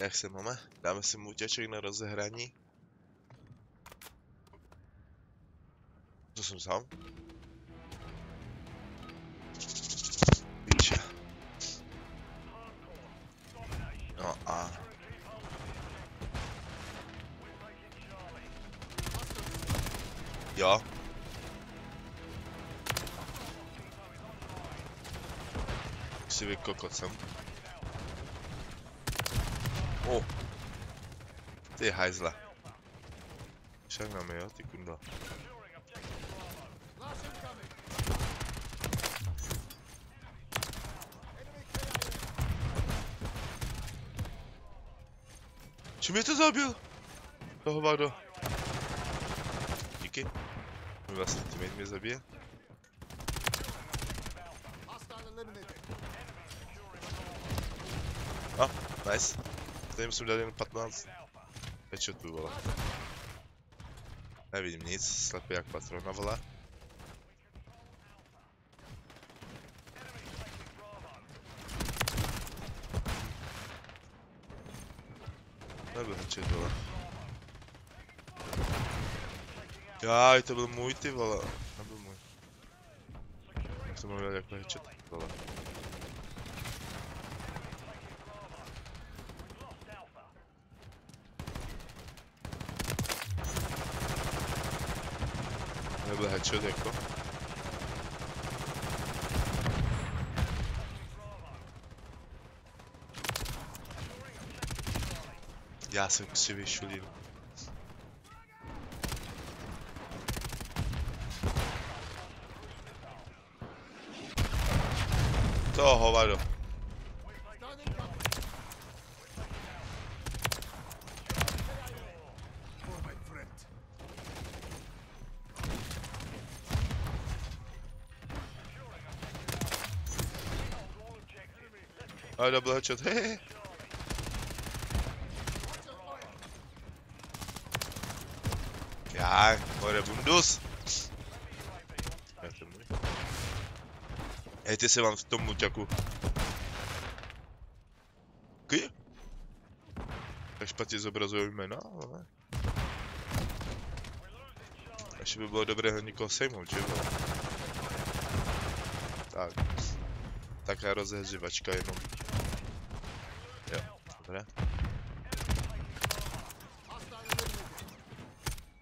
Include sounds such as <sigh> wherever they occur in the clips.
Jak se máme? Dáme si muťaček na rozehraní. To jsem sám. Píče. No a... Jo. Si vykokot Ty hajzle. Však na mě, jo, ty kunda. Čím mě to zabil? Toho vado. Díky. Můj vlastní teammate mě zabije. A, nice. Tady musím dát jen 15 headshotů, vole. Nevidím nic, slepý jak patrona, vole. Nebyl headshot, vole. Jaj, to byl můj, ty vole. Nebyl můj. Jak jsem mluvil jako headshot, vole. Nebyl headshot jako. Já jsem si vyšulil. To hovado. Ale double headshot, hehe. Já, more bundus. Hej, ty se vám v tom muťaku. Kdy? Tak špatně zobrazují jména, ale... Ještě by bylo dobré ho někoho sejmout, že jo? Tak. Taká rozehřívačka jenom. Dobré.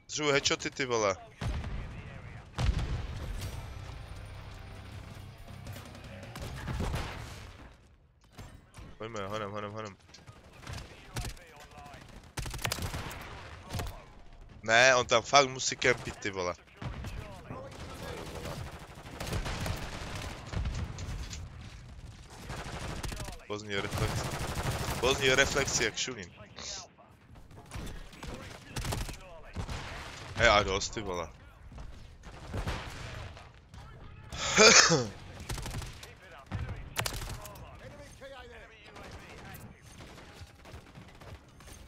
Zřu headshoty ty vole. Pojďme, honem, honem, honem. Ne, on tam fakt musí kempit ty vole. Pozdní reflex. Pozdní reflexy jak šulím. Hej, a dost ty vole. <coughs>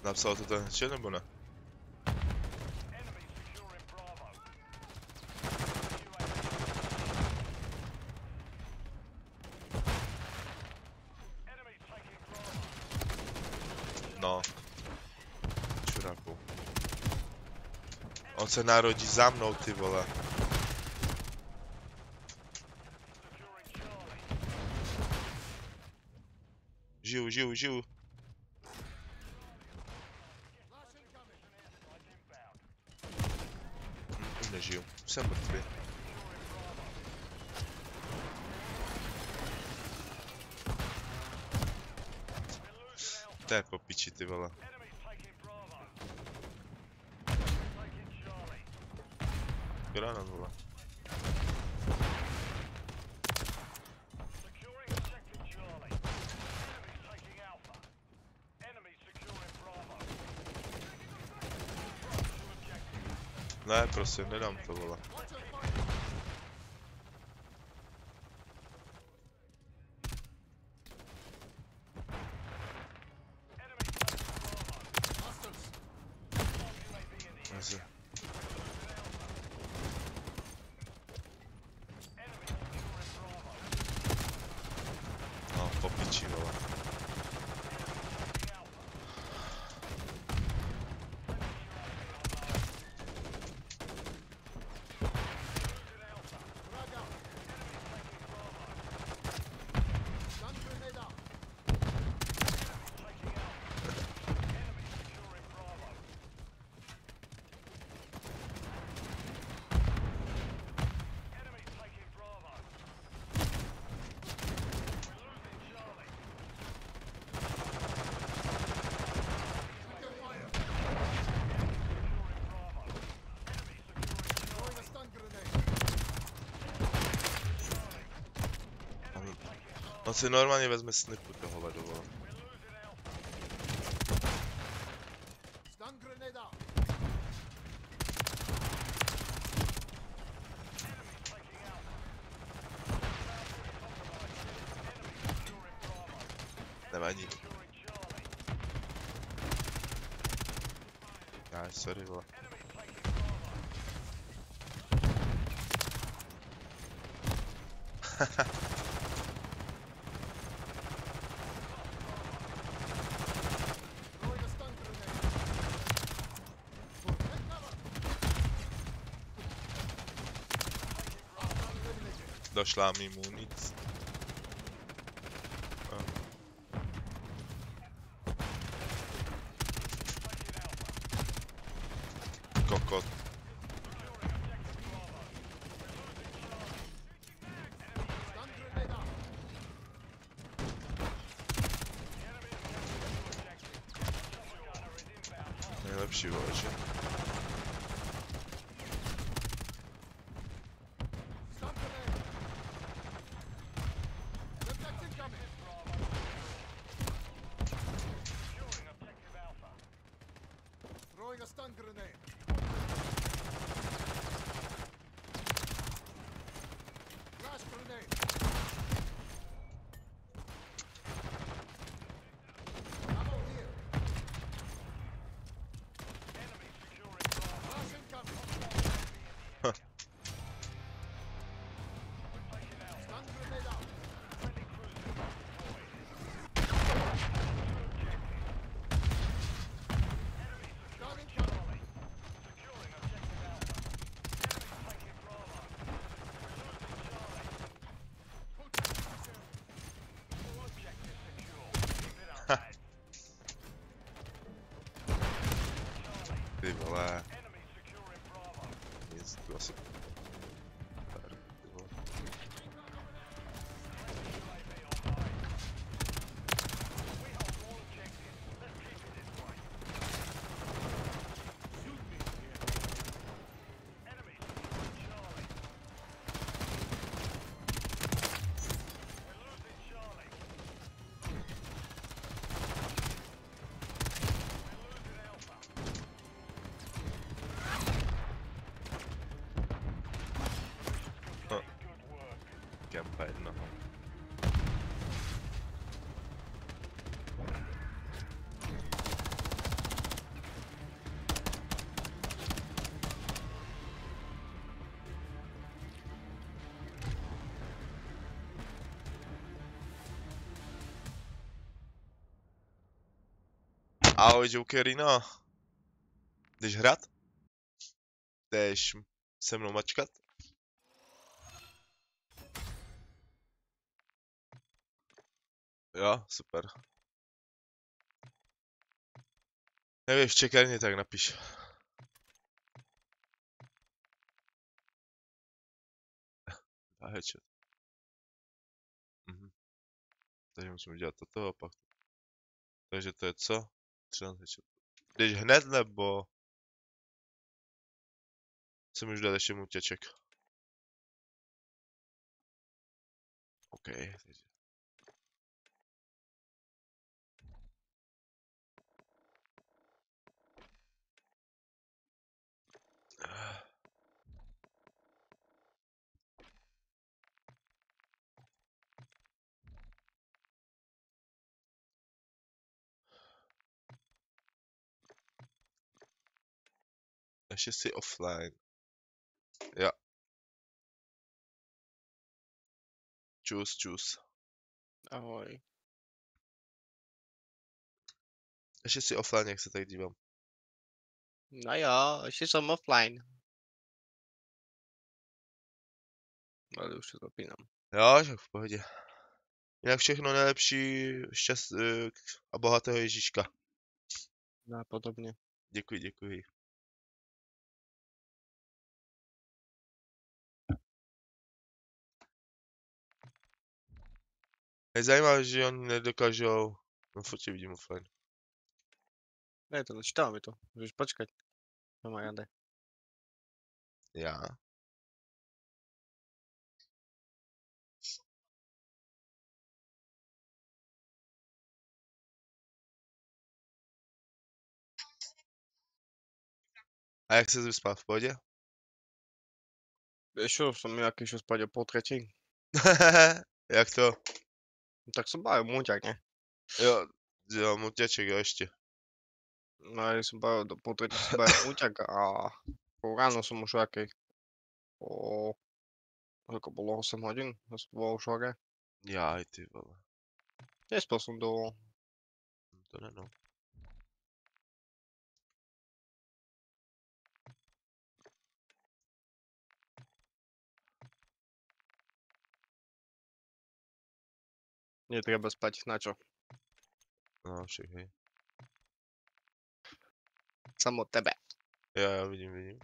Napsal to ten če nebo ne? No. Čuráku. On se narodí za mnou, ty vole. Žiju, žiju, žiju. Hm, Už nežiju, jsem mrtvý. To je po piči, ty vole. Granat, vole. Ne, prostě nedám to, vole. On si normálně vezme snipu toho out. Nevadí. Já, sorry, vole. Throwing <laughs> a לא של המימונית Kempa jednoho. Ahoj Jokerino. Jdeš hrát? Jdeš se mnou mačkat? Jo, super. Nevíš v čekárně, tak. A <laughs> headshot. Mhm. Takže musíme dělat toto a pak. Takže to je co? Třeba headshot. Jdeš hned nebo? Si můžu dát ještě mutěček. OK, takže. Ještě si offline. Jo. Čus, čus. Ahoj. Ještě si offline, jak se tak dívám. No jo, ještě jsem offline. Ale už to zapínám. Jo, tak v pohodě. Jinak všechno nejlepší, šťast eh, a bohatého Ježíška. No a podobně. Děkuji, děkuji. Je zajímavé, že oni nedokážou... No furt tě vidím offline. Ne, to nečítá mi to. Můžeš počkat. No má jande. Já? A jak se vyspal v pohodě? Ještě jsem nějaký šel spát o půl třetí. <laughs> jak to? Tak som bavil múťak, ne? Jo, jo, muťaček, jo, ještě. No ja som bavil do pol tretej som bavil múťak a po ráno som už akej o ako bolo 8 hodín, ja som bol už hore. Jaj, ty vole. Nespal som do To ne, no. Netreba spať, na čo? No, však, hej. Samo tebe. Jo, jo, vidím, vidím.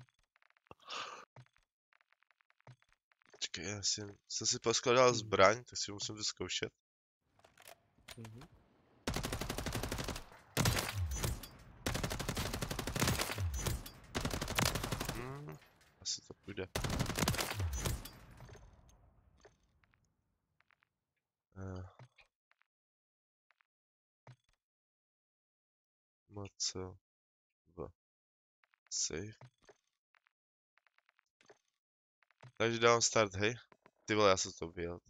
Počkej, já si, jsem si poskladal zbraň, tak si musím vyzkoušet. Mhm. Hmm, asi to půjde. Moc v save. Takže dám start, hej. Ty vole, já jsem to vyjel.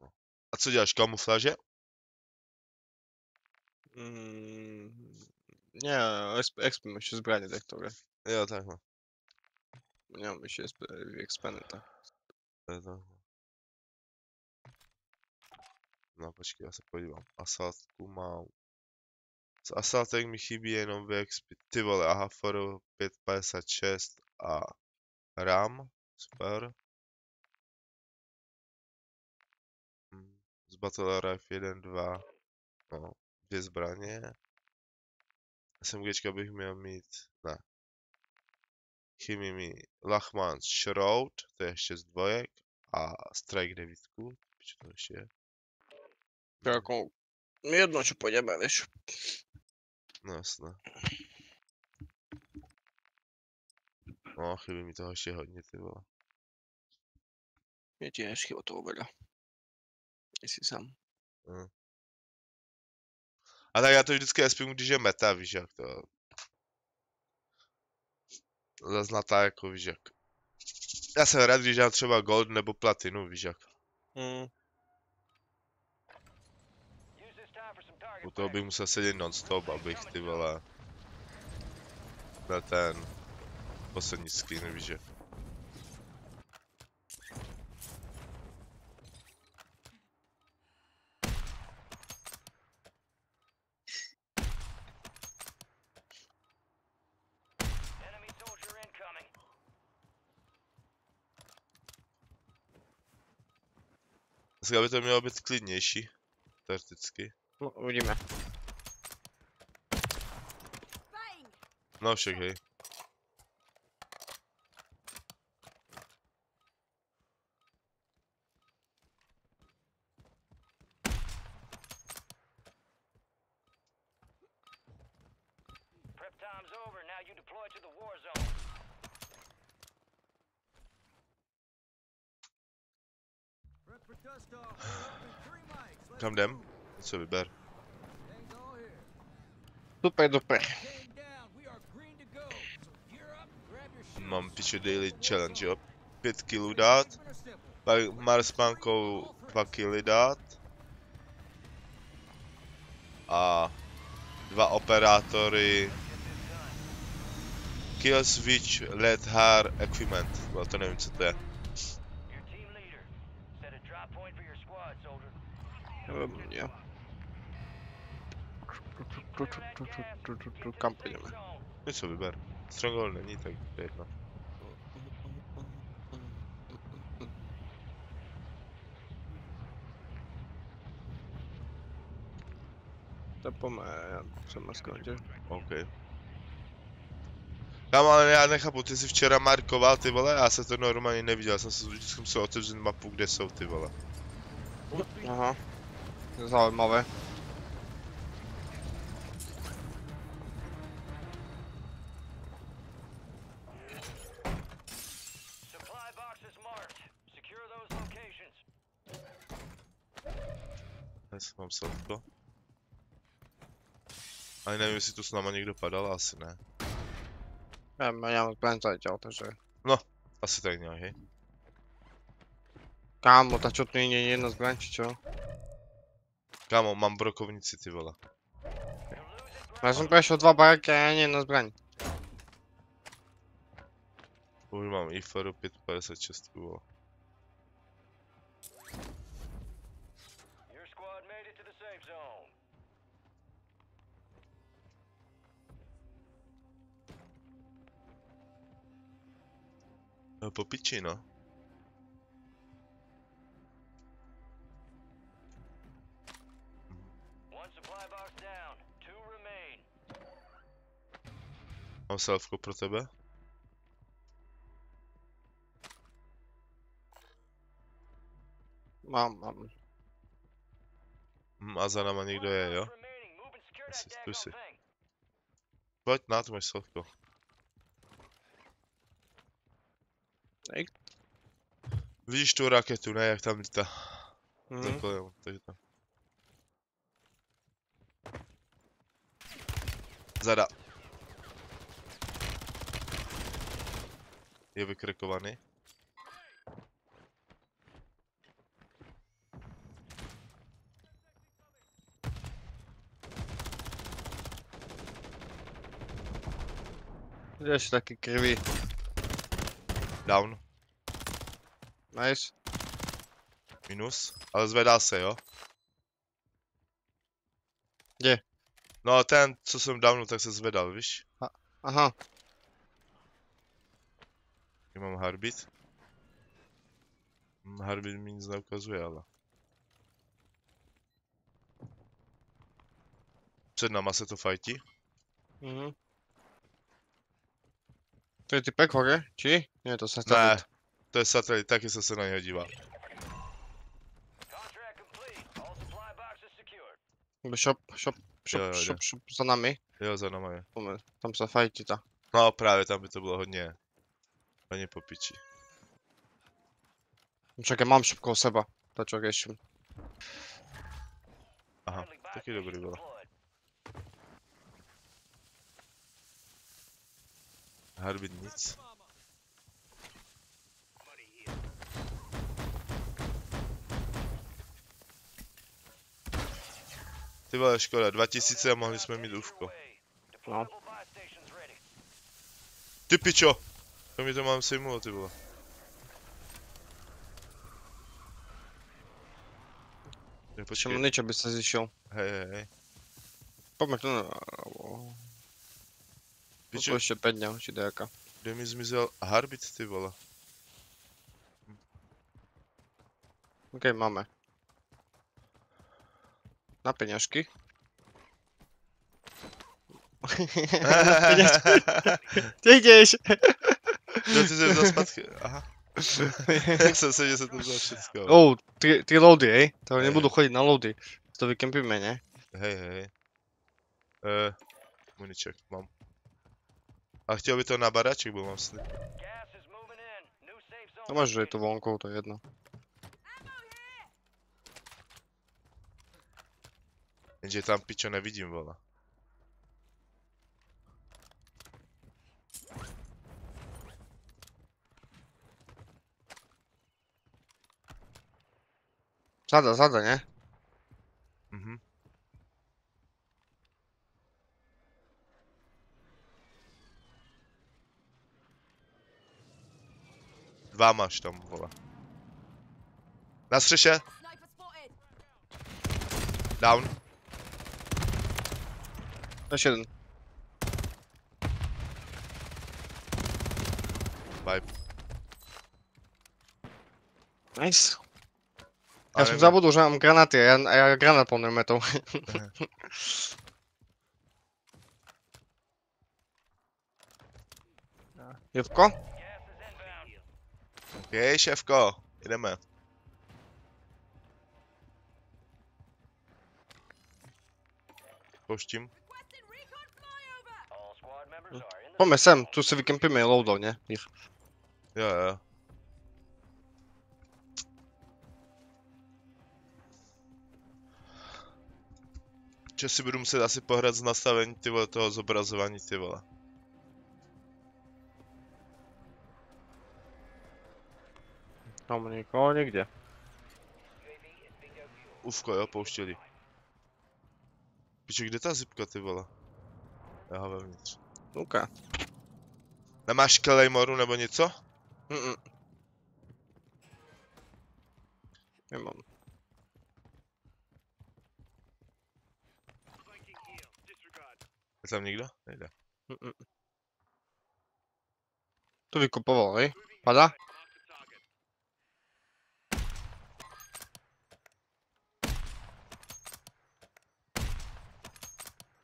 No. A co děláš, kamufláže? Mm, nie, exp- expem ešte zbranie takto, Jo, takhle. Nemám ešte exp- expaneta. To je to. No počkej, já se podívám. Assaultku mám. Z Assaultek mi chybí jenom VXP. Ty vole, aha, Foro 556 a RAM. Super. Hm, Z Battle Rifle 1, 2. No, dvě zbraně. SMGčka bych měl mít, ne. Chybí mi Lachman's Shroud, to je ještě z dvojek. A Strike 9. Čo to ještě je? To ako jedno, čo pôjdeme, vieš. No jasné. No, chybí mi toho ještě hodně, ty vole. Je tiež chyba toho veľa. Jestli sám. A tak já to vždycky espím, když je meta, víš jak to. Zaznatá jako, víš jak. Já jsem rád, když dám třeba gold nebo platinu, víš jak. Mm. Target U toho bych musel sedět non-stop, abych ty vole... Na ten... Poslední skin, víš jak. Dneska by to mělo být klidnější. Teoreticky. No, uvidíme. No však hej. Prep time's over. Now you deploy to the war zone. Kam jdem? Co vyber? Super, duper. Mám piče daily challenge, jo. 5 kg dát. Pak Mars bankou 2 kg dát. A dva operátory Kill switch LED hair equipment. No to nevím co to je. Your team point for your squad, soldier. Um, jo. Kam pôjdeme? Něco vyber. Stronghold není, tak jedno. To poďme, ja som na skonde. OK. Kámo, ale já nechápu, ty jsi včera markoval ty vole, já jsem to normálně neviděl, jsem se vždycky musel otevřít mapu, kde jsou ty vole. Aha. Zaujímavé. Selfko. Ani nevím, jestli tu s náma někdo padal, asi ne. Ja mám zbraň zatiaľ, takže... Asi tak nějak, hej. Kámo, tak čo tu je jedna zbraň, či čo? Kámo, mám brokovnici, ty vole. Ja som prešiel dva baraky a ani jedna zbraň. Už mám IFR 556, vole. Po piči, no. One supply box down. Two remain. Mám selfko pro tebe. Mám, mám. Hm, a za náma někdo je, jo? Asi tu si. Pojď, na to máš selfko. Ej. Vidíš tu raketu, ne, jak tam lítá. Mhm. Za kolejem, takže tam. Zada. Je vykrekovaný. Jdeš taky krví. Down. Nice. Minus. Ale zvedá se, jo? Kde? No ten, co jsem downu, tak se zvedal, víš? Aha, Já mám harbit. Hm, Harbit mi nic neukazuje, ale. Před náma se to fajtí. mhm. To je typek hore, či? Nie, to sa Ne, satelit. to je satelit, taky jsem se na něho díval. Contract complete. All supply boxes secured. Shop, shop, shop, Jo, jo, jde. shop, shop za nami. Jo, za náma je. Poďme, Tam sa fajti tá. No právě tam by to bylo hodně, hodně po piči. Čakaj, mám šupko o seba. To čo riešim. Aha, Friendly buy taky dobrý station bylo. Harbit nic. Ty vole, škoda, 2000 a mohli jsme mít ufko. Ready. Ty pičo! To mi to mám sejmulo, ty vole. Jo, Počkej, počkej, niečo by sa zišiel. hej, hej, hej. Poďme tu na... Pičo, ešte 5 dňov, či dejaka. kde mi zmizel Harbit, ty vole. OK, máme. Na peňažky. Peňažky. <laughs> Ty ideš! Jo, ty jsi vzal zpátky, aha. <laughs> Jak jsem se, že se to vzal všecko. Oh, tri, tri loady, hej? To Hej. nebudú chodiť na loady. To vykempíme, ne? Hej, hej. Eh, muniček mám. A chtěl by to na baráček, bo mám slib. Gas is moving in. New safe zone. To máš, že je to located. vonkou, to je jedno. Jenže tam pičo nevidím, vole. Zada, zada, ne? Mhm. Dva máš tam, vole. Na střeše, Sniper spotted. down. Ešte jeden. Vibe. Nice. A Ja som neviem, zabudol, že mám granáty a ja, a ja granát plným metou. <laughs> Jevko? Gas is inbound. Jej, šéfko, jdeme. Poštím. Requesting recon flyover. All squad members are in the Poďme safe sem, tu si vykempíme loadov, ne? Ich. Jo, jo. Že si budu muset asi pohrát z nastavení ty vole, toho zobrazování ty vole. Tam nikoho nikde. Ufko, jo, pouštěli. Pičo, kde ta zipka ty vole? Aha, vevnitř. OK. Nemáš Claymore nebo něco? Mm-mm. Nemám. Je tam nikdo? Nejde. Mm-mm. To vykopoval, hej? Padá?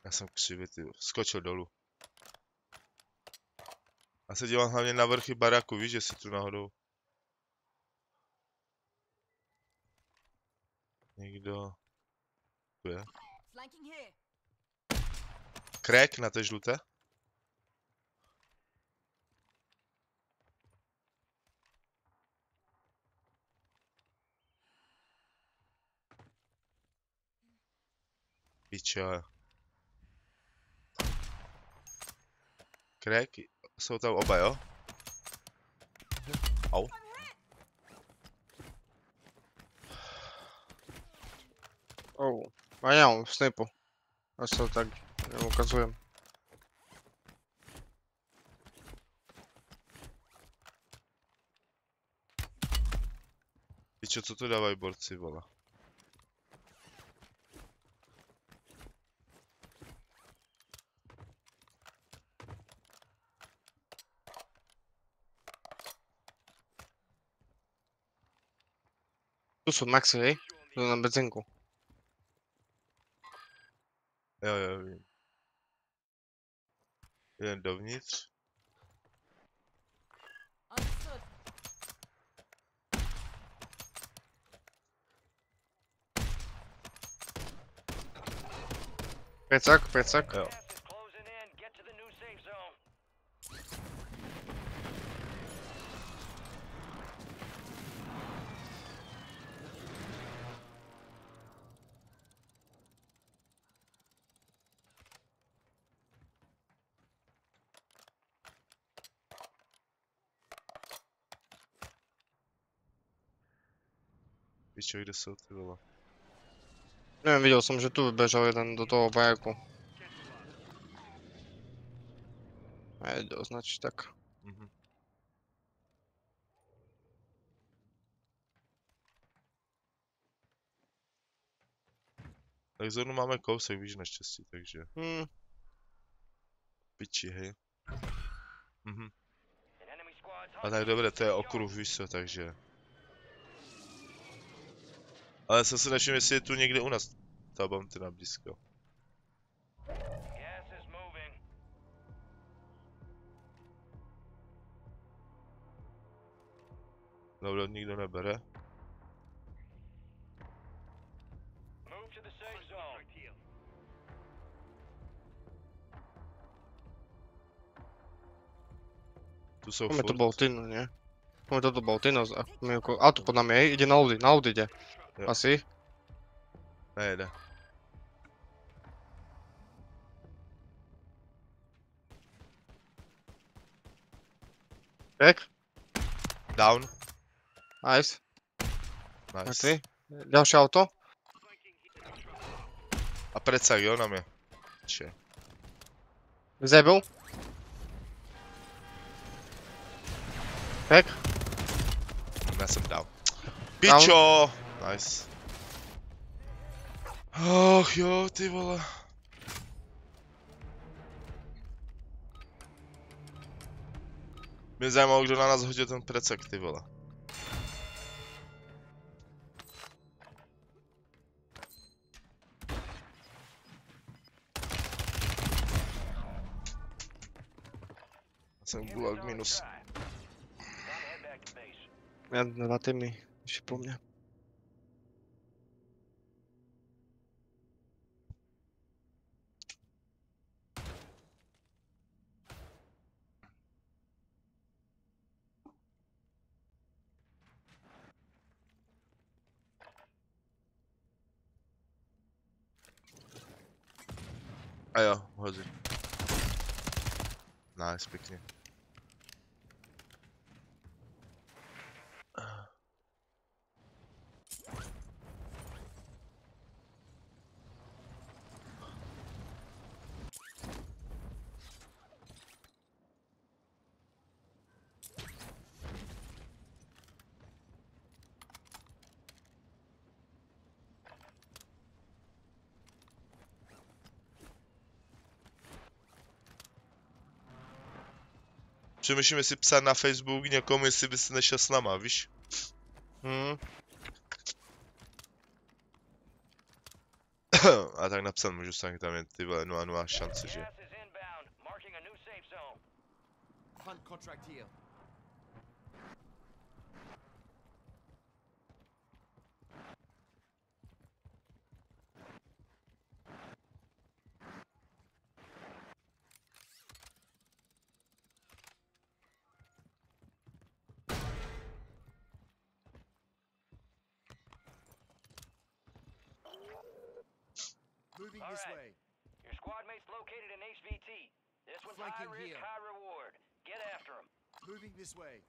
Já jsem křivý, ty. Skočil dolů. Já se dívám hlavně na vrchy baraku, víš, že si tu náhodou... Někdo... Tu je. Crack na té žluté? Piče. Crack, jsou tam oba, jo? Au. Oh. A já mám snipu. Já se to tak neukazujem. Piče, co to dávají borci, vole? Tu jsou maxy, hej? Tu na benzinku. Jo, jo, vím. Jeden dovnitř. Pecak, pecak. Jo. Gas is closing in. Get to the new safe zone. Piče, kde jsou ty vole? Nevím, viděl jsem, že tu vyběžel jeden do toho bajaku. Nejde označit tak. Mhm. Tak zónu máme kousek, víš, naštěstí, takže Hmm, piči, hej. Mhm. Squad's A tak dobré, to je okruh, víš co, takže... Ale jsem se nevšiml, jestli je tu někde u nás ta bounty na blízko. Moving. Dobro, nikdo nebere. To. Tu jsou máme to furt. Baltinu, ne? Máme toto Baltinu a my jako auto pod námi, hej? Ide na Audi, na Audi ide. Jo. Asi. Nejde. Tak, Down. nice. Nice. Mŕtvy. Ďalšie auto. A precak, jo, na mě. Če. Zabil. Tak, Já jsem down. Pičo! Nice. Och jo, ty vole. Mě zajímalo, kdo na nás hodil ten precak, ty vole. Jsem gulag minus. Ja dva týmy. Ešte po mne. A jo, hodí. Nice, pěkně. Přemýšlím, jestli psát na Facebook někomu, jestli bys nešel s náma, víš? Hm, <coughs> A tak napsat můžu stát tam je ty vole 0-0 šance, že? Gas is inbound. Marking a new safe zone. Hunt contract here. Moving this Alright. way. Your squad mate's located in HVT. This one's high Flanking risk, here. high reward. Get after him. Moving this way.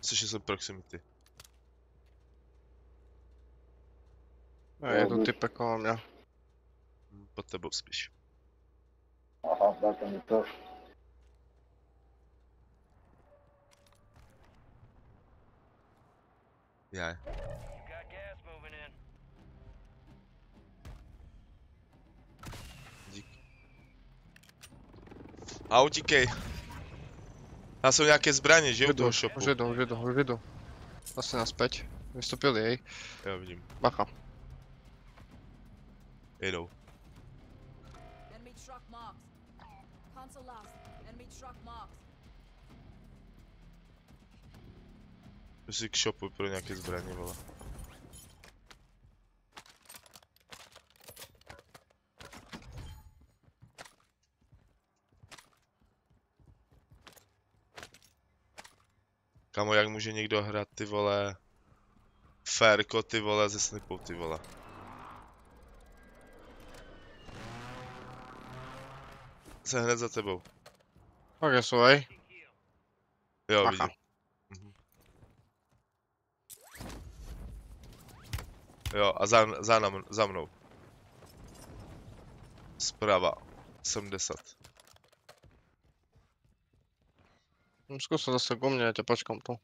Slyšel jsem proximity. a je tu typek kolem mě. Hm, Pod tebou spíš. Aha, dá tam je to. Já. You A utíkej. Já jsou nějaké zbraně, že u toho Už, shopu? už jedu, už jedu, už jedu. Asi naspäť. Vystúpili jej. Jo, vidím. Bacha. Jedou. Enemy truck marked. Console last. Enemy truck marked. Jdu si k shopu pro nějaké zbraně, vole. Kamo, jak může někdo hrát ty vole... Fairko ty vole ze snipou ty vole. Jsem hned za tebou. Ok, sú aj. Jo, vidím. Mhm. Jo, a za, za, za mnou. Zprava. 70. Hm, Skús sa zase ku mne, ja ťa počkam tu.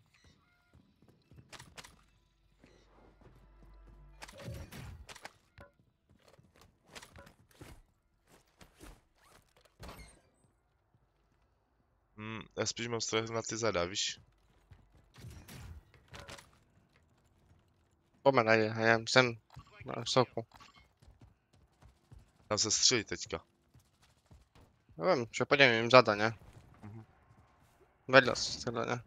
Hmm, já spíš mám strach na ty zada, víš? Poďme na ne, ja sem. Na soku. Tam se střílí teďka. Neviem, že pôjdem im zada, ne? Sa teda, ne?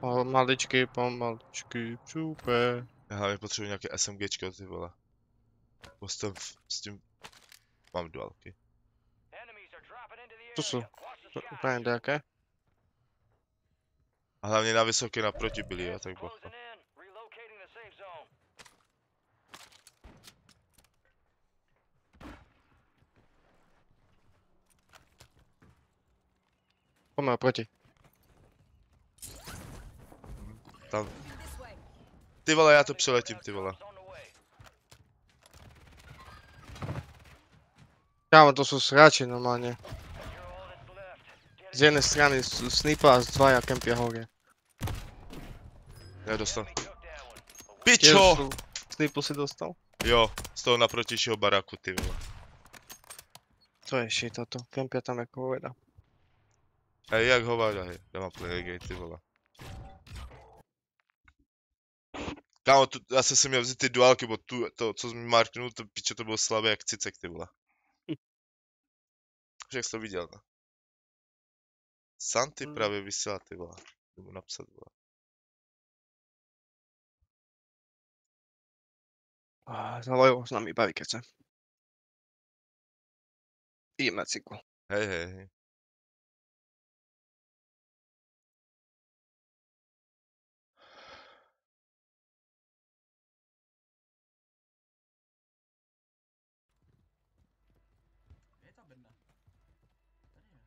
Pomaličky, pomaličky, čupe. Já hlavně potřebuji nějaké SMGčko, ty vole. Bo s tím, s tím... Mám dualky. Into the To area. A hlavně na vysoké naproti byli, jo, tak bacha. Poďme proti. Tam, ty vole, já to přeletím, ty vole. Kámo, to sú sráči normálne. Z jednej strany snipa a z dvaja kempia hore. Já dostal. Pičo! Snipu si dostal? Jo, z toho naprotišího baraku, ty vole. To je shit toto. Kempia tam jako hoveda. Hej, jak hovada, hej. Já mám plný gate, ty vole. Kámo, tu, já jsem si měl vzít ty duálky, bo tu, to, co jsi mi marknul, to piče, to bylo slabé jak cicek, ty vole. <laughs> Však jsi to viděl, ne? Santy Hmm. právě vysílá, ty vole. Mu napsat, vole. A Zavojú s nami baví, keď chce. Ideme na cyklu. Hej, hej, hej. Je ta brna? Tady je.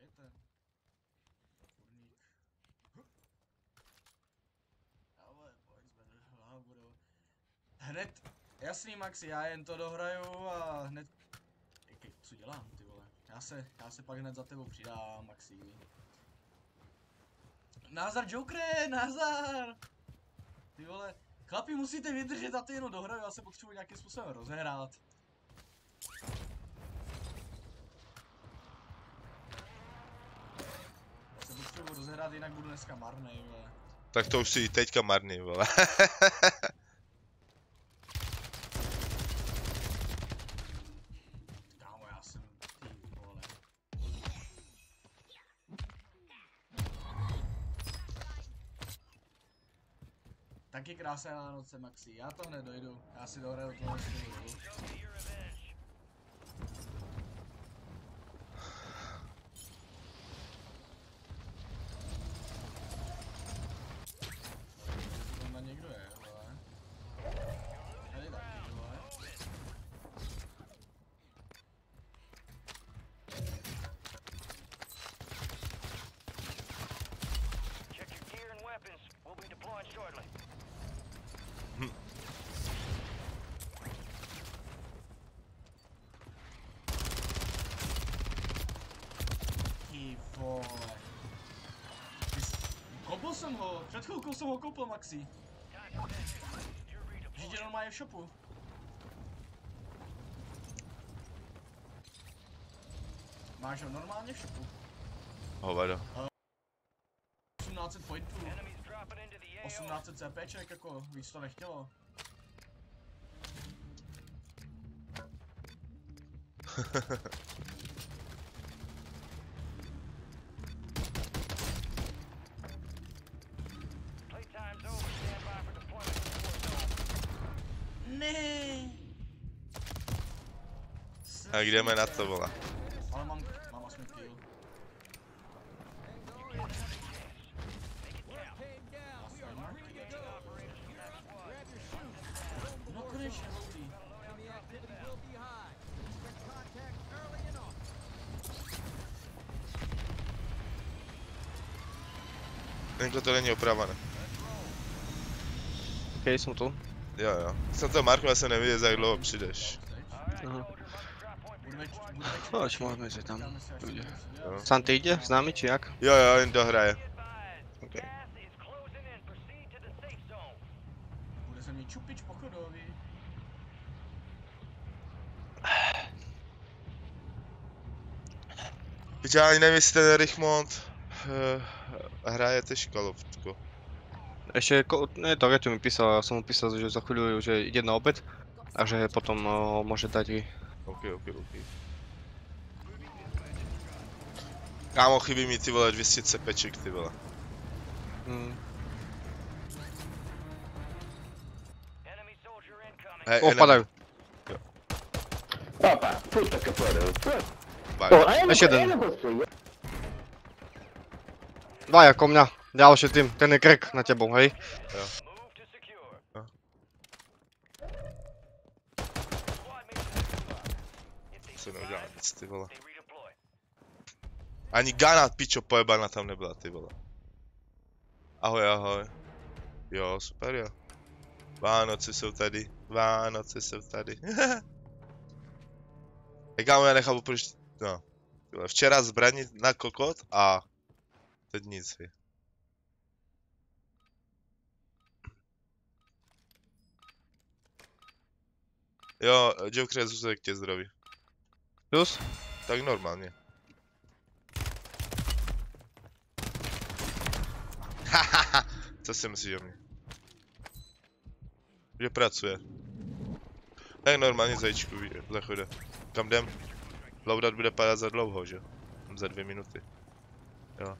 Je ten. Kurník. Ale pojď zvedl hlavu, budou. Hned, jasný Maxi, já jen to dohraju a hned... Co dělám, ty vole? Já se, já se pak hned za tebou přidám, Maxi. Názar Jokere, názar! Ty vole, chlapi musíte vydržet a ty jenom dohraju, já se potřebuji nějakým způsobem rozehrát. Já se potřebuji rozehrát, jinak budu dneska marnej, vole. Tak to už si teďka marný, vole. <laughs> Kámo, já jsem, ty vole. Taky krásné Vánoce, Maxi, já to hned dojdu, já si dohraju tohle s tebou. Tam na někdo je, vole. Tady taky, vole. Check your gear and weapons. We'll be deploying shortly. Ty vole. Ty jsi... Kopl jsem ho, před chvilkou jsem ho koupil, Maxi. Má je v shopu. Máš ho normálně v shopu. Hovado. 1800 pointů, Enemies dropping into the AO. 1800 CPček, jako víc to nechtělo. <laughs> A jdeme na to, vole. Ale mám, mám 8 kill. No konečně. Jenko to není opravané. OK, som tu. Jo, jo. Jsem to marknul, já jsem nevěděl, za jak dlouho přijdeš. Aha. Budeme, č- budeme čupat. No, čo môžeme si tam. Si, Jo. Santy ide s nami, či jak? Jo, jo, jen to safe zone. Bude se čupič. Teď já ani nevím, jestli ten Richmond uh, hraje ty školovku. Ešte, ko- ne, to Reťo mi písal, ja som mu písal, že za chvíľu, že ide na obed a že potom uh, môže dať i... Ok, ok, ok. Kámo, chybí mi ty vole 200 cepeček, ty vole. Mm. Enemy soldier incoming. Hej, O, enemy. padajú. Opa, puta que pariu. Bye. Pô, aí eu não, Deixa eu aí dar. eu não gostei. Dva ako mňa. Ďalší tým, ten je krek na tebou, hej? If they Co neudělá nic, ty vole. Ani Gana, pičo, pojebaná tam nebyla, ty vole. Ahoj, ahoj. Jo, super jo. Vánoce jsou tady, Vánoce jsou tady. <laughs> Hej, kámo, já nechápu, proč, no. Včera zbraní na kokot a teď nic, hej. Jo, Joker Zuzek tě zdraví. Plus? Tak normálně. <laughs> co si myslíš o mě? Že pracuje. Tak normálně zajíčku, zachoda. Kam jdem? Loadout bude padat za dlouho, že? Za dvě minuty. Jo.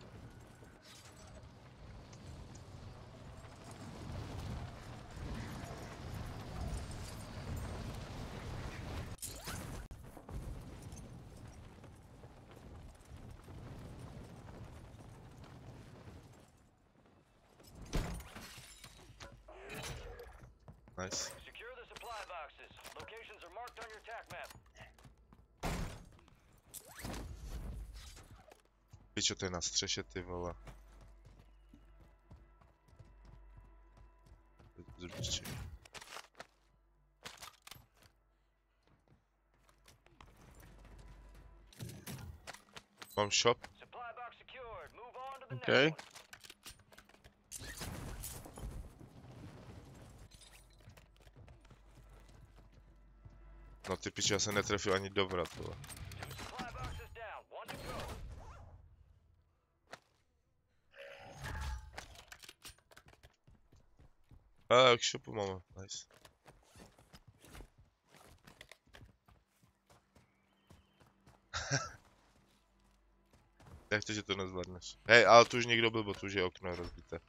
Pičo, to je na střeše, ty vole. Zbyčí. Mám shop? Supply box secured. Move on to the Okay. next one. No ty piče, já jsem netrefil ani do vrat, vole. Two supply boxes down. One to go. A jak shopu máme, nice. Jak to, že to nezvládneš? Hej, ale tu už někdo byl, bo tu už je okno rozbité.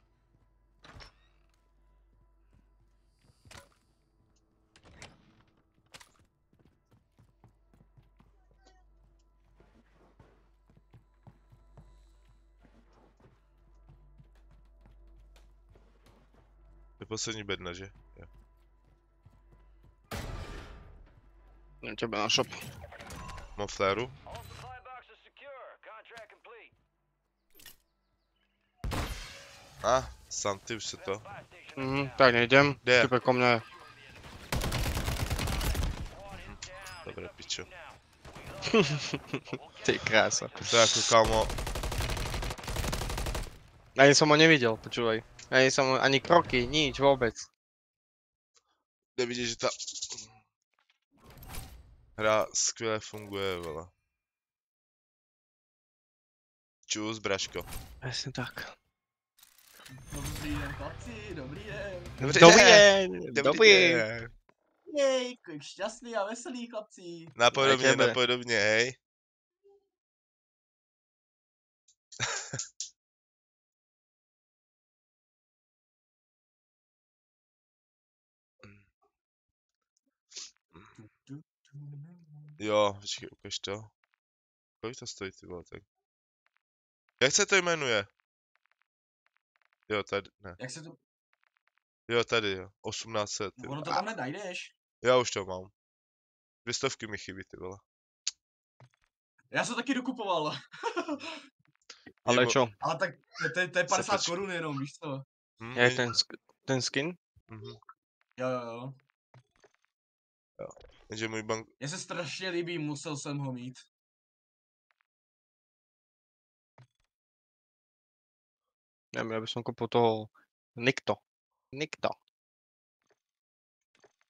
Poslední bedna, že? Jo. Jdem tebe na shop. Mám fléru? Contract complete. A, Santy už se to. Mhm, tak nejdem. Kde? Type ko mně. One is down. Dobré pičo. <laughs> Ty krása. To je jako kámo, Ani som ho nevidel, počúvaj. Ani som ho, ani kroky, nič, vôbec. jde vidět, že ta hra skvěle funguje, vole. Čus, braško. Presne tak. Dobrý den, chlapci, dobrý den. Dobrý Dobrý den. den, dobrý. den. Jej, šťastný a veselý chlapci. Napodobně, napodobně, hej. <laughs> Jo, počkej, ukaž to. Kolik to stojí, ty vole, tak. Jak se to jmenuje? Jo, tady, ne. Jak se to, Jo, tady, jo. 1800, ty. ono to tam hned najdeš. Já už to mám. Dvě stovky mi chybí, ty vole. Já jsem taky dokupoval, <laughs> Ale čo? ale tak to, to, to je 50 počkej. korun jenom, víš co? Hm, Je ten, ten skin? mhm. Jo, jo, jo. Takže můj bank... Mně se strašně líbí, musel jsem ho mít. Neviem, ja by som kúpil toho Nikto. Nikto.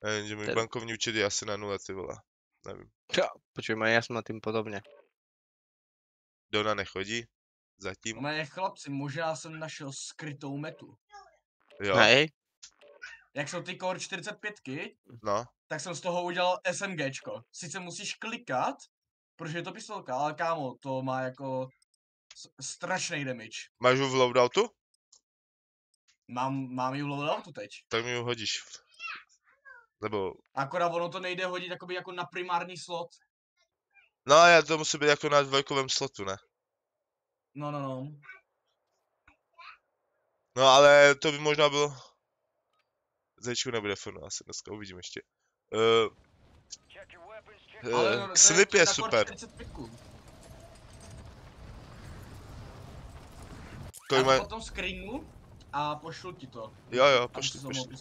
eh, Že můj Ten- bankovní účet je asi na nule, ty vole. Nevím. Ja, počujem, aj ja som na tým podobne. Dona nechodí? Zatím? Mé chlapci, možná jsem našel skrytou metu. Jo, Hej, Jak jsou ty Core 45, no. tak jsem z toho udělal SMGčko. Sice musíš klikat, protože je to pistolka, ale kámo, to má jako strašný damage. Máš ho v loadoutu? Mám, mám ji v loadoutu teď. Tak mi ho hodíš. Nebo... Akorát ono to nejde hodit jakoby jako na primární slot. No a já to musí být jako na dvojkovém slotu, ne? No, no, no. No ale to by možná bylo... Zečku nebude fun, asi dneska uvidím ještě. Uh, to slip je super. 45. kolik Já má... to potom screenu a pošlu ti to. Jo, jo, pošli, pošli,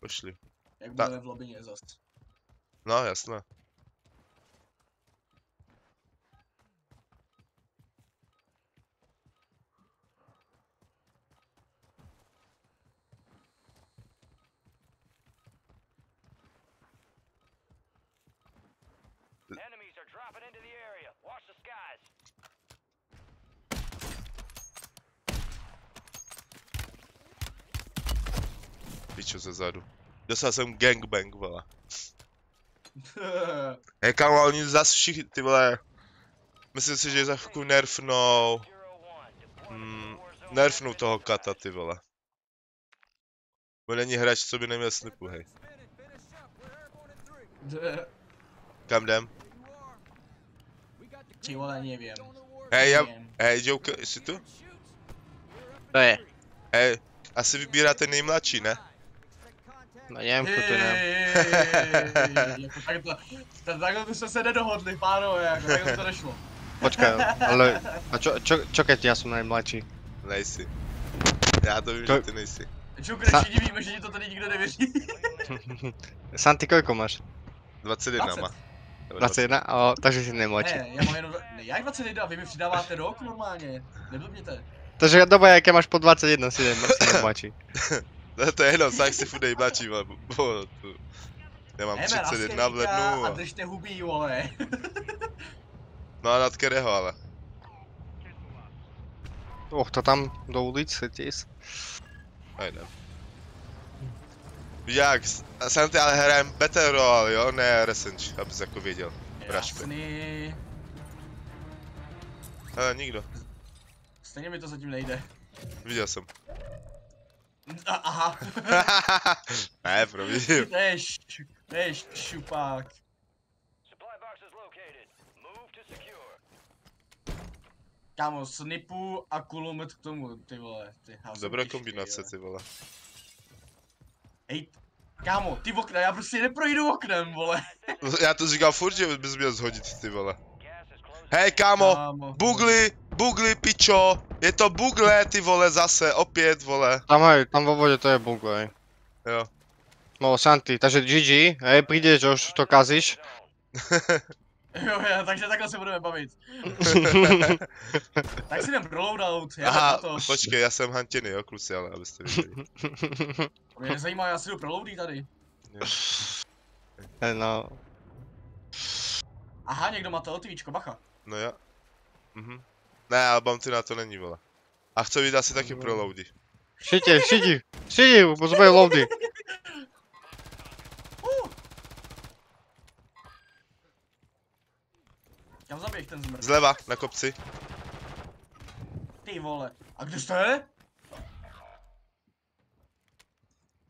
pošli. jak Ta- budeme v lobině zas. No, jasné. Pičo ze zadu. Dostal jsem gangbang, vole. <laughs> Hej, kámo, oni zas všichni, ty vole. Myslím si, že za chvilku nerfnou. Hmm, nerfnou toho kata, ty vole. Bo není hráč, co by neměl snipu, hej. <laughs> Kam jdem? Ty vole, nevím. Hej, já, hej, Joker, jsi tu? To je. Hej, asi vybíráte nejmladší, ne? No neviem, kto to jako takhle, tak- takhle byste se nedohodli, pánové, jako takhle to nešlo. Počkaj, ale... A čo, čo, čo keď ja som najmladší? Nejsi. Já to vím, To- že ty nejsi. Čukre, Sa- všichni víme, že ti to tady nikdo nevěří. <laughs> Santy, koľko máš? 21 20. má. Nebo 21? O, takže si najmladší. Ne, já mám jenom, ne, jak 21, vy mi přidáváte rok normálně, neblbněte. Takže doba, jaké máš po 21, si, <laughs> ne, to je jedno, tak si furt nejmladší, vole. bo- bo- tu- Já mám Jdeme 31 v lednu a držte hubí, vole. No a nad kterého ale? Och, to tam do ulic chcete ísť? A jdem. Jak? Santy, ale hrajem Battle Royale, jo? Ne Resenč, abys jako věděl. Vražka. Jasný. Ale nikdo. Stejně mi to zatím nejde. Viděl jsem. Aha. <laughs> ne, promiň. to je, š, to je šupák. Supply box is located. Move to secure. Kámo, snipu a kulomet k tomu, ty vole. Ty Dobrá kombinace, ty vole. Hej, kámo, ty okna, já prostě neprojdu oknem, vole. <laughs> Já to říkal furt, že bys měl zhodit, ty vole. Hej, kámo! Kámo. Bugli, bugli, pičo! Je to bugle, ty vole, zase, opět, vole. Tam aj, tam vo vode to je bug, aj. Jo. No, Santy, takže GG, hej, prídeš, už to kazíš. <laughs> Jo, jo, takže takhle se budeme bavit. <laughs> tak si jdem pro loadout, já Aha, to. počkej, já jsem hantěný, jo, kluci, ale abyste věděli. <laughs> Mě nezajímá, já si jdu pro loady tady. no, Aha, někdo má to LTVčko, bacha. No jo. Mhm. Ne, ale Bounty na to není, vole. A chce být asi taky pro loady. šiti, šiti, šiti, pozbej loady. Kam zaběh ten zmrt? Zleva, na kopci. Ty vole. A kde jste?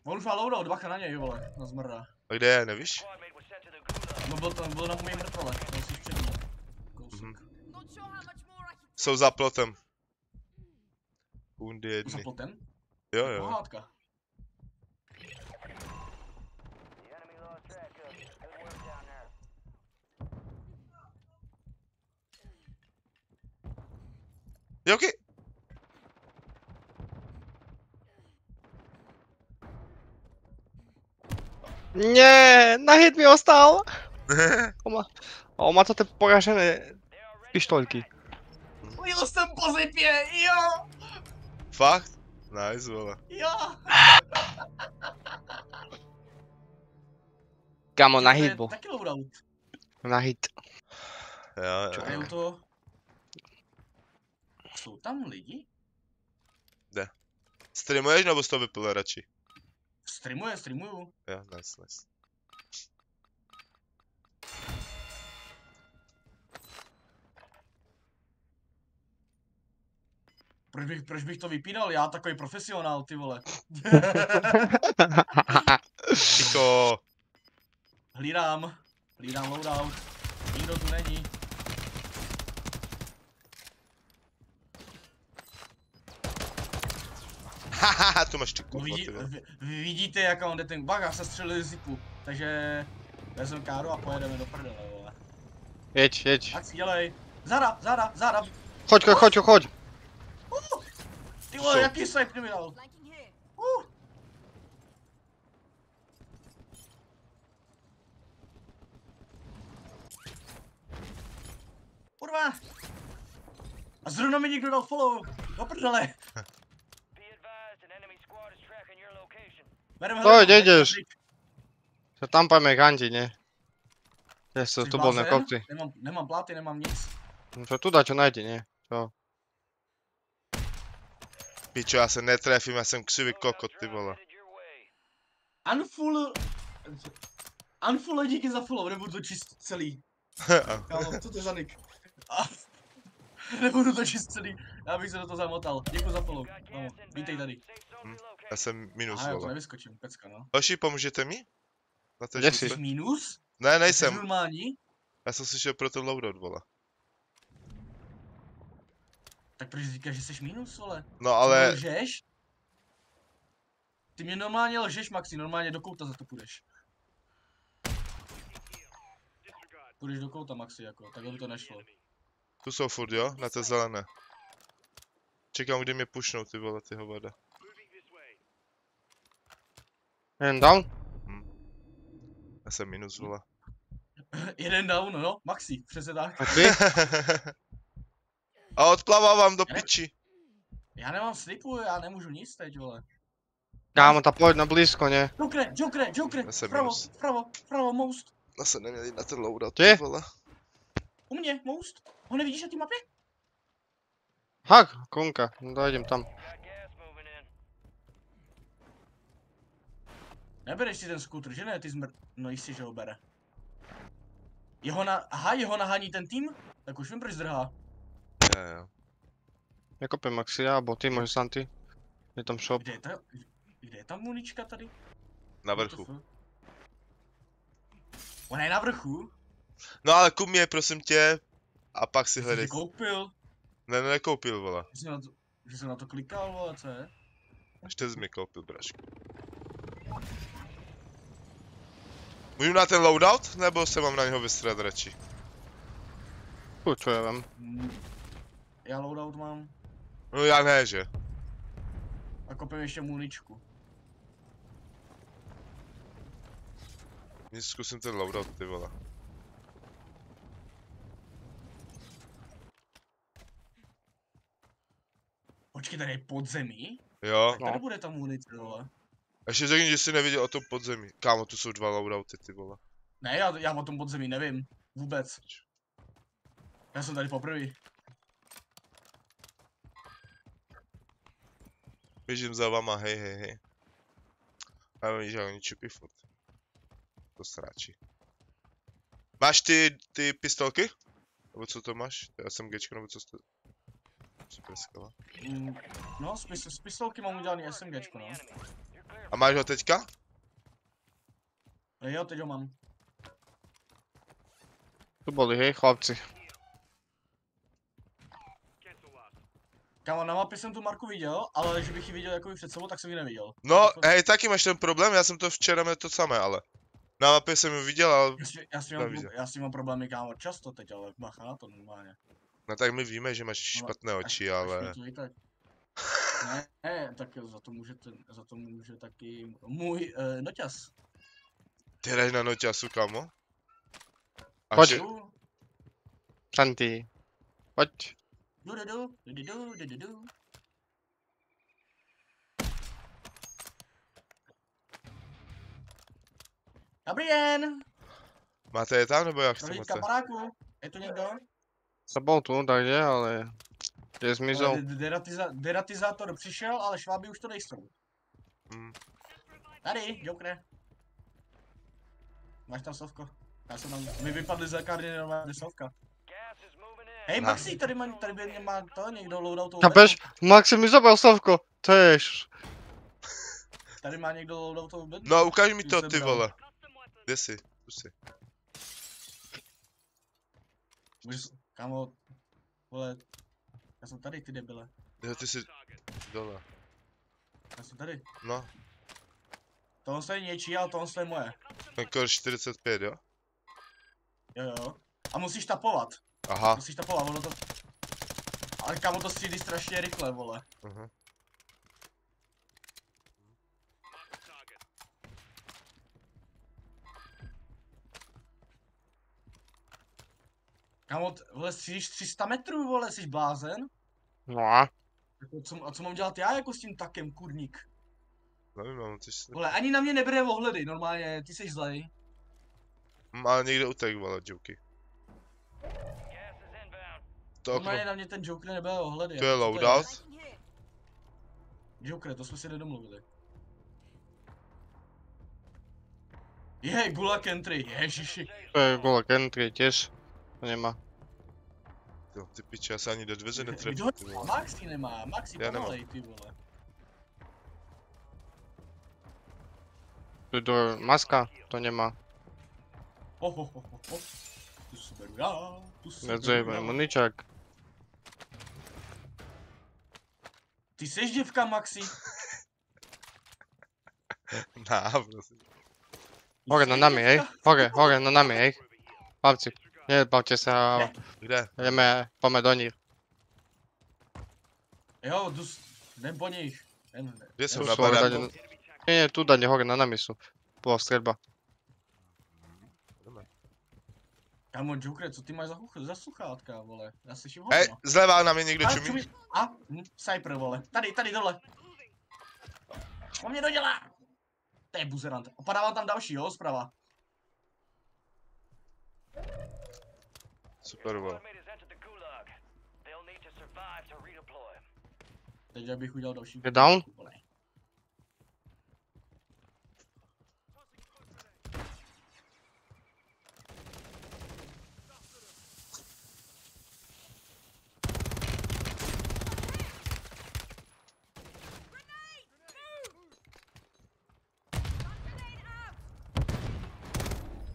On už má loadout, bacha na něj, vole, na zmrda. A kde je, nevíš? No byl tam, byl na můj mrtvole, to si před ním. Kousek. Mhm. Not Jsou za plotem. Bundy Za jedny. plotem? Jo, jo. Pohádka. You. Nie, na hit mi ostal. O, má to ty poražené pištolky. Jel jsem po zipě, jo, Fakt? Nice, vole. jo. Kamo, na hit bol. Taky loadout. Na hit. Jo, jo. je to... Jsou tam lidi? Streamuješ nebo jsi to vypil radši? Streamuje, streamuju. Jo, nice, nice. Proč bych, proč bych to vypínal? Já takový profesionál, ty vole. <laughs> Ticho. Hlídám. Hlídám loadout. Nikdo tu není. Hahaha, tu máš ty No, kurva, vidí, vy, vy vidíte, jak on jde ten baga se střelili zipu. Takže vezmeme káru a pojedeme do prdele, vole. Jeď, jeď. Tak si dělej. Zada, zada, zada. Choď, choď, choď, choď. Ty vole, Co? jaký snipe mi dal. Uh. Kurva! A zrovna mi někdo dal follow! Do prdele! Pojď, jdeš. Sa tam pojďme ganti, ne? To tu bol na blázen? kopci. Nemám, nemám pláty, nemám nic. No to tu dá čo najde, ne? Pičo, já se netrefím, já jsem křivý kokot, ty vole. Unfull... Unfollow díky za follow, nebudu to číst celý. <laughs> Kámo, co to je za nick? Nebudu to číst celý, já bych se do toho zamotal. Děkuji za follow. Kámo, vítej tady. Já jsem minus, Aha, já to vole. nevyskočím, pecka no. Hoši, pomůžete mi? Na té jsi? Jsi minus? Ne, Jsi nejsem. normální? Já jsem slyšel pro ten loadout, vole. Tak proč říkáš, že jsi minus, vole? No Ty ale, lžeš? Ty mě normálně lžeš, Maxi, normálně do kouta za to půjdeš. Půjdeš do kouta, Maxi, jako, takhle by to nešlo. tu jsou furt, jo? Na té zelené. Čekám, kdy mě pušnou ty vole, ty hovada. Jeden down? Já jsem minus, vole. Jeden down, no, Maxi, přesně tak. A ty? <laughs> A odplavávám do Já ne- piči. Já nemám slipu, já nemůžu nic teď, vole. Kámo, ta pojď na blízko, ne? Jokere, Já jsem vpravo, vpravo, vpravo, most. Já jsem neměl jít na ten loadout, Ty? vole. U mě, most. Ho nevidíš na té mapě? Hak, konka, no dojdem tam. Nebereš si ten skútr, že ne, ty zmr... No jistě, že ho bere. Jeho na... Aha, jeho nahání ten tým? Tak už vím, proč zdrhá. Jo, jo. Nekopím Maxi, já, bo ty, možná sám ty. Je tam shop. Kde je ta... Kde je ta munička tady? Na vrchu. Ona je na vrchu? No ale kup mě, prosím tě. A pak si Jsi hledej. si koupil? Ne, ne, nekoupil, vole. Že jsi na to, že jsi na to klikal, vole, co je? Ještě jsi mi koupil, braško. Můžu na ten loadout, nebo se mám na něho vystřelat radši? Tu, čo ja vím. Hmm. Já loadout mám No já ne, že? a kopím ještě muničku. Nic zkusím ten loadout, ty vole. Počkej, tady je podzemí? Jo. Tak tady bude ta munice, vole. Ještě řekni, že jsi neviděl o tom podzemí. Kámo, tu jsou dva loadouty, ty vole. Ne, já, já o tom podzemí nevím. Vůbec. Já jsem tady poprvé. Běžím za vama, hej, hej, hej. A oni, že oni čupí furt. To sráči. Máš ty, ty pistolky? Nebo co to máš? To je SMGčko, nebo co jste... Super skala. Mm, no, z, pis, z pistolky mám udělaný SMGčko, no. A máš ho teďka? Jo, teď ho mám. Tu boli, hej, chlapci. Kámo, na mapě jsem tu Marku viděl, ale že bych ji viděl jako před sebou, tak jsem ji neviděl. No, Jako- hej, taky máš ten problém, já jsem to včera měl to samé, ale. Na mapě jsem ji viděl, ale... Já s, já, s tím mám, já s tím mám problémy, kámo, často teď, ale bacha na to normálně. No tak my víme, že máš špatné oči, Až ale... i tak. Ne, ne, tak za to může, ten, za to může taky můj uh, noťas. Ty hraješ na noťasu, kamo? A Pojď. že- Santi. Pojď. Du, du, du, du, du, du, du, du. Dobrý den, Máte je tam, nebo jak to dobrý máte? kamaráku, je tu někdo? Sa bol tu, takže, ale... Je. Ale de- deratiza, deratizátor přišel, ale šváby už to nejsou. Hm, Tady, Jokre. Máš tam sovko? Já jsem tam, my vypadli z lékárny normálně sovka. Hej. Maxi, tady, má, tady by má to někdo loadoutovou Chápeš? Maxi mi zabral Slavko. To je... š- Tady má někdo loadoutovou bednu. No, ukáž mi to, ty vole. Kde jsi? Tu jsi. Můžeš, kámo, vole, já jsem tady, ty debile. Jo, ty jsi dole. Já jsem tady. No, Tohle je něčí, ale tohle je moje. ten kor 45, jo? Jo, jo. A musíš tapovat. Aha. Musíš tapovat, ono to... Ale kámo, to střílí strašně rychle, vole. aha. Kámo, t- vole, střílíš 300 metrů, vole, jsi blázen? No a? Jako, co, a co mám dělat já jako s tím takem, kurník? Nevím, mám ty jsi... Vole, ani na mě nebere ohledy, normálně, ty jsi zlej. Ale někde utek, vole, joky. To okno, Normálně na mě ten Joker nebere ohledy. to je jako, loadout. Joker, to jsme si nedomluvili. Jej, Gulag Entry, ježiši. To je gole entry tiež. To nemá. Jo, ty piče, já se ani do dveře Kdo netrefím, vole. Maxi nemá, Maxi Já nemám. pomalej, ty vole. Tu do maska, to nemá. Ho, ho, ho, ho, ho. Tu si beru já, tu si beru já. muničák. Ty seš děvka, Maxi? <laughs> Ná, prosím. Hore na nami, hej. Hore, hore na nami, hej. Chlapci, nebavte sa, Ne. Kde? ideme, poďme do nich. Jo, jdu, s- jdem po nich. Jdem. Kde jsou na baráku? nie, tu dane, hore na nami sú. Bola streľba. Jdeme. Kámo, Joker, co ty máš za, chuch, za sluchátka, vole? Já slyším Hej, hovno. zleva na mě někdo A, čumí. čumí. A, hm, Cypher, vole. Tady, tady dole. On mě dodělá. To je buzerant. Opadá vám tam další, jo, zprava. Super, vole. Teď jak bych udělal další. Je down? Vole.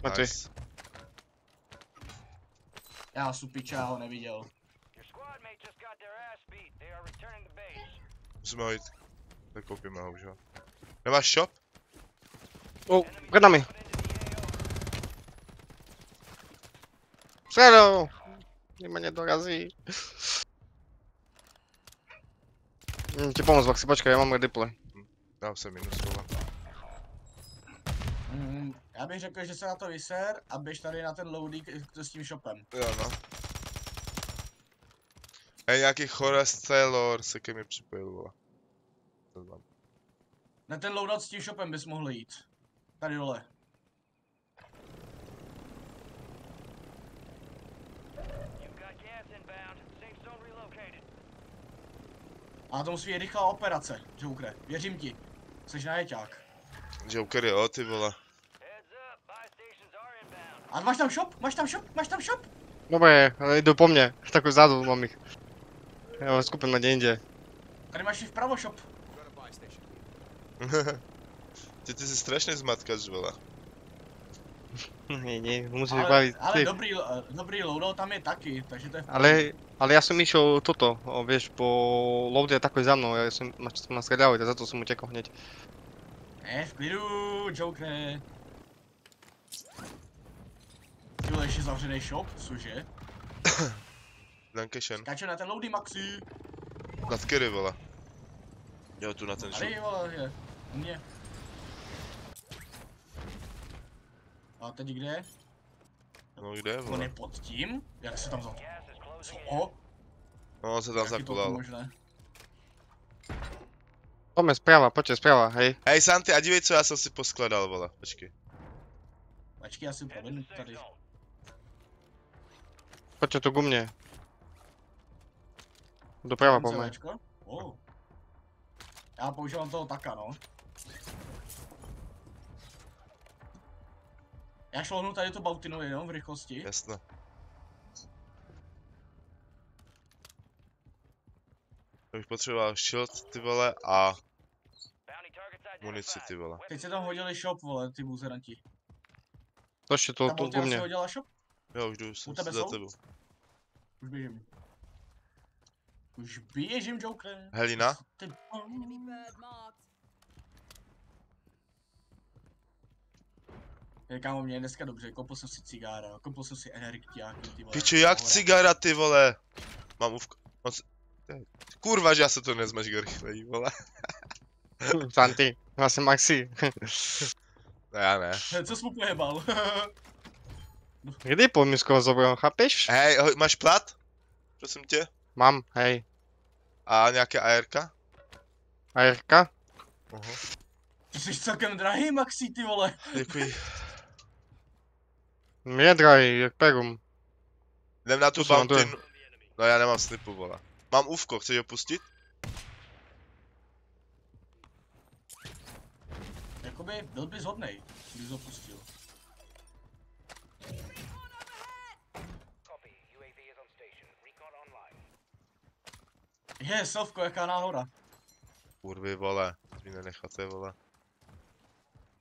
Mŕtvy. Nice. Já su piče, já ho neviděl. Musíme ho jít. Tak koupíme ho už, jo. Nemáš shop? O, pred nami. Strelo! Nima nedorazí. Hm, ti pomôcť, Maxi, počkaj, ja mám rediple. Dám se minus, vole. Mm, já bych řekl, že se na to vyser a běž tady na ten loading s tím shopem. Jo, no. Hej, nějaký Horace Taylor se ke mně připojil, vole. To. Na ten loadout s tím shopem bys mohl jít. Tady dole. A na tom svý je rychlá operace, Joker. Věřím ti. Jsi najeťák. Joker, jo, ty vole. A máš tam shop? Máš tam shop? Máš tam shop? Dobre, ale idú po mne. Tak vzadu mám ich. Ja ho skúpim na inde. Tady máš i vpravo shop. <laughs> Ty, ty jsi strašně zmatkač, vole. <laughs> Nie, nie, musíš Ale, vybaviť. ale dobrý, eh, dobrý loadout tam je taky, takže to je Ale, ale ja som išiel toto, o, vieš, po loade takoj za mnou, ja som, ma, ma tak za to som utekol hneď. Ne, v klidu, Joker. Ty vole, ještě zavřený shop, cože? <coughs> Dankeschön. Skáče na ten loady maxi. Nad Kerry, vole. Jo, tu na ten shop. Tady, vole, je. U mě. A teď kde? No kde, On je vole? pod tím? Jak se tam za... Co? No, on se tam zakulal. možné? Poďme sprava, poďte sprava, hej. Hej, Santy, a dívej, co já jsem si poskladal, vole. Počkej. Počkej, já si provedu tady. Poďte tu mne. Doprava po. MCVčko? Oh. Já používám toho taka, no. Já šlohnu tady tu bautinu jenom v rychlosti. Jasno. Já bych potřeboval shield, ty vole, a munici, ty vole. Teď se tam hodili shop, vole, ty buzeranti. Poďte tu, Ta tu ku bautena si mne. hodila shop? Jo, už jdu, jsem tebe za jsou? tebou. Už běžím. Už běžím, Joker. Helina? Ty... Je, kámo, mě je dneska dobře, koupil jsem si cigára, koupil jsem si energiáky, ty vole. Piče, jak cigara, ty vole? Mám uvk... Kurva, že já se to nezmaž rychleji, vole. Santy, vlastne Maxi. <laughs> No já ne. Co jsi mu pojebal? <laughs> Kdy po mi skoro zobral, chápeš? Hej, máš plat? Prosím tě. Mám, hej. A nějaké ARK? ARK? Aha. Ty jsi celkem drahý, Maxi, ty vole. Děkuji. Mne drahý, jak perum. Jdem na tu bounty. No já nemám snipu, vole. Mám uvko, chceš ho pustit? Jako jakoby, byl bys hodnej, kdybys ho pustil. Copy. UAV is on station. Recon online. Je, Sovko, jaká náhoda. Kurvy, vole. Vy nenecháte, vole.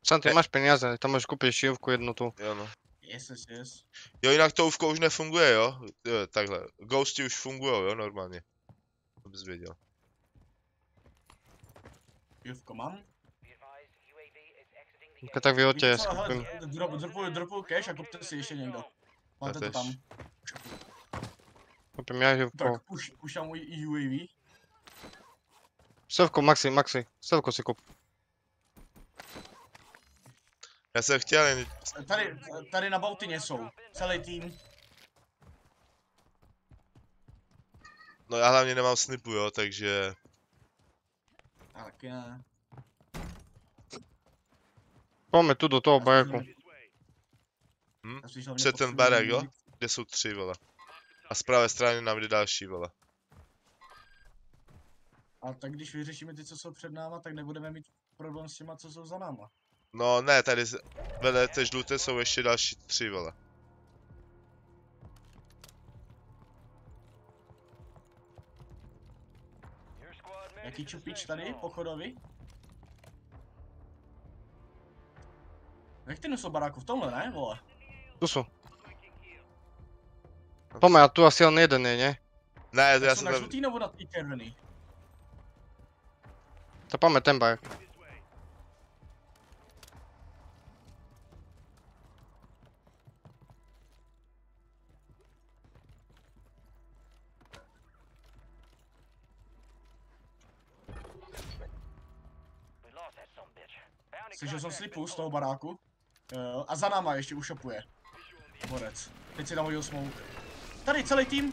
Sam, ty máš peniaze, tam můžeš koupit šívku jednu tu. Jo, no. Yes, yes, yes. Jo, jinak to uvko už nefunguje, jo? jo takhle. Ghosty už fungují, jo, normálně. To bys věděl. Pivko mám. Tak, tak vyhoďte, Víte já si koupím. dropuju, dropuju cash a kupte si ještě někdo. Máte to tam. Já živku. Tak, puš, pušám můj i UAV. Sevko, Maxi, Maxi, Sevko si kup. Já jsem chtěl jen... Tady, tady na Bautině jsou. Celý tým. No já hlavně nemám snipu, jo, takže... Taky ne. Pojďme tu do toho bajaku. Hm? Já Před ten barák, jo? Kde jsou tři, vole. A z pravé strany nám jde další, vole. A tak když vyřešíme ty, co jsou před náma, tak nebudeme mít problém s těma, co jsou za náma. No ne, tady vedle té žluté jsou ještě další tři, vole. Jaký čupič tady, pochodovi? Jak ty nosou baráku? V tomhle, ne, vole? Tu jsou. Pojďme, a tu asi jen jeden je, ne? Ne, Tak já jsem na tam... žlutý nebo na tý červený? Tak pojďme ten. Bounty Slyšel jsem slipu z toho baráku. Jo, a za náma ještě ušapuje. Borec. Teď si tam hodil smoke. Tady celý tým.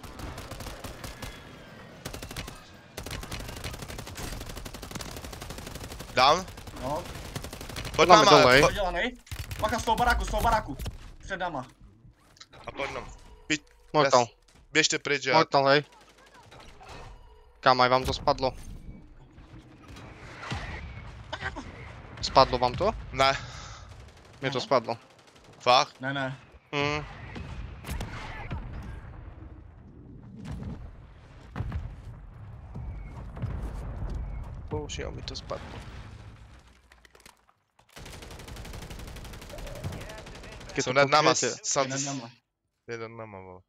Down? No, Máme náma, dole, po, podělaný. Bacha z toho baráku, z toho baráku. Před náma. a pod nám. Mortal, Běžte pryč, já. mortal, hej. Kam, aj vám to spadlo. Spadlo vám to? Ne, Mně to spadlo. fakt? Ne, ne. Hm. Bohužel mi to spadlo. Jsou to nad náma, sam, Je nad náma. je nad náma, vole.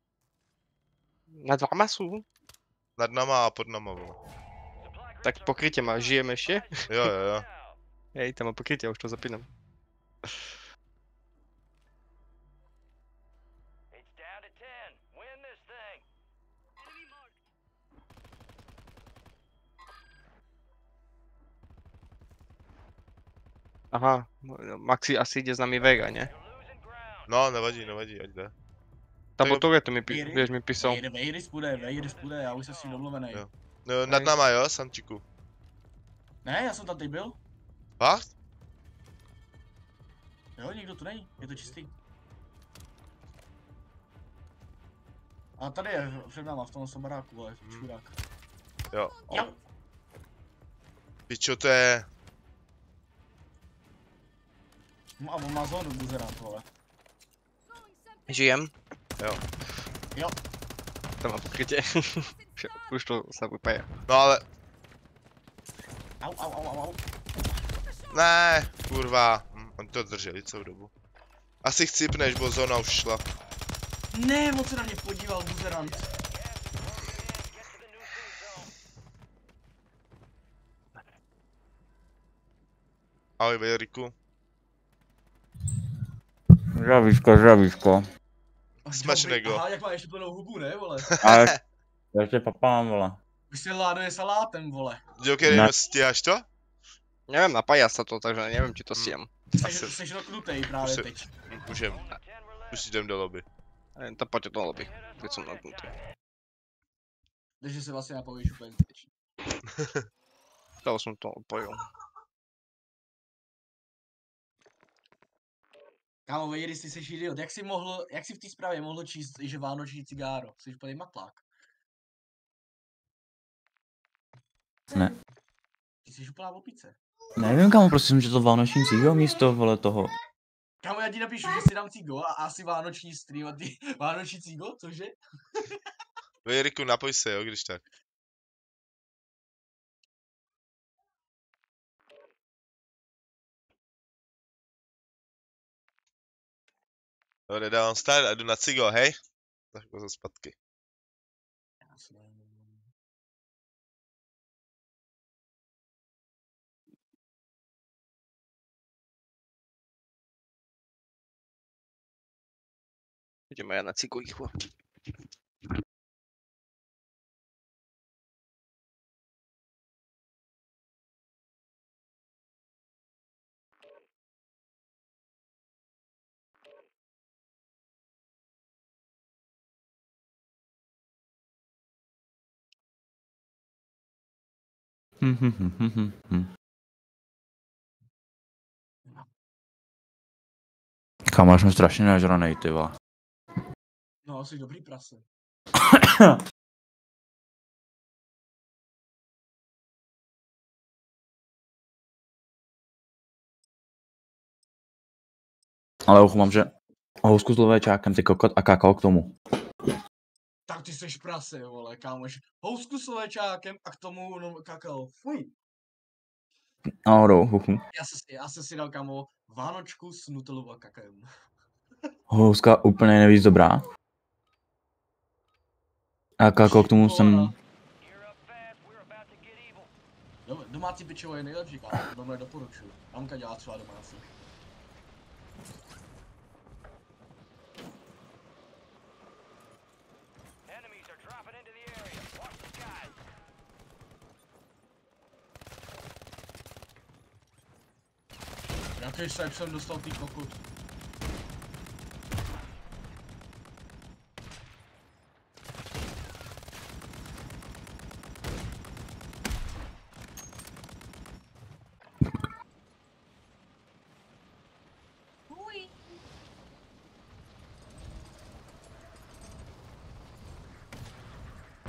Nad váma jsou? Nad náma a pod náma, vole. Tak pokrytě má, žijeme ještě? Jo, jo, jo. Hej, tam má pokrytě, už to zapínám. Aha, Maxi asi jde s nami Vega, ne? No, nevadí, nevadí, ať jde. Ta Tak- botově to mi pí, Vejry? běž mi písal. Vejry, Vejrys bude, Vejrys bude, já už jsem s tím domluvený. Jo. No, nad náma, jo, Sančiku. Ne, já jsem tady byl. Fakt? Jo, nikdo tu není, je to čistý. A tady je před náma v tom baráku, ale Hmm. čurák. Jo. Jo. Pičo, to je... a on má zónu buzerant, vole. Žijem? Jo. Jo. To má pokrytě. <laughs> už to se vypaje. No ale... Au, au, au, au, au. Ne, kurva. Hm, on to drželi celou dobu. Asi chcípneš, bo zóna už šla. Ne, moc se na mě podíval buzerant. Ahoj, Vejriku. Zdravíčko, zdravíčko. Smačnego. Aha, jak má ještě plnou hubu, ne, vole? Ale <laughs> já ještě papám, vole. Už se láduje salátem, vole. Joker, Ne. stíháš to? Nevím, napája se to, takže nevím, či to Hmm. stíham. Jsi, Asi- jsi roknutej právě se- teď. Můžem. Only 10 were left. Už jdem do lobby. Eh, To pojď do lobby, teď jsem naknutý. Takže se vlastně napovíš úplně zbytečně. To jsem to odpojil. Kámo, Vejrys, ty jsi idiot. Jak jsi mohl, jak jsi v té zprávě mohl číst, že vánoční cigáro? Jsi úplný matlák. Ne. Ty jsi úplná opice. Nevím kam, prostě jsem četl Vánoční cího místo, vole, toho. Kámo, já ti napíšu, že si dám cigo a asi vánoční stream a ty <laughs> vánoční cigo, cože? Vej, Riku, napoj se, jo, když tak. Dobre, dávam start a jdu na cigo, hej? Tak pozor zpátky. Jdeme já na cikujíchu. Hm, Kámo, já jsem strašně nažranej, ty vole. No, jsi dobrý prase. Ale uchu mám, že housku s lovéčákem, ty kokot a kakao k tomu. Tak ty seš prase, vole, kámoš. Housku s lečákem a k tomu no, kakao. Fuj. Náhodou, huchu. Já se, já jsem si dal, kámo, vánočku s nutelou a kakaem. <laughs> Houska úplně nejvíc dobrá. A kakao k tomu jsem... To Domácí pičivo je nejlepší, kámo, tohle doporučuju. Mamka dělá třeba domácí. Jaký sep jsem dostal ty kokot.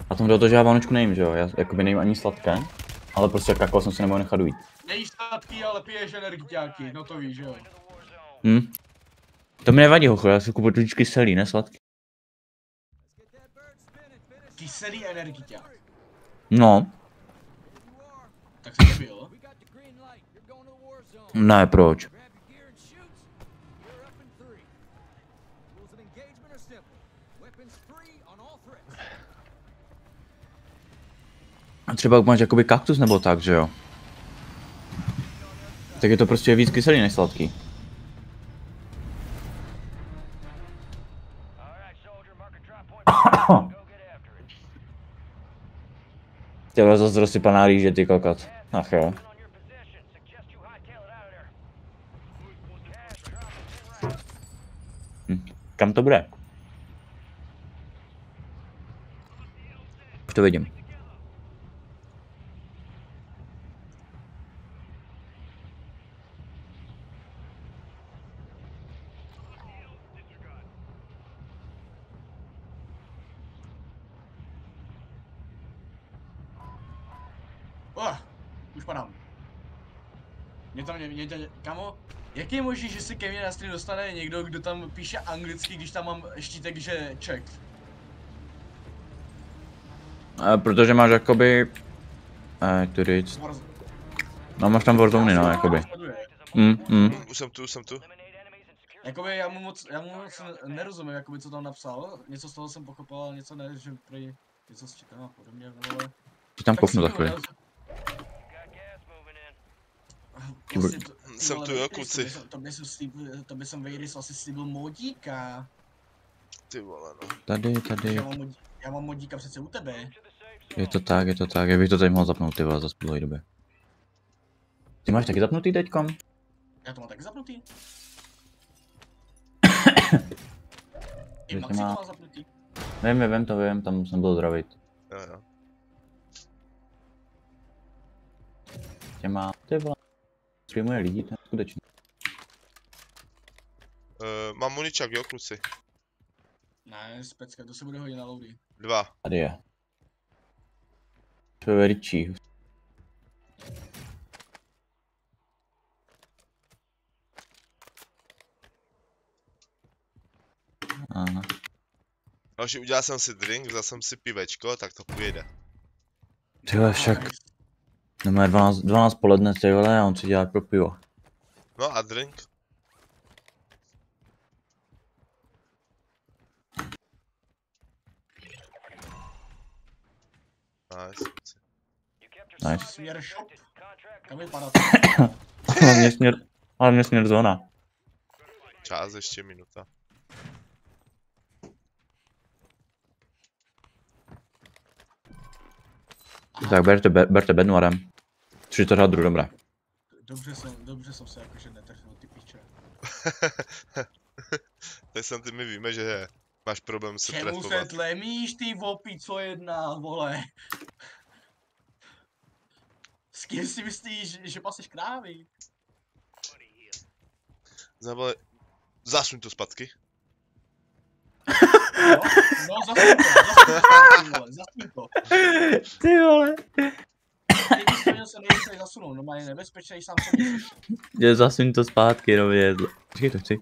A tom jde o to, že já Vánočku nejím, že jo? Já jakoby nejím ani sladké. Ale prostě kakao jsem si nemohl nechat ujít. Sladký, ale piješ energiťáky, no to víš, jo. Hm? To mi nevadí, hocho, já si kupuju trošičku kyselý, ne sladký. Kyselý energiťák. No, Tak jsi zone. ne, proč? A třeba máš jakoby kaktus nebo tak, že jo? Tak je to prostě víc kyselý než sladký. <coughs> Ty vole, zase rozsypaná rýže, ty kokot. Ach jo. Route. Kam to bude? Už to vidím. Oh, už padám. Mě tam, mě, mě, mě, kamo, jak je možný, že se ke mně na stream dostane někdo, kdo tam píše anglicky, když tam mám štítek, že Czech? E, protože máš jakoby... E, jak to říct? No máš tam Warzone, no, jakoby. Mm, mm. Hm, Už jsem tu, už jsem tu. Jakoby já mu moc, já mu moc ne- nerozumím, jakoby co tam napsal, něco z toho jsem pochopil, ale něco ne, že prý něco s čitem a podobně, vole. Ty tam kopnu za chvíli. vole, got gas moving to- ty Jsem tu, jo, kluci. To by jsem- to by jsem Vejrys asi slíbil modíka. Ty vole, no. Tady, tady. Já mám, modí, já mám modíka přece u tebe. Je to tak, je to tak. Já bych to tady mohl zapnout, ty vole, za dlouhé době. Ty máš taky zapnutý teďkom? Já to mám taky zapnutý. <coughs> I Že Maxi to má zapnutý. Vím, vím, to vím, tam jsem byl zdravit. Jo, jo. Tě má, ty vole streamuje lidi, to je skutečný. Uh, mám muničák, jo, kluci? Ne, nice, pecka, to se bude hodit na loudy. Dva. Tady je. To je Richie. Aha. Takže udělal jsem si drink, vzal jsem si pivečko, tak to půjde. Tyhle však no má 12, 12 poledne, ty vole, a on si dělá pro pivo. No a drink? Nice. Nice. <coughs> Směr shop. contract Kam vypadá? Hlavně směr, zóna. Čas ještě minuta. Tak berte, be- berte Bednuarem. Tři to hadru, dobré. Dobře jsem, dobře jsem se jakože netrefil ty piče. Tak jsem ty my víme, že máš problém se Čemu se trefovat. tlemíš ty vopi, co jedná, vole? S kým si myslíš, že paseš krávy? Zabole... Zasuň to zpátky. No, no zasuň to, zasuň to, vole, zasuň to. Ty vole. Měl se nejvíce zasunout, no je nebezpečný sám sobě. jsi. Je zasuň to zpátky, no je zle. Počkej, to chci.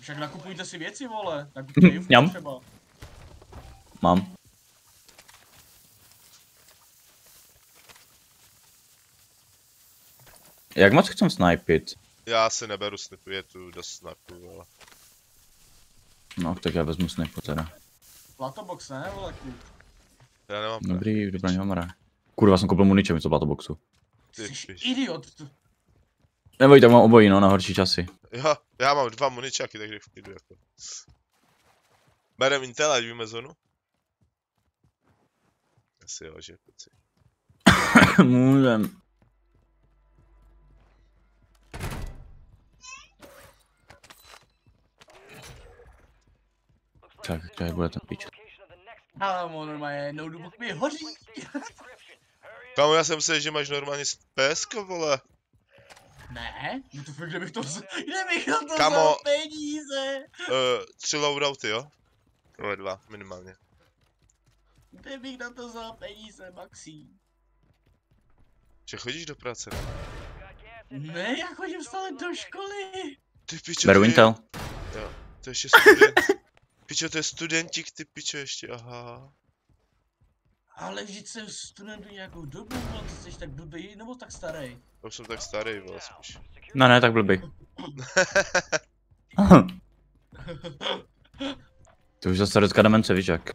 Však nakupujte si věci, vole. Nakupujte info Mňam. třeba. Mám. Jak moc chcem snipit? Já si neberu snipu, je tu dost snipů, ale... No, tak já vezmu snipu teda. Platobox, ne, vole. Já nemám. Dobrý, dobrá, nemám Kurva, jsem koupil muniče místo boxu. Ty Jsi idiot. Neboj, tak mám obojí, no, na horší časy. Jo, já mám dva muničáky, takže v klidu jako. Berem Intel, ať víme zónu? Asi jo, že. <coughs> Můžem. Tak, jak bude pič. The next Ale mo, normálně, notebook mi hoří. Kámo, já jsem myslel, že máš normálně PSK, vole. Ne, no to fakt, kde bych to vzal, kde bych na to Kamo. vzal peníze? Uh, tři loadouty, jo? No, dva, minimálně. Kde bych na to vzal peníze, Maxi? Že chodíš do práce? Ne, já chodím stále do školy. Ty pičo, Beru to Intel. To je ještě student. Pičo, to je studentík, ty pičo ještě, aha. Ale vždyť jsem studentu nějakou dobu, no, ty jsi tak blbý, nebo tak starý? To už jsem tak starý, vole, spíš. No ne, tak blbý. <laughs> to už zase lidská demence, víš jak.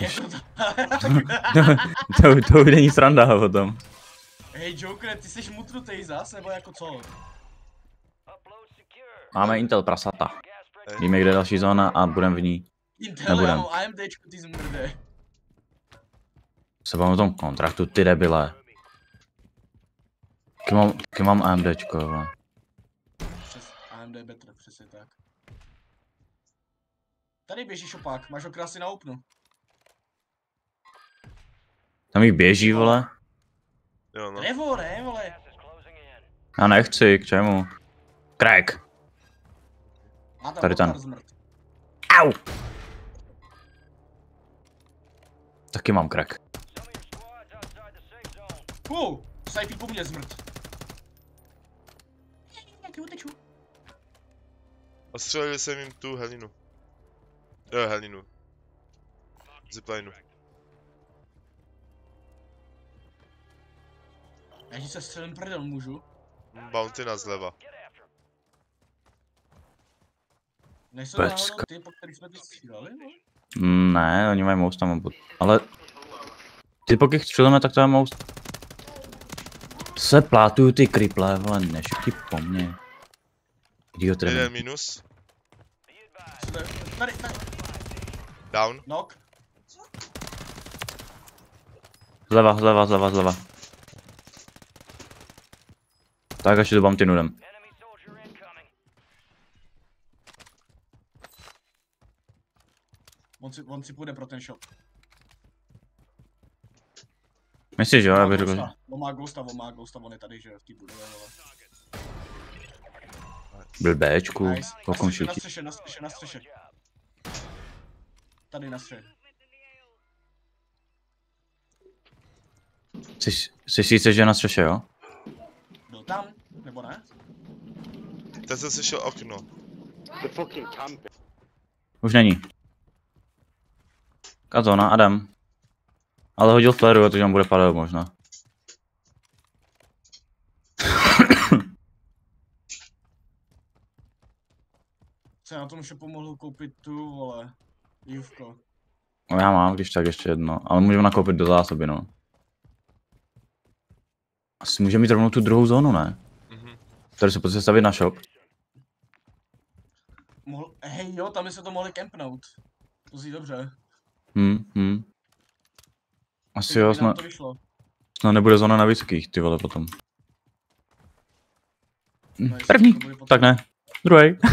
Jako to, <laughs> to už není sranda potom. Hej Joker, ty jsi mutrutej zas, nebo jako co? Máme Intel prasata. Víme, kde je další zóna a budeme v ní. Nebudem. ty zmrde. Se bavím o tom kontraktu, ty debile. Taky mám, taky mám AMDčko, jo. Přes AMD better, přesně tak. Tady běží šopák, máš ho krásně na opnu. Tam jich běží, vole. Jo, no. Drevo, ne, vole. Já nechci, k čemu? Crack. Tady ten. Au! Taky mám zone. Wow, Saifi po mně zmrt. Já ti uteču. Ostřelili jsem jim tu helinu. Jo, helinu. Ziplineu. Já ti se střelím prdel můžu. Bounty na zleva. Nejsou Pecka. náhodou ty, po kterých jsme ty stříleli? no? Mm, Ne, oni mají most tam, bod- ale... Ty pokud střelíme, tak to je most. Se plátuju ty kriple, vole, nešti po mně. Idiot, Jeden jeden. minus. Tady, tady, Down. knock. Zleva, zleva, zleva, zleva. Tak až to mám ty nudem. On si, on si půjde pro ten shop. Myslíš, jo, On já má bych řekl, že- on má ghosta, on má ghosta, on je tady, že jo, v té budově, vole. byl Bčku, Nice. Na pokom střeše, na střeše, na střeše, na střeše. Tady na střeše. Jsi, jsi si jistý, že je na střeše, jo? Byl tam, nebo ne? Teď jsem slyšel okno. The fucking camp. Už není. Kazona, Adam. Ale hodil flaru, takže on bude padat možná. Se na tom shopu mohl koupit tu, vole, jivko. No já mám, když tak ještě jedno. Ale můžeme nakoupit do zásoby, no. Asi můžeme mít rovnou tu druhou zónu, ne? Mhm. Tady se potřebuje stavit na shop. Mohl, hej jo, tam by se to mohli kempnout. To zní dobře. Hm, hm. Asi jo, snad, snad nebude zóna na vysokých, ty vole, potom. No, První, tak ne. Druhý. <laughs>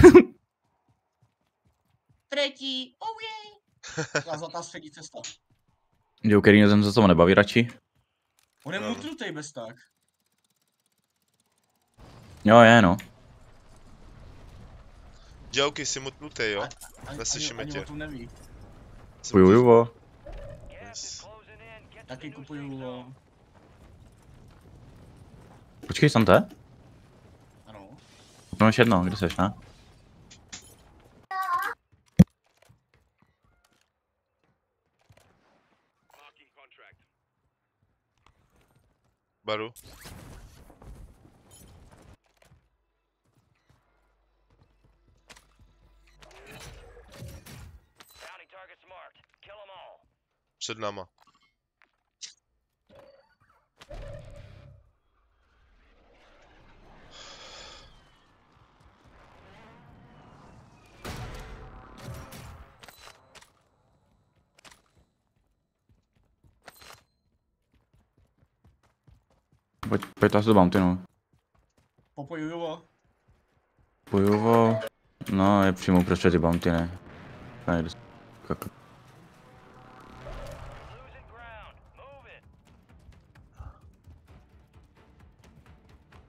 Třetí, oh jej. Taková <laughs> zlatá střední cesta. Jokerý jsem se toho nebaví radši. On je No. mutnutý bez tak. Jo, je no. Joky si mutnutý, jo? Neslyšíme tě. ani o tom neví. Jsem Puju, juvo. Gas is closing in. Get to Taky the new kupuju, safe vole. zone. Před náma. Pojď, pojď asi do bounty, no. Popoju, jo. Pujovo. No, je přímo uprostřed ty bounty, ne. Nejde. Kak-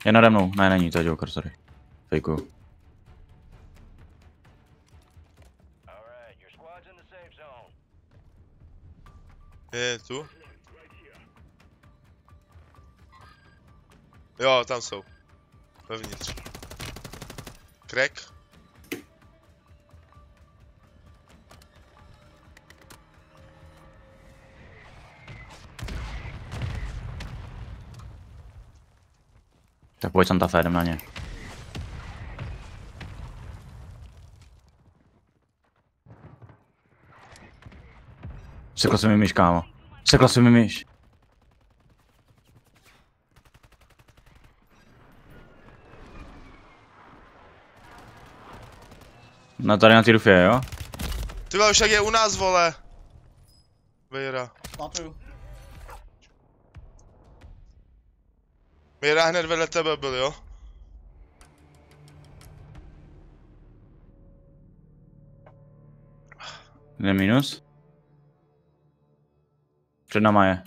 Je nade mnou. Ne, není, to Joker, sorry. Zone. Je tu? Jo, tam jsou. Vevnitř. Crack. Tak pojď Santa Fe, jdem na ně. Sekla se mi myš, kámo. Sekla se mi myš. No tady na ty rufě, jo? Ty vole, však je u nás, vole. Vejra. Pamatuju. Vejra hned vedle tebe byl, jo? Kde je minus? Před náma je.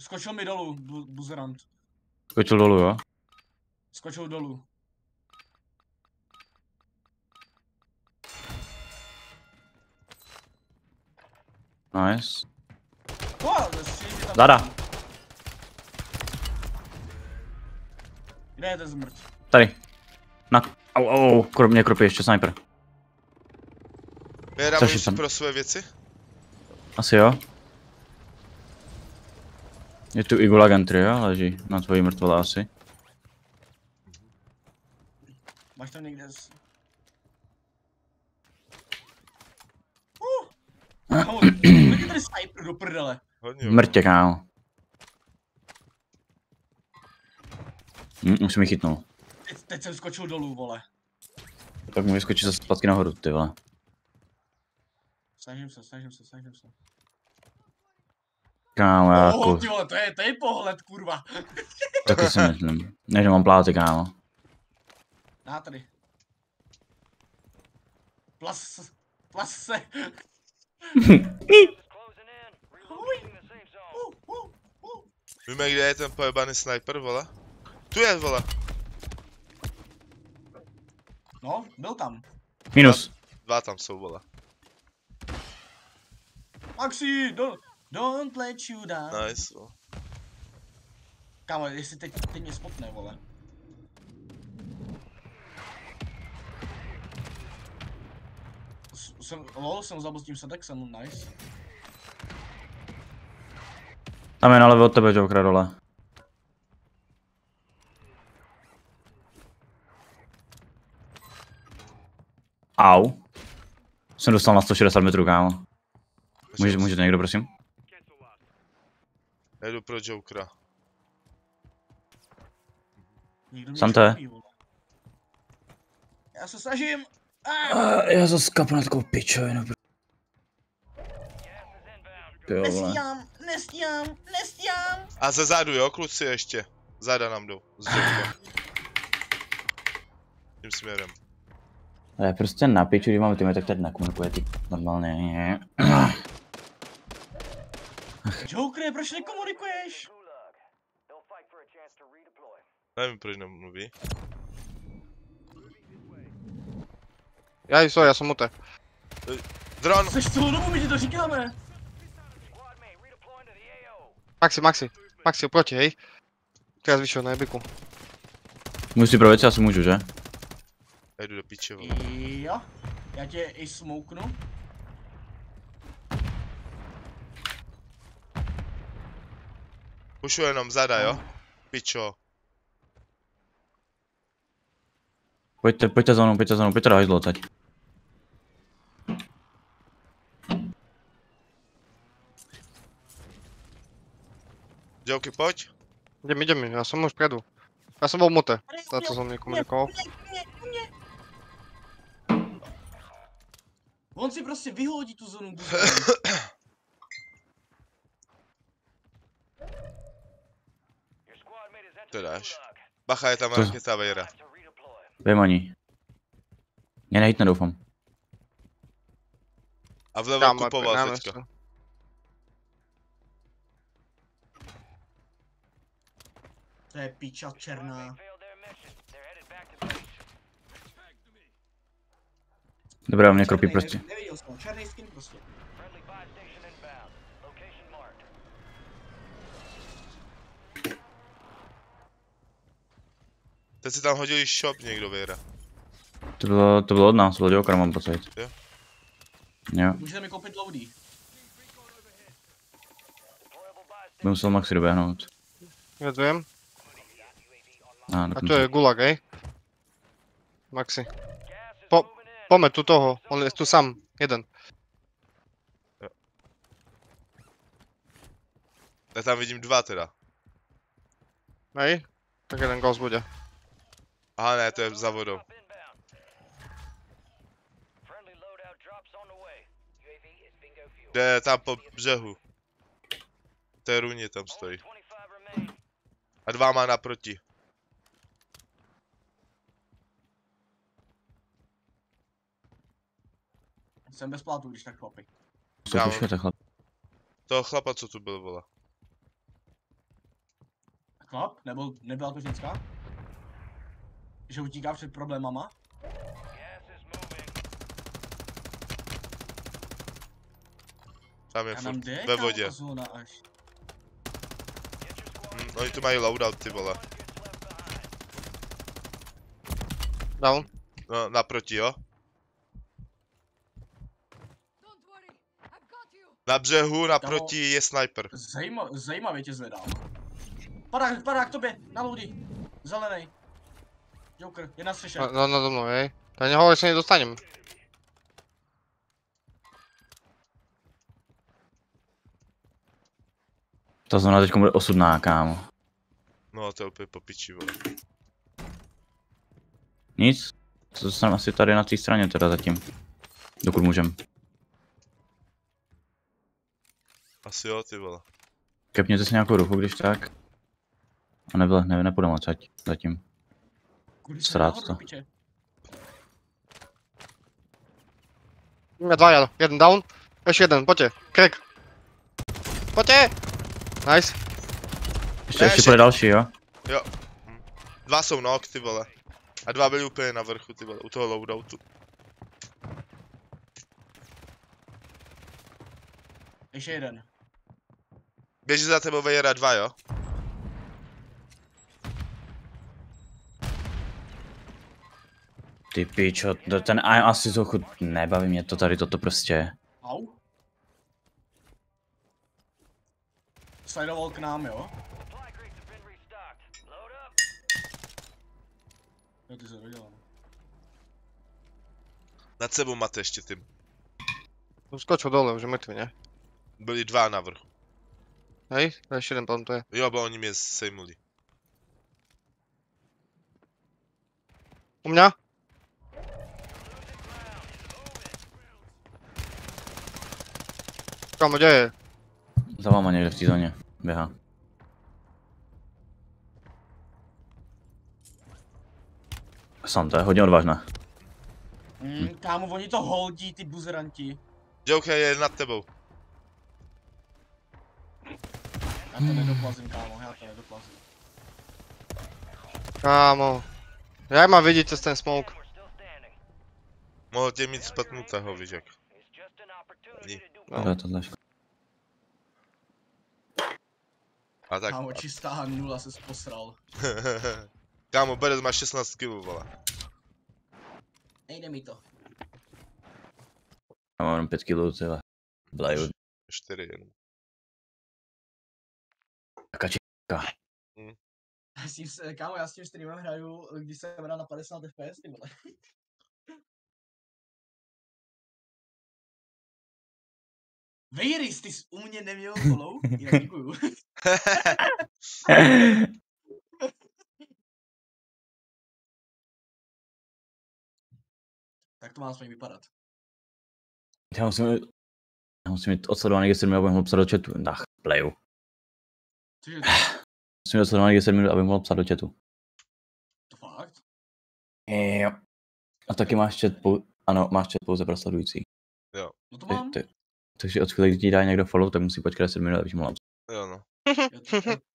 Skočil mi dolů, bu- buzerant. Skočil dolů, jo? Skočil dolů. Nice. Oh. Zada. Kde je ten zmrt? Tady. Na... Au, au, au, mě kropí ještě sniper. Což můžeš si jsem- pro své věci? Asi jo. Je tu Igula Gantry, jo? Leží na tvojí mrtvole asi. Máš tam někde z... Uh! Kámo, tady sniper do prdele? Mrtě, kámo. Hm, už jsem ji chytnul. Teď, teď jsem skočil dolů, vole. Tak můžu skočit zase zpátky nahoru, ty vole. Snažím se, snažím se, snažím se. Kámo, já Oh, jako, ty vole, to je, to je pohled, kurva. <laughs> taky si myslím. Ne, že mám pláty, kámo. Na tady. Plas, plas se. <laughs> Víme, kde je ten pojebaný sniper, vole? Tu je, vole. No, byl tam. Minus. Dva tam jsou, vole. Maxi, don't, don't let you down. Nice, vole. Kámo, jestli teď, teď mě spotne, vole. Jsem, lol, jsem zabil s tím Sedexem, nice. Tam je nalevo od tebe, Joker, dole. Au. Jsem dostal na 160 metrů, kámo. Může, můžete někdo, prosím? Já jdu pro Jokera. Sante. vole. Já se snažím. Ah, já zase kapu na takovou pičovinu. jo, nestíhám, nestíhám, nestíhám. A ze zádu, jo, kluci ještě. Záda nám jdou. Z. Tím směrem. Je prostě na piču, když máme týmy, tak tady nekomunikuje ty normálně. Joker, proč nekomunikuješ? Nevím, proč nemluví. Já jsem, já jsem ute. Dron! Seš celou dobu, my ti to říkáme. Maxi, Maxi. Maxi, proti, hej. Teraz vyšel na jebiku. Můžu si provět, asi můžu, že? Já jdu do piče, vole. Jo. Já tě i smouknu. Pušu jenom zada, jo? Pičo. Pojďte, pojďte za mnou, pojďte za mnou, pojďte do hajzlu odsaď. Joky, pojď. Jdem, jdem, já jsem už predu. Já jsem byl mute, za to jsem mě komunikoval. On si prostě vyhodí tu zónu. <coughs> To dáš. Bacha, je tam To- raketa Vejra. Vím ani. Mě nejít nedoufám. A vlevo kupoval teďka. to. To je piča černá. Dobré, on mě kropí prostě. ne- Neviděl jsem ho, černý skin prostě. Teď si tam hodili shop někdo, Vejra. To bylo, to bylo od nás, to bylo Joker, mám pocit. Jo. Jo, Můžete mi koupit loudý. Deployable buy by station. musel Maxi doběhnout. Vedujem. A, A dokonce. to je gulag, hej? Maxi. Pome tu toho, on je tu sám, jeden. Já tam vidím dva teda. Hej? Tak jeden ghost bude. Aha, ne, to je za vodou. Jde tam po břehu. V té runě tam stojí. 25 remain. A dva má naproti. Jsem bez plátu, když tak chlapi. Co Kámo. počkejte, chlap. Toho chlapa, co tu byl, vole. Chlap? Nebyl, nebyla to ženská? Že utíká před problémama? Tam je furt ve vodě. ta zóna až. Get your squad Hm, oni tu mají loadout, ty vole. Down. No, naproti, jo? Don't worry, I've got you. Na břehu, naproti je sniper. Zajíma, zajímavě tě zvedám. Padá, padá k tobě, na loudi. Zelený. Joker, je na střeše. Na, na, nade mnou, hej? Nehovorím, že se nedostanem. Ta zóna teď bude osudná, kámo. No, to je úplně po piči, vole. Nic. To jsem asi tady na té straně teda zatím. Dokud můžem. Asi jo, ty vole. Kepněte si nějakou ruchu, když tak. A nebyl, ne, nepůjdem odsaď, zatím. Srát to. Mě dva jel, jeden down. Ještě jeden, pojďte. Crack. Pojďte! Nice. Ještě, ještě ještě- půjde další, jo? Dva jsou knock, ty vole. A dva byli úplně na vrchu, ty vole, u toho loadoutu. Ještě jeden. Běží za tebou Vejra dva, jo? Ty pičo, to- ten asi trochu nebaví mě to tady, toto prostě. Au. Slidoval k nám, jo? Jo, ty se viděl. Nad sebou máte ještě tým. Skočil dole, už je mrtvý, ne? Byli dva na vrchu. Hej, ještě jeden tam to je. Jo, bo oni mě sejmuli. U mě? Kámo, děje? Za váma někde v té zóně běhá. Sam, to je hodně odvážné. Mm, kámo, oni to holdí, ty buzeranti. Joker je nad tebou. Já to nedoplazím, kámo, já to nedoplazím. Kámo. Jak mám vidět přes ten smoke? Mohl tě mít spatnutého, víš jak. To No. To je tohle. A tak. Kámo, čistá nula se posral. <laughs> Kámo, Berez má 16 kg, vole. Nejde mi to. Já mám jenom 5 kg, tyhle. Blaju. 4 jenom. Čeka. Já s tím, kámo, já s tím streamem hraju, když jsem hrál na 50 FPS, ty vole. <laughs> Vejris, ty jsi u mě neměl follow? Já děkuju. <laughs> tak to má aspoň vypadat. Já musím, já musím mít odsledovaný 10 minut, abych mohl psat do chatu. Ach, pleju. Cože, Musím mít odsledovaný 10 minut, abych mohl psat do chatu. to fakt? Jo. A taky máš chat, pou... ano, máš chat pouze pro sledující. No to Ty, mám. ty. Takže od chvíli, kdy ti dá někdo follow, tak musí počkat 10 minut, abych mohl napsat. Jo no. Jo,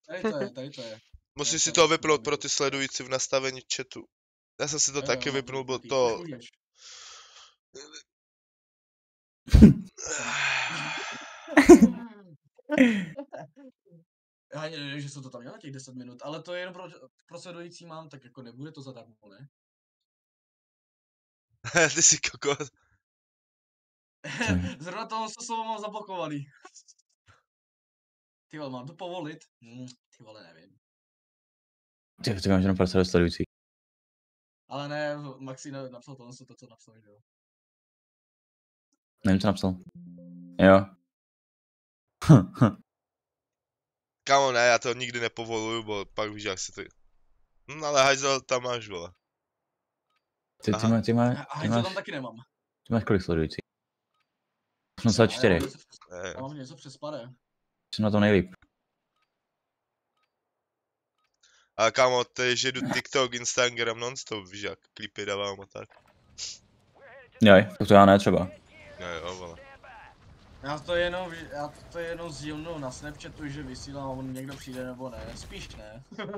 tady- to je, tady to je. Musíš si to vypnout pro ty sledující v nastavení chatu. Já jsem si to Jo, taky jo, vypnul, bo ty to... <sighs> <laughs> <laughs> <laughs> nemůžeš. Já ani nevím, že jsem to tam měl na těch 10 minut, ale to je jenom pro, pro sledující mám, tak jako nebude to zadarmo, ne? <laughs> Ty jsi kokos. <laughs> Zrovna toho se slovo mám zablokovaný. Ty vole, mám to povolit? Hm, ty vole, nevím. Ty, ty máš jenom 50 sledujících. Ale ne, Maxi ne- napsal tohle, to, co napsal, že jo. Nevím, co napsal. Jo. <laughs> Kámo, ne, já to nikdy nepovoluju, bo pak víš, jak se to... Hm, ale hajzel tam máš, vole. Ty, ty, má, ty, má, A ty, to máš, tam taky nemám. ty máš kolik sledujících? A já 84. mám něco přes- Ne, Já mám něco přes pade. Jsem na to nejlíp. ale kámo, to je, že jdu TikTok, Instagram non-stop, víš jak, klipy dávám a tak. Jaj, tak to já ne třeba. Jo, jo, vole. Já to jenom, já to jenom sdílnu na Snapchatu, že vysílám a on někdo přijde nebo ne, spíš ne. <laughs>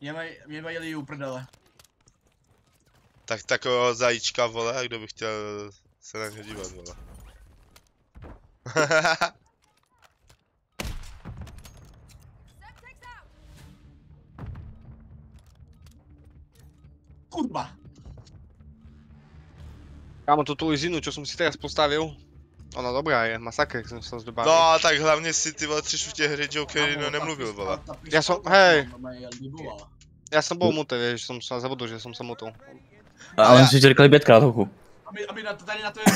mě mají, mě mají lidi uprdele. Tak takového zajíčka, vole, a kdo by chtěl se na něj dívat, vole. <laughs> Kurva! Kámo, to tu izinu, čo som si teraz postavil, ona dobrá je, masakr, jak som sa zdobavil. no a tak hlavně si ty vole tři čtvrtě hry Joker Kámo, no nemluvil, vole. som- pistolka hej. libová. Ja som bol mutý, vieš, som sa zabudol, že som sa mutil. Ale já- jsme si řekli pětkrát hochu. Aby, aby na to tady na to je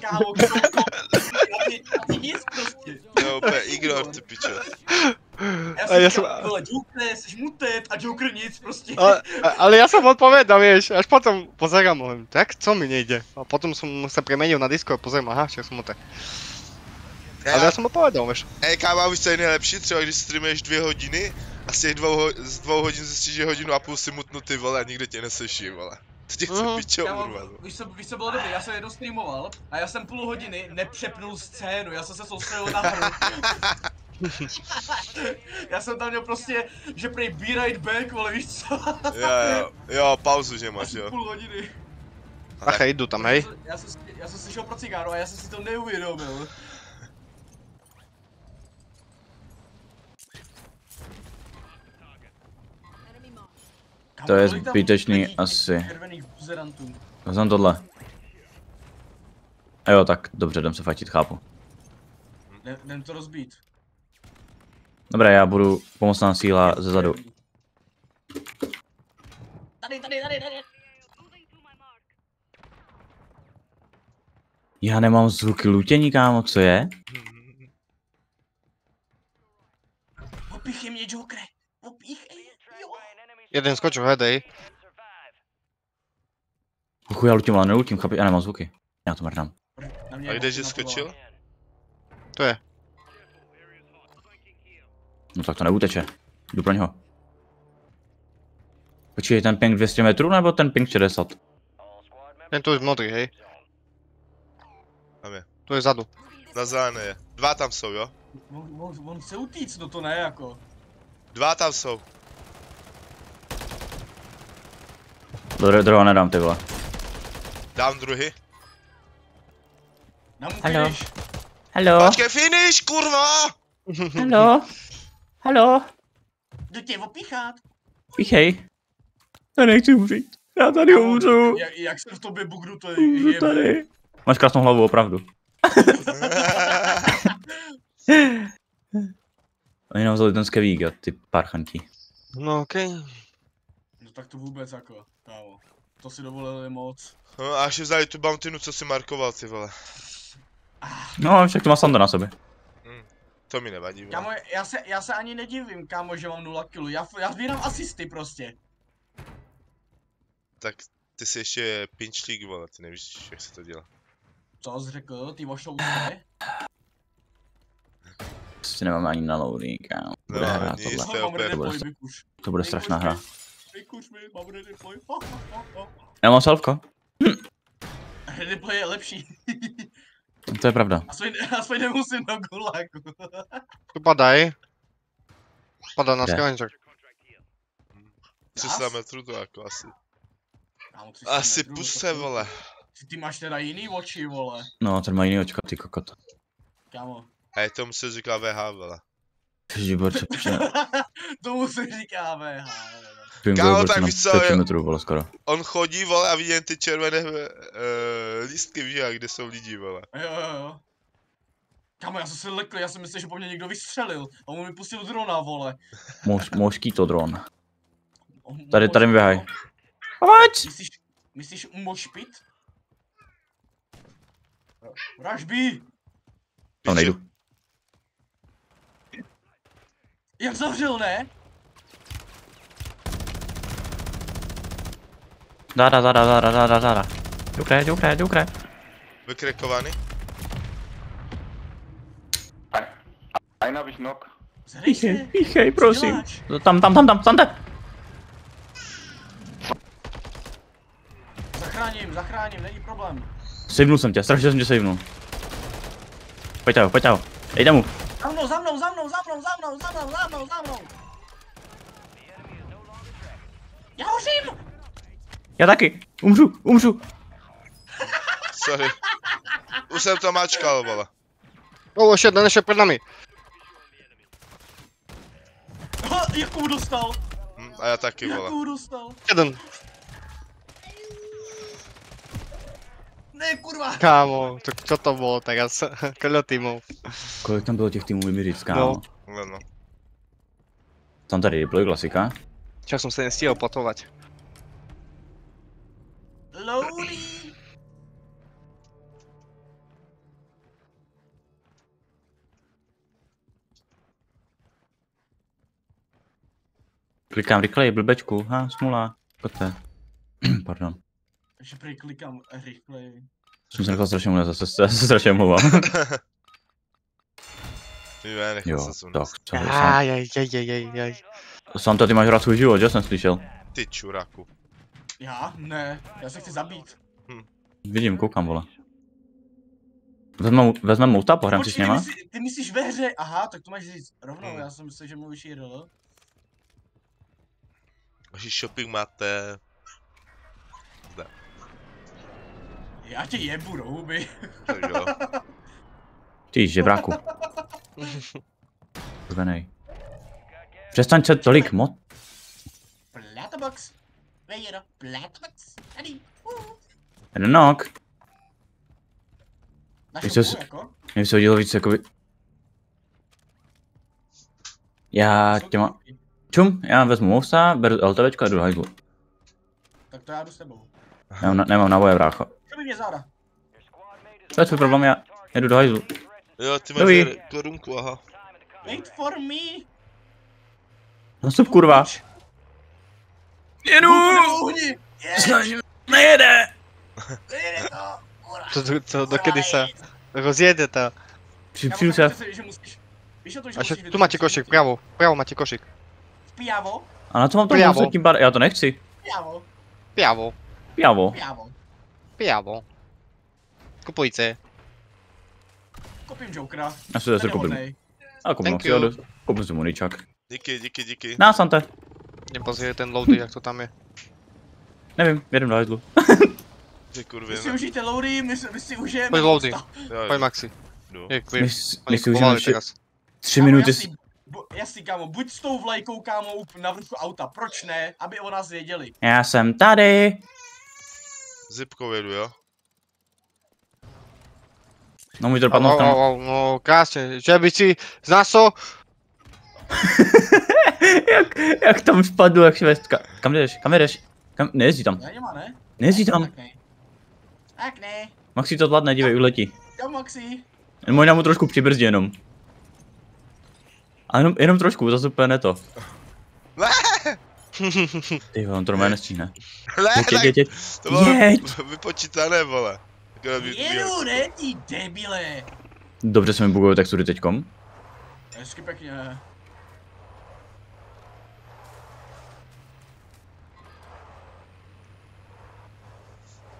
kámo, to... A ty, a ty nic prostě. Jo, úplně ignor, ty piče. Já A jsem já říkal, jsem- vole, Joker, jsi mutet a Joker nic prostě. Ale, ale ja som odpovedal, vieš, až potom pozerám, hovorím, tak co mi nejde? A potom som sa premenil na Discord, pozerám, aha, však som mutý. Ale ja som odpovedal, vieš. Ej, kámo, a víš, co je nejlepší? Třeba když streamuješ dvě hodiny a z těch dvou, ho- z dvou hodin zjistíš, že hodinu a půl si mutnutý, vole, a nikdo tě neslyší, vole. To tě chce Mhm. pičo urvat, víš, co, víš, co bylo dobré, já jsem jednou streamoval a já jsem půl hodiny nepřepnul scénu, já jsem se soustředil na hru. <laughs> já jsem tam měl prostě, že prej be right back, vole, víš co? Jo, jo, jo, pauzu, že máš, jo. půl hodiny. Acha, jdu tam, hej. Já jsem, si- já jsem si šel pro cigáro a já jsem si to neuvědomil. To je zbytečný asi. Vezmem tohle. A jo, tak dobře, jdem se fajtit, chápu. Jdem, to rozbít. Dobré, já budu pomocná síla ze zadu. Tady, tady, tady, tady. Já nemám zvuky lutění, kámo, co je? Opíchej mě, Jokere. Opíchej. Jeden skočil, hedej. Uchu, já lutím, ale nelutím, chápu, já nemám zvuky. Já to mrdám. A kde že opět skočil? To je. No tak to neuteče. Jdu pro něho. Počkej, ten ping 200 metrů nebo ten ping 60? Ten tu je modrý, hej. Tam je. Tu je zadu. Na zelené je. Dva tam jsou, jo? On, on, on chce utíct, no to ne jako. Dva tam jsou. Dobré, druhého nedám, ty vole. Dám druhý. Finish. Halo, Počkej, finish, kurva! <laughs> halo, halo, Jdu tě opíchat. píchej. Já nechci umřít. Já tady umřu. Jak, jak se v tobě bugnu, to je Umřu je- tady. Máš krásnou hlavu, opravdu. <laughs> Oni nám vzali ten skevík, jo, ty parchanti. No okej. No tak to vůbec jako, kámo. To si dovolili moc. No, a ještě vzali tu bountynu, co si markoval, ty vole. No, však to má Sanda na sobě. To mi nevadí, vole. Kámo, já se, já se ani nedivím, kámo, že mám 0 kg. Já, já sbírám asisty prostě. Tak ty jsi ještě pinčlík, vole, ty nevíš, jak se to dělá. Co jsi řekl, ty vošouce? Prostě nemáme ani na loading, kámo. Bude No, hra nic. tohle. To bude. To bude strašná hra. Vykuš mi, mám ready boy. <laughs> Já mám selfko. Ready boy je lepší. To je pravda. Aspoň, aspoň nemusím do gulagu. Tu padaj. Padá na scavenger. 300 metrů to jako asi. Kámo, 300 Asi metrů, pus to se, jsou- vole. Ty, ty máš teda jiný oči, vole. No, ten má jiný očka, ty kokot. Kámo. A je tomu se říká VH, vole. Ježiborče, <laughs> piče. Tomu se říká VH. Kámo, tak víš co, 5 je- metrů, vole, skoro. On chodí, vole, a vidí jen ty červené uh, lístky, víš, jak, kde jsou lidi, vole. Jo, jo, jo. Kámo, já jsem se lekl, já jsem myslel, že po mně někdo vystřelil. A on mi pustil drona, vole. Mož, mošký to dron. On- Tady, tady mi běhaj. Pojď! Myslíš, myslíš mošpit? Ražbí! Tam nejdu. Jak zavřel, ne? Dáda, dáda, dáda, dáda, dáda. Dobré, dobré, dobré. Einer habe ich noch. Zrej Píchej, píchej, prosím. děláš? Tam, tam, tam, tam, tam, tam. Zachráním, zachráním, není problém. Sejvnul jsem tě, strašně jsem tě sejvnul. Pojď ho, pojď ho. Ejde mu. Za mnou, za mnou, za mnou, za mnou, za mnou, za mnou, za mnou, za mnou. Já hořím! Já taky. Umřu, umřu. Sorry. Už jsem to mačkal, vole. O, ještě jeden, ještě před nami. Ha, jakou dostal? Hm, a já taky, vole. Jakou dostal? Jeden. Ne, kurva! Kámo, tak čo to bolo teraz? Koľko týmov? Kolik tam bylo těch týmů vymířit, kámo? No. No, no. Tam tady deploy klasika. Čak som sa nestihol potovať. Lowly! Klikám rychleji, blbečku. Ha, smula. Kote. <clears throat> Pardon. Takže prej klikám rychleji. Jsem se nechal strašně mluvit, zase se se strašně mluvám. <laughs> Nechal Jo, se tak, co sám, Aj, aj, aj, aj, aj, aj. sám to ty máš rád svůj život, že jsem slyšel. Ty čuraku. Já? Ne, já se chci zabít. Vidím, koukám, vole. Vezmeme, vezmeme mouta, pohrám si s Počkej, ty, něma? myslí, ty myslíš ve hře? Aha, tak to máš říct rovnou, Hmm. já jsem myslel, že mluvíš IRL. Vaši shopping máte... Já tě jebu do huby. Tak jo. <laughs> Ty žebráku. <laughs> Zvenej. Přestaň se tolik mot. Platabox. Vejero, Blackbox, tady. Uh. Jeden knock. Víš, co jako? Mě by se hodilo víc jakoby... Já těma... Čum, já vezmu mousa, beru LTVčko a jdu do hajzlu. Tak to já jdu s tebou. Nemám, na- nemám náboje brácho. Co by mě záda? To je tvůj problém, já jedu do hajzlu. Jo, ty máš korunku, aha. Wait for me. Nastup kurva. Jedu! Uhni. Snažím. Nejede! Nejde to. To, to, to do kedy se rozjede to. Při, Já přijdu mám se. pocit, že musíš... Víš o to, že A še, musíš tu máte košík, síť? pravo, pravo máte košík. Pijavo, A na to mám to mousa tím pádem. Já to nechci. pijavo, Piavo, Javo. pijavo. piavo. Kupujte. Kopím Jokera. Já si zase hodnej. A Thank si, jo, koupím si muničák. Díky, díky, díky. Na Sante. Jdem pozrieť ten loady, jak to tam je. Nevím, jedem do hajzlu. <laughs> Ty Vy kurvě, si ne. užijte loady, my, si- my si užijeme... Pojď loady. Pojď Maxi. Je, vy, my oni si ještě teraz. tři Kámo, minuty. jasný, kámo, buď s tou vlajkou, kámo, up- na vrchu auta, proč ne, aby o nás věděli. Já jsem tady. Zipkou jedu, jo? No můj to au, tam. no krásne, že by si z naso, <laughs> jak, jak tam spadl, jak švestka. Kam jdeš? Kam jdeš? Kam? Nejezdí tam. Já nemá, ne? Nejezdí tam. Tak ne. Tak ne. Maxi to zvládne, dívej, uletí. Kam, Maxi? Možná mu trošku přibrzdí jenom. A jenom, jenom trošku, zase úplně ne to. <laughs> Ty on to normálně nestíhne. Ne, Jeď, jeď, tak jeď, jeď. to bylo Jeď. vypočítané, vole. Jedu, ne, ty debile. Dobře se mi bugují textury teďkom. Hezky pěkně.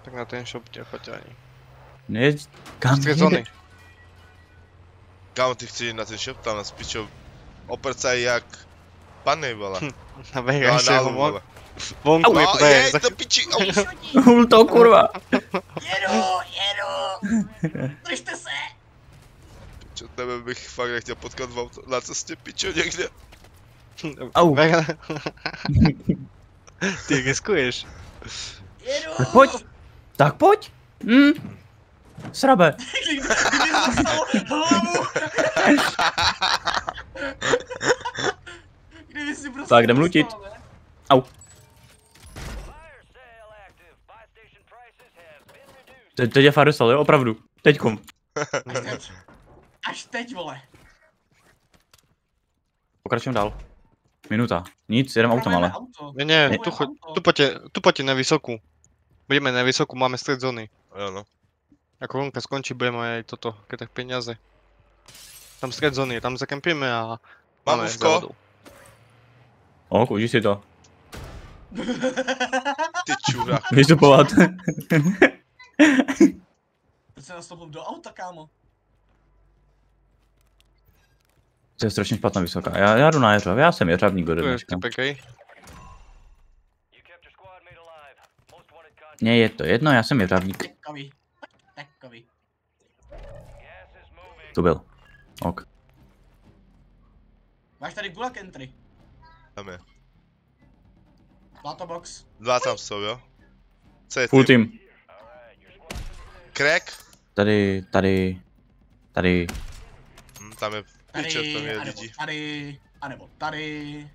Tak na ten shop nechoďte ani. Nejeď. Kam jede? zóny. Kámo, ty chci na ten shop tam, na spičo. Oprcaj jak... Panny, vole. Na Jo, Vegas je na ho vonku je No, to je, jej, to piči. Hul <laughs> to, kurva. Jedu, jedu. Držte se. Čo, tebe bych fakt nechtěl potkat v auto, na cestě, pičo, někde. Au. <laughs> Ty riskuješ. Jedu. Pojď. Tak pojď. Hm. Srabe. Kdyby si prostě Tak, jdem lutit. Au. Te- Teď je Farisal, jo, opravdu. Teďkom. Až teď. Až teď, vole. Pokračujeme dál. Minuta. Nic, jedem autem ale. auto. Ne, ne, tu, auto. tu poďte, tu na vysokú. Budeme na vysokú, máme stred zóny. Jo, no. Ako runka skončí, budeme aj toto, keď tak peniaze. Tam stred zóny, tam zakempíme a Mám máme závodu. O, kouží si to. <laughs> ty čurák. Vystupovat. <laughs> Teď se nastoupil do auta, kámo. to je strašně špatná vysoká. Já, já jdu na jeřav, já jsem jeřavník je dneška. typek, hej. Mně je to jedno, já jsem jeřavník. Takový. Takový. To byl. Ok. Máš tady gulag entry. Tam je. Plato box. Dva tam jsou, jo? Co je Full tým? team. Crack? Tady, tady, tady. Hm, tam je pičo, tam Tady, je anebo lidí. tady, anebo tady.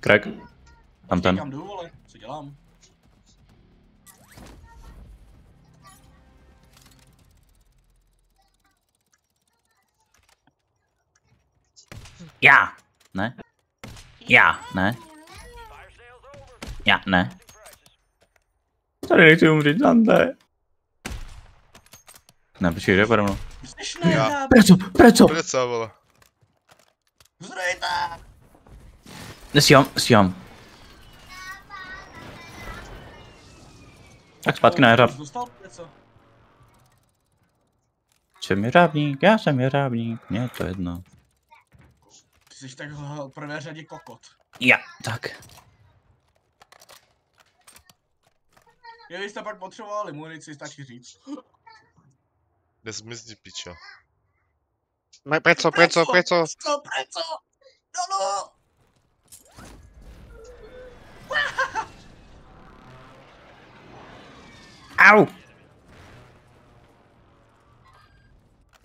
Crack. Tam ten. Kam jdu, vole? Co dělám? Já. Ne. Já. Ne. Já. Ne. Tady nechci umřít, Sante. Ne, počkej, kde pode mnou? Já. Preco, preco. Preca, vole. zdrojte! Nesíhám, stíhám. Tak zpátky na jeřáb. Jsem jeřábník, já jsem jeřábník, mně je to jedno. Ty jsi tak v prvé řadě kokot. Já. Tak. Kdybyste pak potřebovali munici, stačí říct. Kde zmizni, pičo. Ma- Preco, preco, preco. Co, preco? No, no! Au!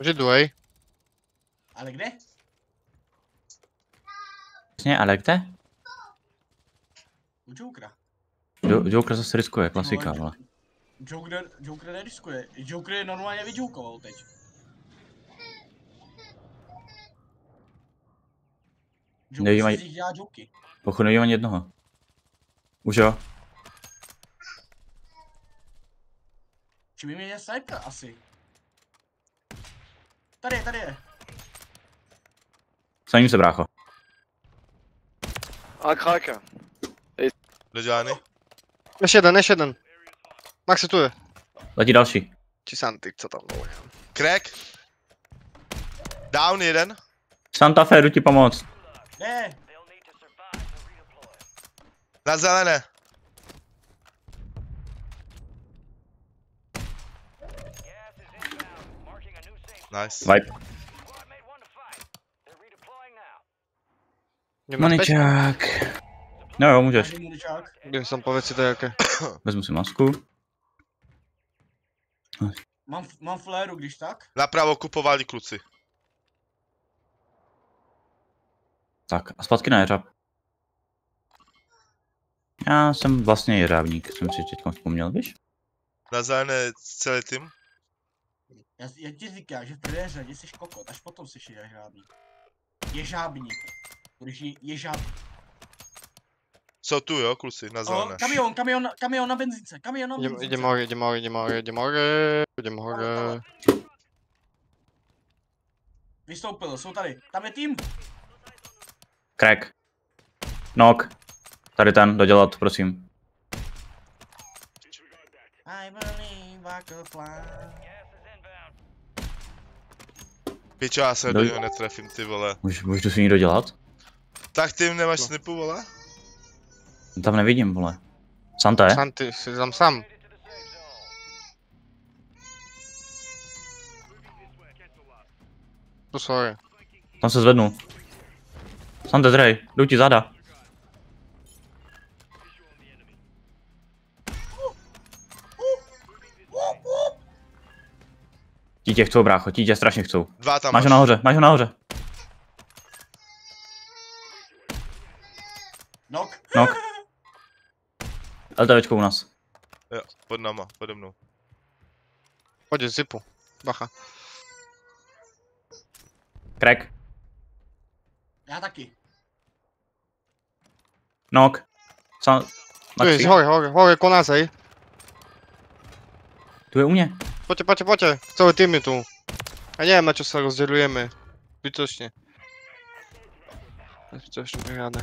Že druhý. Ale kde? Přesně, ale kde? U Jokera. Jo- Joker zase riskuje, klasika, No, vole. Joker, Joker neriskuje. Joker je normálně vyďoukoval teď. Joker Nevím ani-. Pokud nevím ani jednoho. Už jo? Či by mě sniper asi. Tady je, tady je. Snažím se, brácho. A kráka. Dodělaný? Ještě jeden, ještě jeden. Maxi tu je. Letí další. Či Santy, co tam bylo. Crack. Down jeden. Santa Fe, jdu ti pomoct. Ne, Na zelené. Nice. Vibe. Maničák. No jo, můžeš. Jdem sem povedz si to jaké. <coughs> Vezmu si masku. Mám, mám fléru, když tak. Napravo kupovali kluci. Tak a zpátky na jeřáb. Já jsem vlastně jeřábník, jsem si teď vzpomněl, víš? Na zelené celý tým. Já, já ti říkám, že v prvé řadě jsi kokot, až potom jsi ježábník. Ježábník. Je, ježábník. Jsou tu jo, kluci, na zelené. kamion, kamion, na- kamion na benzínce, kamion na benzínce. jdem hore, jdem hore, jdem hore, jdem hore, jdem hore. Vystoupil, jsou tady. Tam je tým. Crack. Knock. Tady ten, dodělat, prosím. I believe I could fly. Pičo, já se do něho netrefím, ty vole. Můž, můžu si někdo dělat? Tak ty nemáš No. snipu, vole? Tam nevidím, vole. Santa je? Santy, jsi tam sám. To sorry. Tam se zvednu. Santa, drej, jdu ti záda. Ti tě chcou, brácho, ti tě strašně chcou. Dva tam Máš ho nahoře, máš ho nahoře. Nok. Nok. LTVčko u nás. Jo, pod náma, pode mnou. Pojď z zipu. Bacha. Crack. Já taky. Knock. Sa- Tu je, Maxi. hore, hore, hore, koná se, hej. Tu je u mě. Poďte, poďte, poďte. Celý tým je tu. A neviem, na čo sa rozdeľujeme. Zbytočne. Zbytočne vyhráne.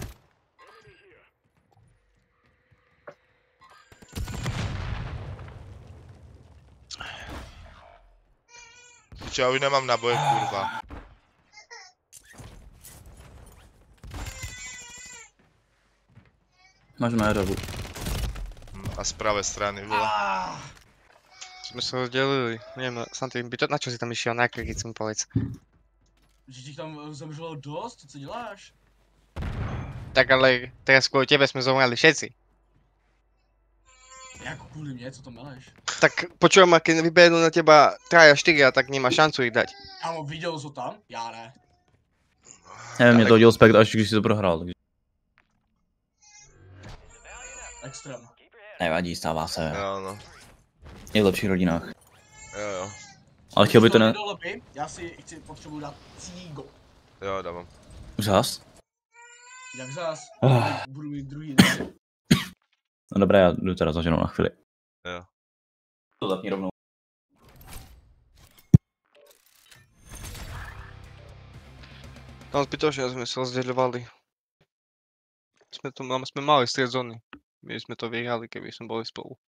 Pičo, já už nemám naboje, kurva. Máš na jeřabu. Hm, A z pravé strany, vole. Sme sa rozdelili. Neviem, Santy, by to, na čo si tam išiel? Na krigic mi povedz. že ti tam eh, zemřelo dost, co děláš? Tak ale teraz kvôli tebe sme zomrali všetci. Jako kvůli mě, co to meleš? Tak počujem, a keď vybehnú na teba traja, štyria, tak nemá šancu ich dať. Kámo, viděl jsi to tam? Já ne. Nevím, mě to hodil spekt až když si to prohrál. takže- Extrém. Nevadí, stává se. Jo, no. V nejlepších rodinách. Jo, jo. Ale chtěl by to ne... Já si chci, potřebuji dát cígo. Jo, dávám. Zas? Jak zás? Ah. Budu mít druhý den. <coughs> No dobré, já jdu teda za ženou na chvíli. Jo. To zapni rovnou. Tam zbytočne sme sa rozdeľovali. Sme, tu, máme- sme mali stred zóny. My sme to vyhrali, keby sme boli spolu.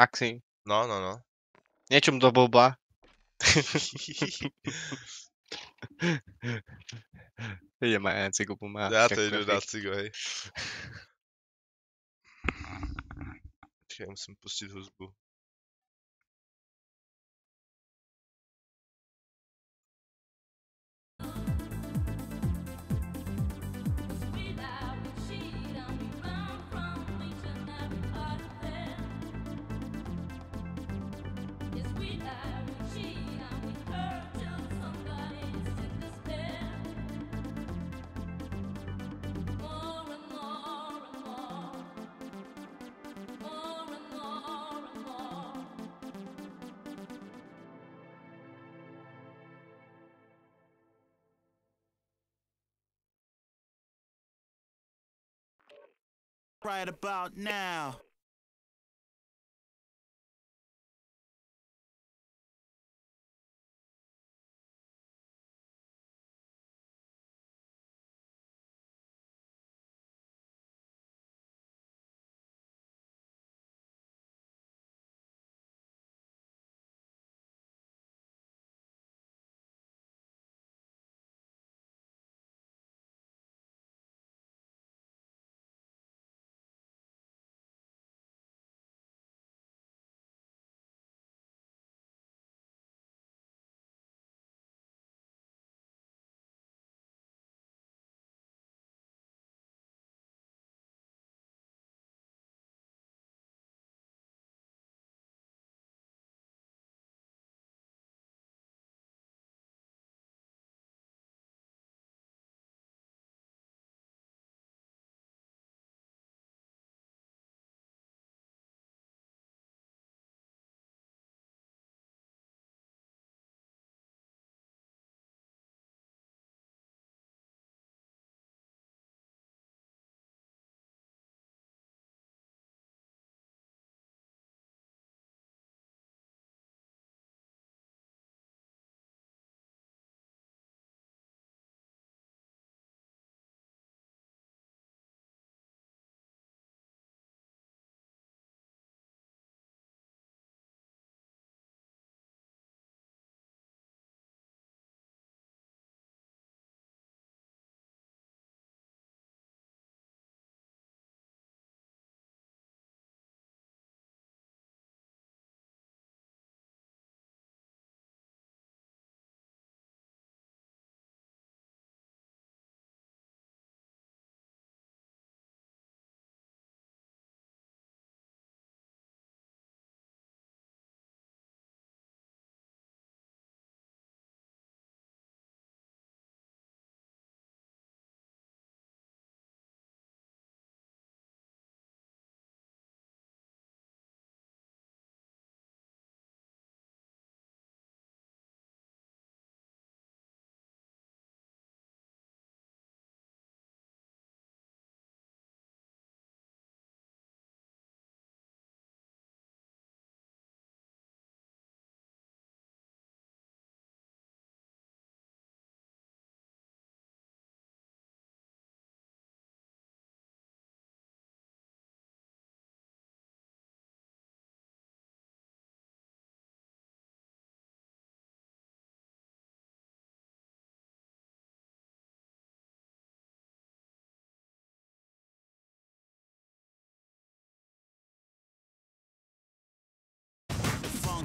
Maxi, No, no, no. niečom do blba. Idem aj na cigu pomáhať. Já to jdu dát cigo, hej. Počkej, musím pustit hudbu. Right about now.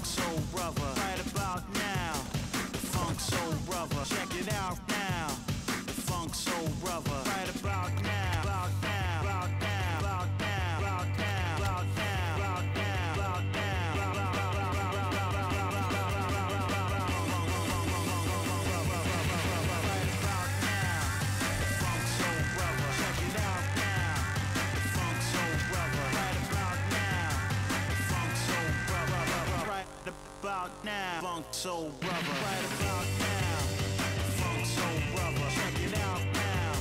Funk Soul Brother, right about now. Funk Soul Brother, check Soul Brother, right about now. Funk Soul Brother, check it out now.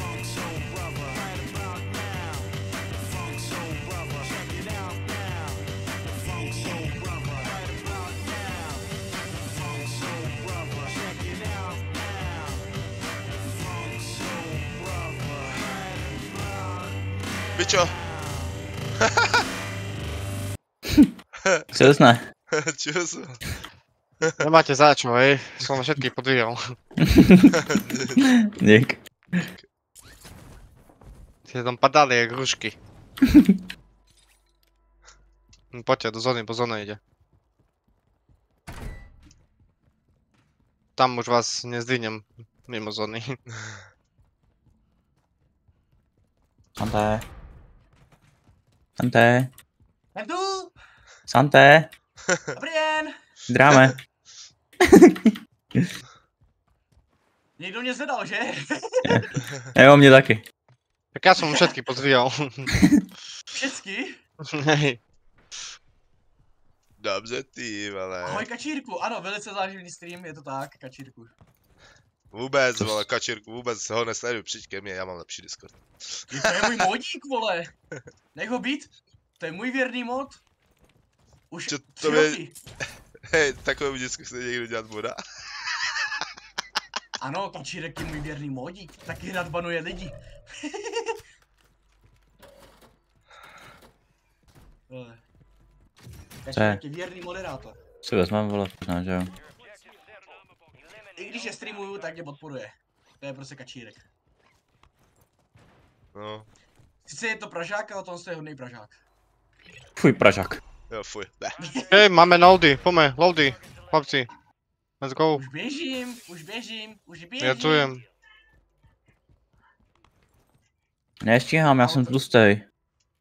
Funk Soul Brother, right about now. Funk Soul Brother, check it out now. Funk Soul Brother, right about now. Funk Soul Brother, check it out now. Funk Soul Brother, right about Pičo! Chcel ne? Čus. Nemáte za čo, hej? Som všetkých podvíjal. <laughs> Dík. Ste tam padali jak hrušky. No, <laughs> Poďte do zóny, bo zóna ide. Tam už vás nezdvihnem mimo zóny. <laughs> Santé. Santé. Tu! Santé. Dobrý den! Dráme. <laughs> Někdo mě zvedal, že? <laughs> Jo, mě taky. Tak ja som všetky podvíjal. <laughs> Všecky? Hej. Dobře ty, Ahoj vole. kačírku, ano, velice záživný stream, je to tak, kačírku. Vůbec, vole, kačírku, vůbec ho nesleduju, přijď ke mně, já mám lepší Discord. To je můj modík, vole. Nech ho být. To je můj věrný mod. Už Čo tři to je- roky. Hej, takovému děcku chce někdo dělat moda. Ano, Kačírek <laughs> je můj věrný modík. Taky rád banuje lidi. Vole. Kačírek je věrný moderátor. Si vezmeme, vole, možná, že jo. I když je streamuju, tak mě podporuje. To je prostě Kačírek. No, Sice je to Pražák, ale to je hodný Pražák. Fuj, pražák. Jo, fuj. Ne. Hej, máme loady, pome, loady, chlapci. Let's go. Už běžím, už běžím, už běžím. Ja tu jem. Nestíhám, já jsem tlustej.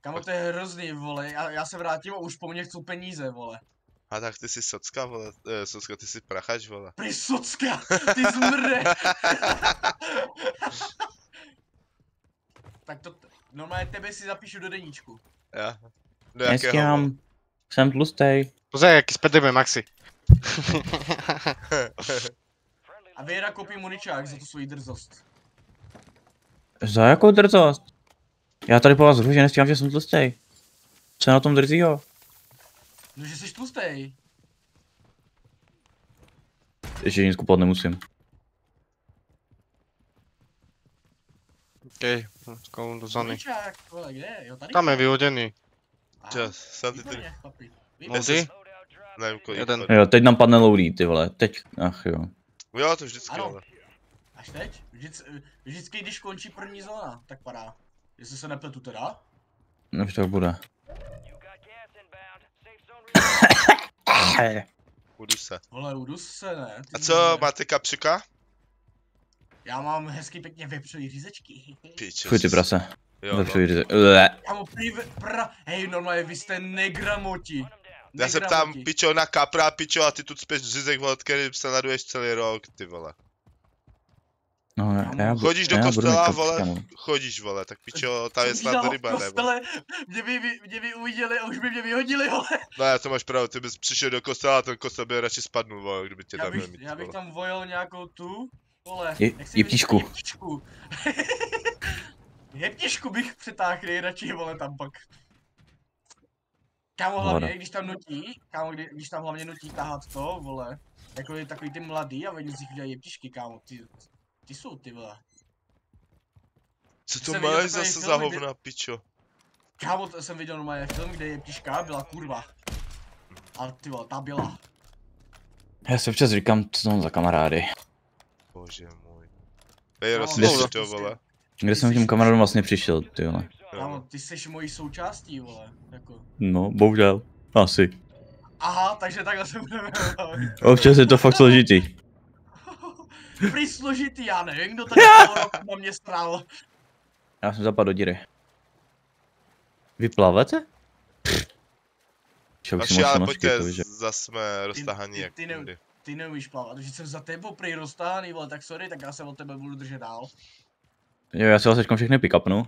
Kamo to je hrozný, vole, já, já se vrátím a už po mně chcou peníze, vole. A tak ty jsi socka, vole, eh, socka, ty jsi prachač, vole. Prý socka, ty zmrde. <laughs> tak to, normálně tebe si zapíšu do deníčku. Já. Do jakého? vole? Nestíhám. Jsem tlustej. Pozri, jaký spedeme, Maxi. <laughs> A Věra koupí muničák za tu svoji drzost. Za jakou drzost? Já tady po vás že nestíhám, že jsem tlustej. Co je na tom drzího? No, že jsi tlustej. Ještě nic kupovat nemusím. OK, let's go do vole, kde? Jo, tady. Tam je vyhodený. Jsem ty tady. Loady? nevím kolik. Jeden. Jo, teď nám padne loudý, ty vole. Teď, ach jo. Jo, to vždycky, Ano. vole. Až teď? Vždyc, vždycky, když končí první zóna, tak padá. Jestli se nepletu teda. No, už tak bude. Budu <coughs> se. Vole, udus se, ne? Ty A co, vole. máte kapřika? Já mám hezky pěkně vepřový řízečky. Pičo. Fuj, ty prase. Jo, Ve no. prý ve, pra, hej, normálně, vy jste negramoti. Já se ptám, pičo, na kapra, pičo, a ty tu spěš řízek, vole, který sleduješ celý rok, ty vole. No, já, já, Chodíš do já kostela, vole, no. chodíš, vole, tak pičo, tam je snad ryba, nebo? kostele, Mě by, mě, by uviděli a už by mě vyhodili, vole. No, já to máš pravdu, ty bys přišel do kostela a ten kostel by radši spadnul, vole, kdyby tě Já tam měl bych, mít, já bych vole. tam vojel nějakou tu, vole. Je- jak se jeptišku. Jeptišku. Bych přetáhl nejradši, vole, tam pak. Kámo hlavně, Hlada. když tam nutí, kámo, kdy, když tam hlavně nutí tahat to, vole. Jako je takový ty mladý a oni z nich udělají jeptišky, kámo, ty, ty jsou ty vole. Co to viděl máš zase film, za kde- hovna, pičo? Kámo, to jsem viděl normálně film, kde jeptiška byla kurva. A ty vole, ta byla. Já si občas říkám, co to mám za kamarády. Bože můj. Vejro, No, si no, to, vole. Kde jsem k těm kamarádům vlastně přišel, ty vole. Jo. ty jsi mojí součástí, vole. Jako. No, bohužel. Asi. Aha, takže takhle se budeme bavit. Občas je to fakt složitý. <laughs> Prý složitý, já nevím, kdo tady na mě stál. Já jsem zapadl do díry. Vy plavete? Čo, už si Vaši, ale pojďte, to, že? zase jsme roztahaní ty- jak ty ne- kudy. Ty neumíš plavat, že jsem za tebou prý roztáhaný, vole, tak sorry, tak já se od tebe budu držet dál. Jo, já si vás teďkom všechny pick-upnu.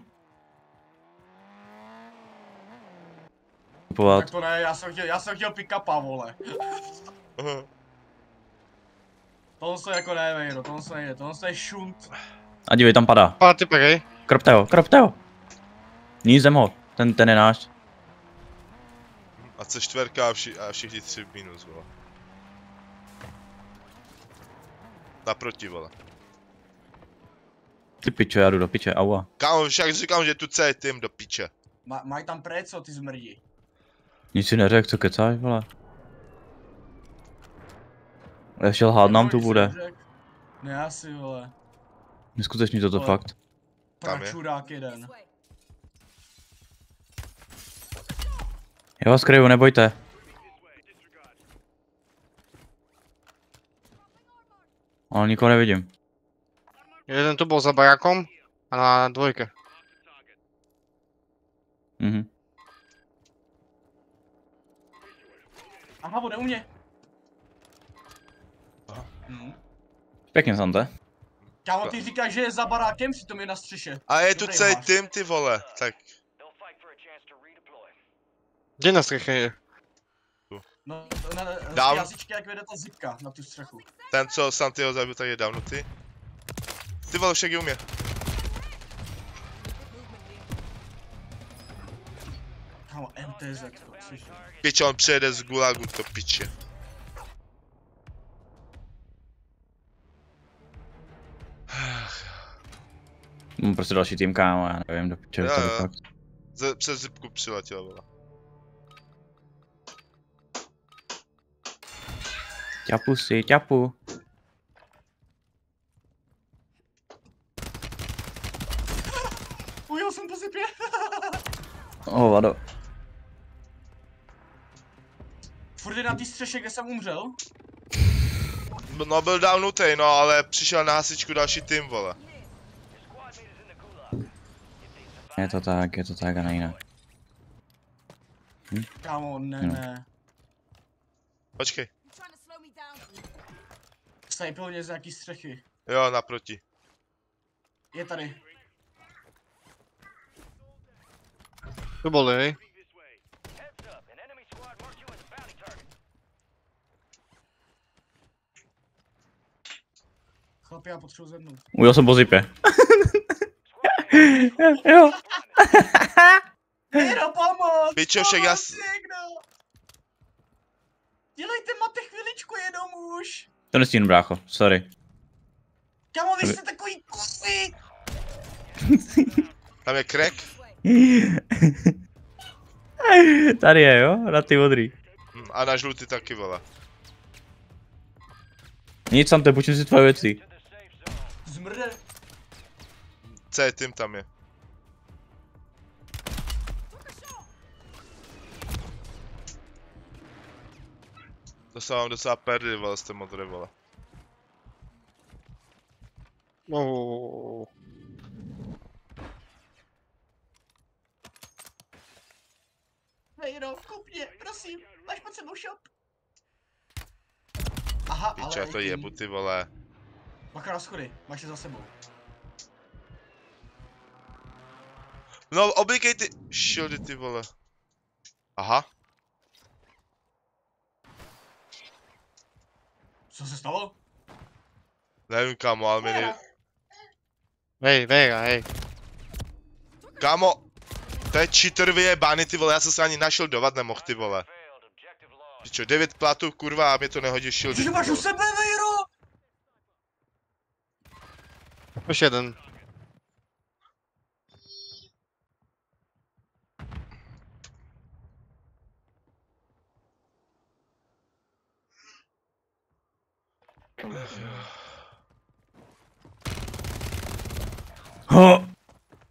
Kupovat. Tak to ne, já jsem chtěl, já jsem chtěl pick upa, vole. <laughs> Tohle se jako ne, Vejro, tohle se nejde, tohle se je šunt. A dívej, tam padá. Pár typek, hej. Kropte ho, kropte ho. Níž zem ho. Ten, ten je náš. A co čtverka a, vši, a všichni tři minus, vole. Naproti, vole. Ty pičo, já jdu do piče, aua. Kámo, však říkám, že tu celý tým do piče. Ma, mají tam préco, ty zmrdi. Nic si neřek, co kecáš, vole. Já šel hádnám, tu Neboj, bude. Ne, asi, vole. Neskutečný toto Vole. fakt. Tam je. Pračurák jeden. Já vás kryju, nebojte. Ale nikoho nevidím. Jeden tu bol za barakom a na dvojke. Mhm. Aha, bude u mě. Hm. Pěkně, Sante. Kámo, ty říkáš, že je za barákem, přitom je na střeše. A je tu Dobrý celý máš. tým, ty vole. Tak, to. Kde na streche je? No, na, na, Down. jazyčky, jak vede ta zipka na tu střechu. ten, co Santiago zabil, tak je downutý. Ty vole, však je u mě. Kámo, MTZ, což Piče, on přijede z Gulagu, to piče. Mám prostě další tým kámo, já nevím, do piče, Jo, to jo. fakt. Z, přes zipku přiletěl, vole. Ťapu si, ťapu. Ujel jsem po zipě. O, vado. Furt je na té střeše, kde jsem umřel. No byl downutej, no, ale přišel na hasičku další tým, vole. Je to tak, je to tak a ne jinak. Kámo, ne, Jo. ne. Počkej. Snipil mě z nějaký střechy. Jo, naproti. Je tady. To boli, hej. Heads up, an enemy squad marked you as a bounty target. Chlapi, já potřebuji zvednout. Ujel jsem po zipě. jo. <laughs> Jdo pomoc! Pičo, však já! Dělejte mate chviličku jenom už! To nestíhnu, brácho, sorry. Kamo, vy jste takový kusy! Tam je crack. <laughs> Tady je, jo? Na ty modrý. Hm, a na žlutý taky, vole. Nic, tam te, počím si tvoje věci. Zmrde. C tým tam je. Dostávám docela perdy, vole, z té modré, vole. Oh. Hej, no, kup mě, prosím, máš pod sebou shop. Aha, Piče, ale já to jebu, ty vole. Bacha na schody, máš je za sebou. No, oblikej ty shieldy, ty vole. Aha. Co se stalo? Nevím, kámo, ale mi. Hej, Vega, hej. Kámo, to je cheater vyjebaný, ty vole, já jsem se ani našel dovat nemohl, ty vole. Pičo, 9 platů, kurva, a mě to nehodí shieldy. Cože ty máš u sebe, Vejro? Už jeden. Ho!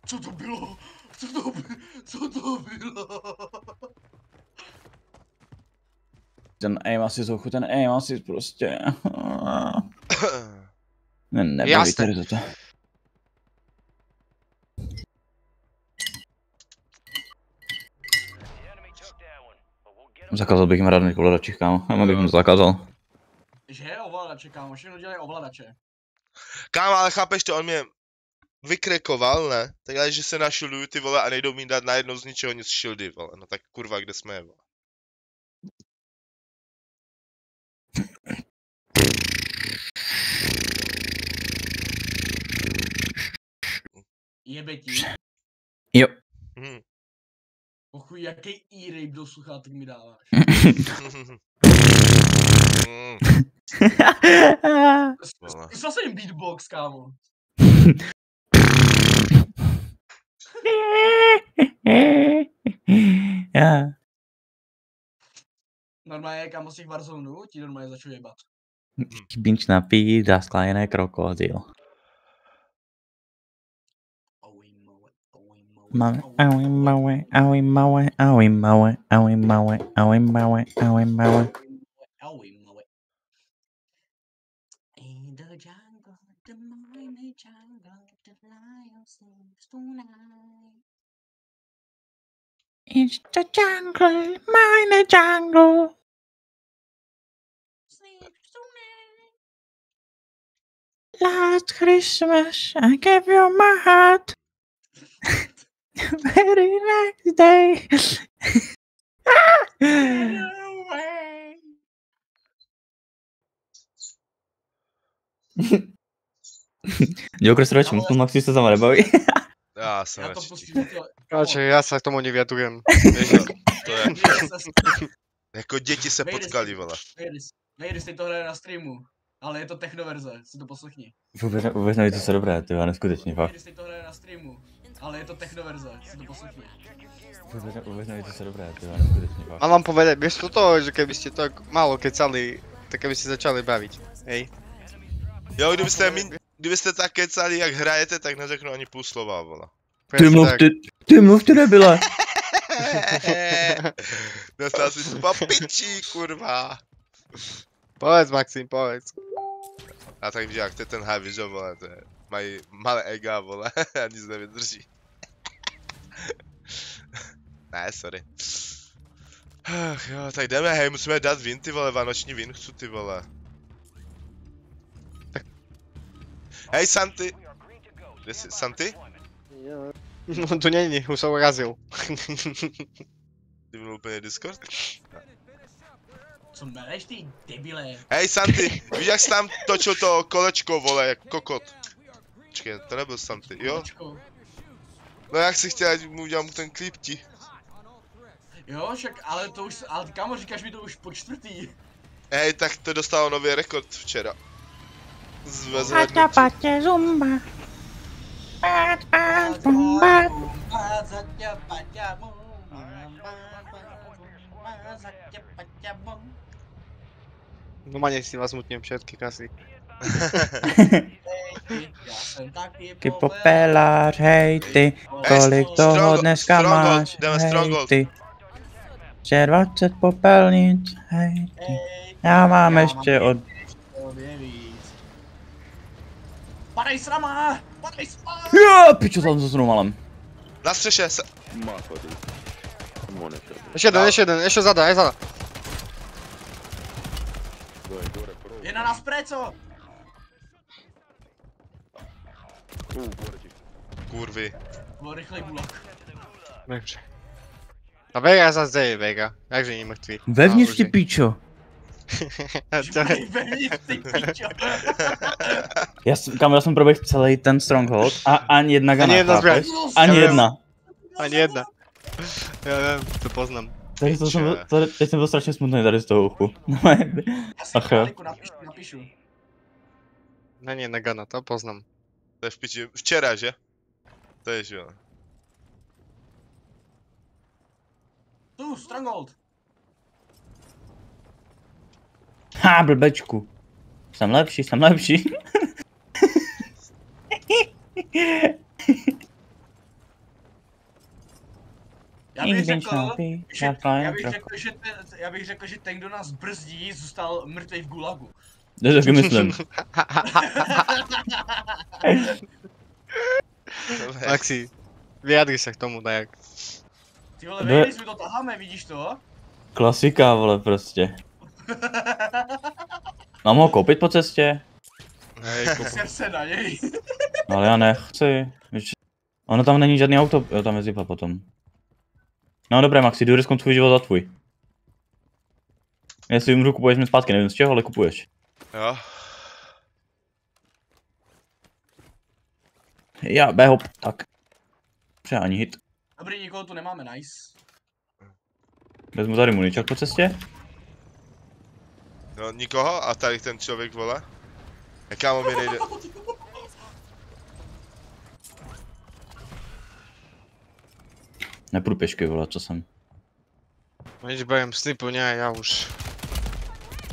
Co to bylo? Co to bylo? Co to bylo? Ten aim asi zouchu, ten aim asi prostě. <coughs> Ne, nebaví tady toto. Zakázal bych jim hrát ovladačích, kámo. Já bych jim zakázal. Že ovladače, kámo, všechno dělají ovladače. Kámo, ale chápeš to, on mě vykrekoval, ne? Tak ale že se našilduju ty vole a nejdou mi dát najednou z ničeho nic shieldy, vole. No tak kurva, kde jsme, vole. Jebe ti. Jo. Hm. Pochuj, jaký e-rape do sluchátek mi dáváš. Hm. Zkusila jsem beatbox, kámo. <laughs> Já. Normálně, z těch Warzone ti normálně začal jebat. Binč napít, dá sklájené krokodil. Máme, ahoj, mawe, ahoj, mawe, ahoj, mawe, ahoj, mawe, ahoj, mawe, ahoj, mawe. In the jungle, the mighty jungle, the lion sleeps tonight. It's the jungle, mine the jungle. Last Christmas, I gave you my heart. <laughs> Very next day. Joker sročím, musím Maxi se nebaví. <laughs> Já jsem Já to pustím do těla. Radšej, ja sa k tomu nevyjadrujem. No, to je, jako děti se potkali, vole. Vejry, teď to hraje na streamu. Ale je to technoverze, si to poslechni. Vůbec, ne- vůbec nevíte, co dobré, ty neskutečně, fakt. Vejry, teď to hraje na streamu. Ale je to technoverze, si to poslechni. Vůbec, ne- vůbec nevíte, co dobré, ty neskutečně, fakt. Mám vám povedať, vieš toto, že keby ste tak málo kecali, tak keby ste začali baviť. Hej. Jo, kdybyste, mi, kdybyste tak kecali, jak hrajete, tak neřeknu ani půl slova, vole. Ty mluv, tak. ty, ty mluv, ty nebyle. <laughs> Dostal si papičí, kurva. Povedz Maxim, povedz. A tak víš, jak to je ten heavy, že vole, to je, mají malé ega, vole, <laughs> a nic nevydrží. <laughs> ne, sorry. Ach jo, tak jdeme, hej, musíme dát vin, ty vole, vánoční vin chci, ty vole. Hej, Santy! Kde jsi, Santy? No to není, už sa urazil. Ty byl úplně Discord? Co meleš ty debile? Hej, Santy, víš, jak jsi tam točil to kolečko, vole, jak kokot? Počkej, to nebyl Santy, jo? No jak si chtěl, ať mu udělám ten klip ti. Jo, však, ale to už, ale ty kámo, říkáš mi to už po čtvrtý. Hej, tak to dostalo nový rekord včera. Paťa, Zvezvednutí. paťa, zumba. Pat, pat, bumba. Normálne si vás mutnem všetky kasy. <laughs> Ty popelář, hej ty, kolik toho dneska máš, hej ty. Že 20 popelnic, hej ty. Já mám ještě od... Padej s náma! Padej s náma! Jo, pičo, tam zase malem. Na střeše se... Ešte jeden, ešte jeden, ešte zada, aj zada. Je na nás preco! Kurvy. Bylo rychlej bulak. Dobře. A Vega zase je Vega, jakže není mrtvý. Vevnitř už pičo. Je. To je- Vevnitř ty pičo. Já jsem, kam já jsem proběhl celý ten Stronghold a ani jedna gana, Ani jedna chápeš? zbraň. Ani Já vím. jedna. Ani jedna. Ja viem, to poznám. Takže to jsem, Piče. byl- tady, teď jsem byl strašně smutný tady z toho uchu. Já si Ach jo. Ach, napíšu, napíšu. Není jedna gana, to poznám. To je v piči. Včera, že? To je, že jo. Tu, Stronghold. Ha, blbečku. Jsem lepší, jsem lepší. <laughs> Já bych řekl, že, Já bych řekl, že ten, já bych řekl, že ten, kdo nás brzdí, zůstal mrtvý v gulagu. To taky <laughs> myslím. <laughs> Maxi, vyjadri sa k tomu tak. Ty vole, my to taháme, vidíš to? Klasika, vole, prostě. <laughs> Mám ho koupit po cestě? Ser se na něj. No, <laughs> ale já nechci. Ono tam není žádný auto, jo, tam je zipa potom. No dobré, Maxi, jdu risknout tvůj život za tvůj. Jestli umřu, kupuješ mi zpátky, nevím z čeho, ale kupuješ. Jo. Já, B hop, tak. Ani hit. Dobrý, nikoho tu nemáme, nice. Vezmu tady muničák po cestě. No, nikoho? A tady ten člověk, vole? A kámo mi nejde... Nepůjdu pěšky, vole, co jsem. Když berem snipu, ne, ja už.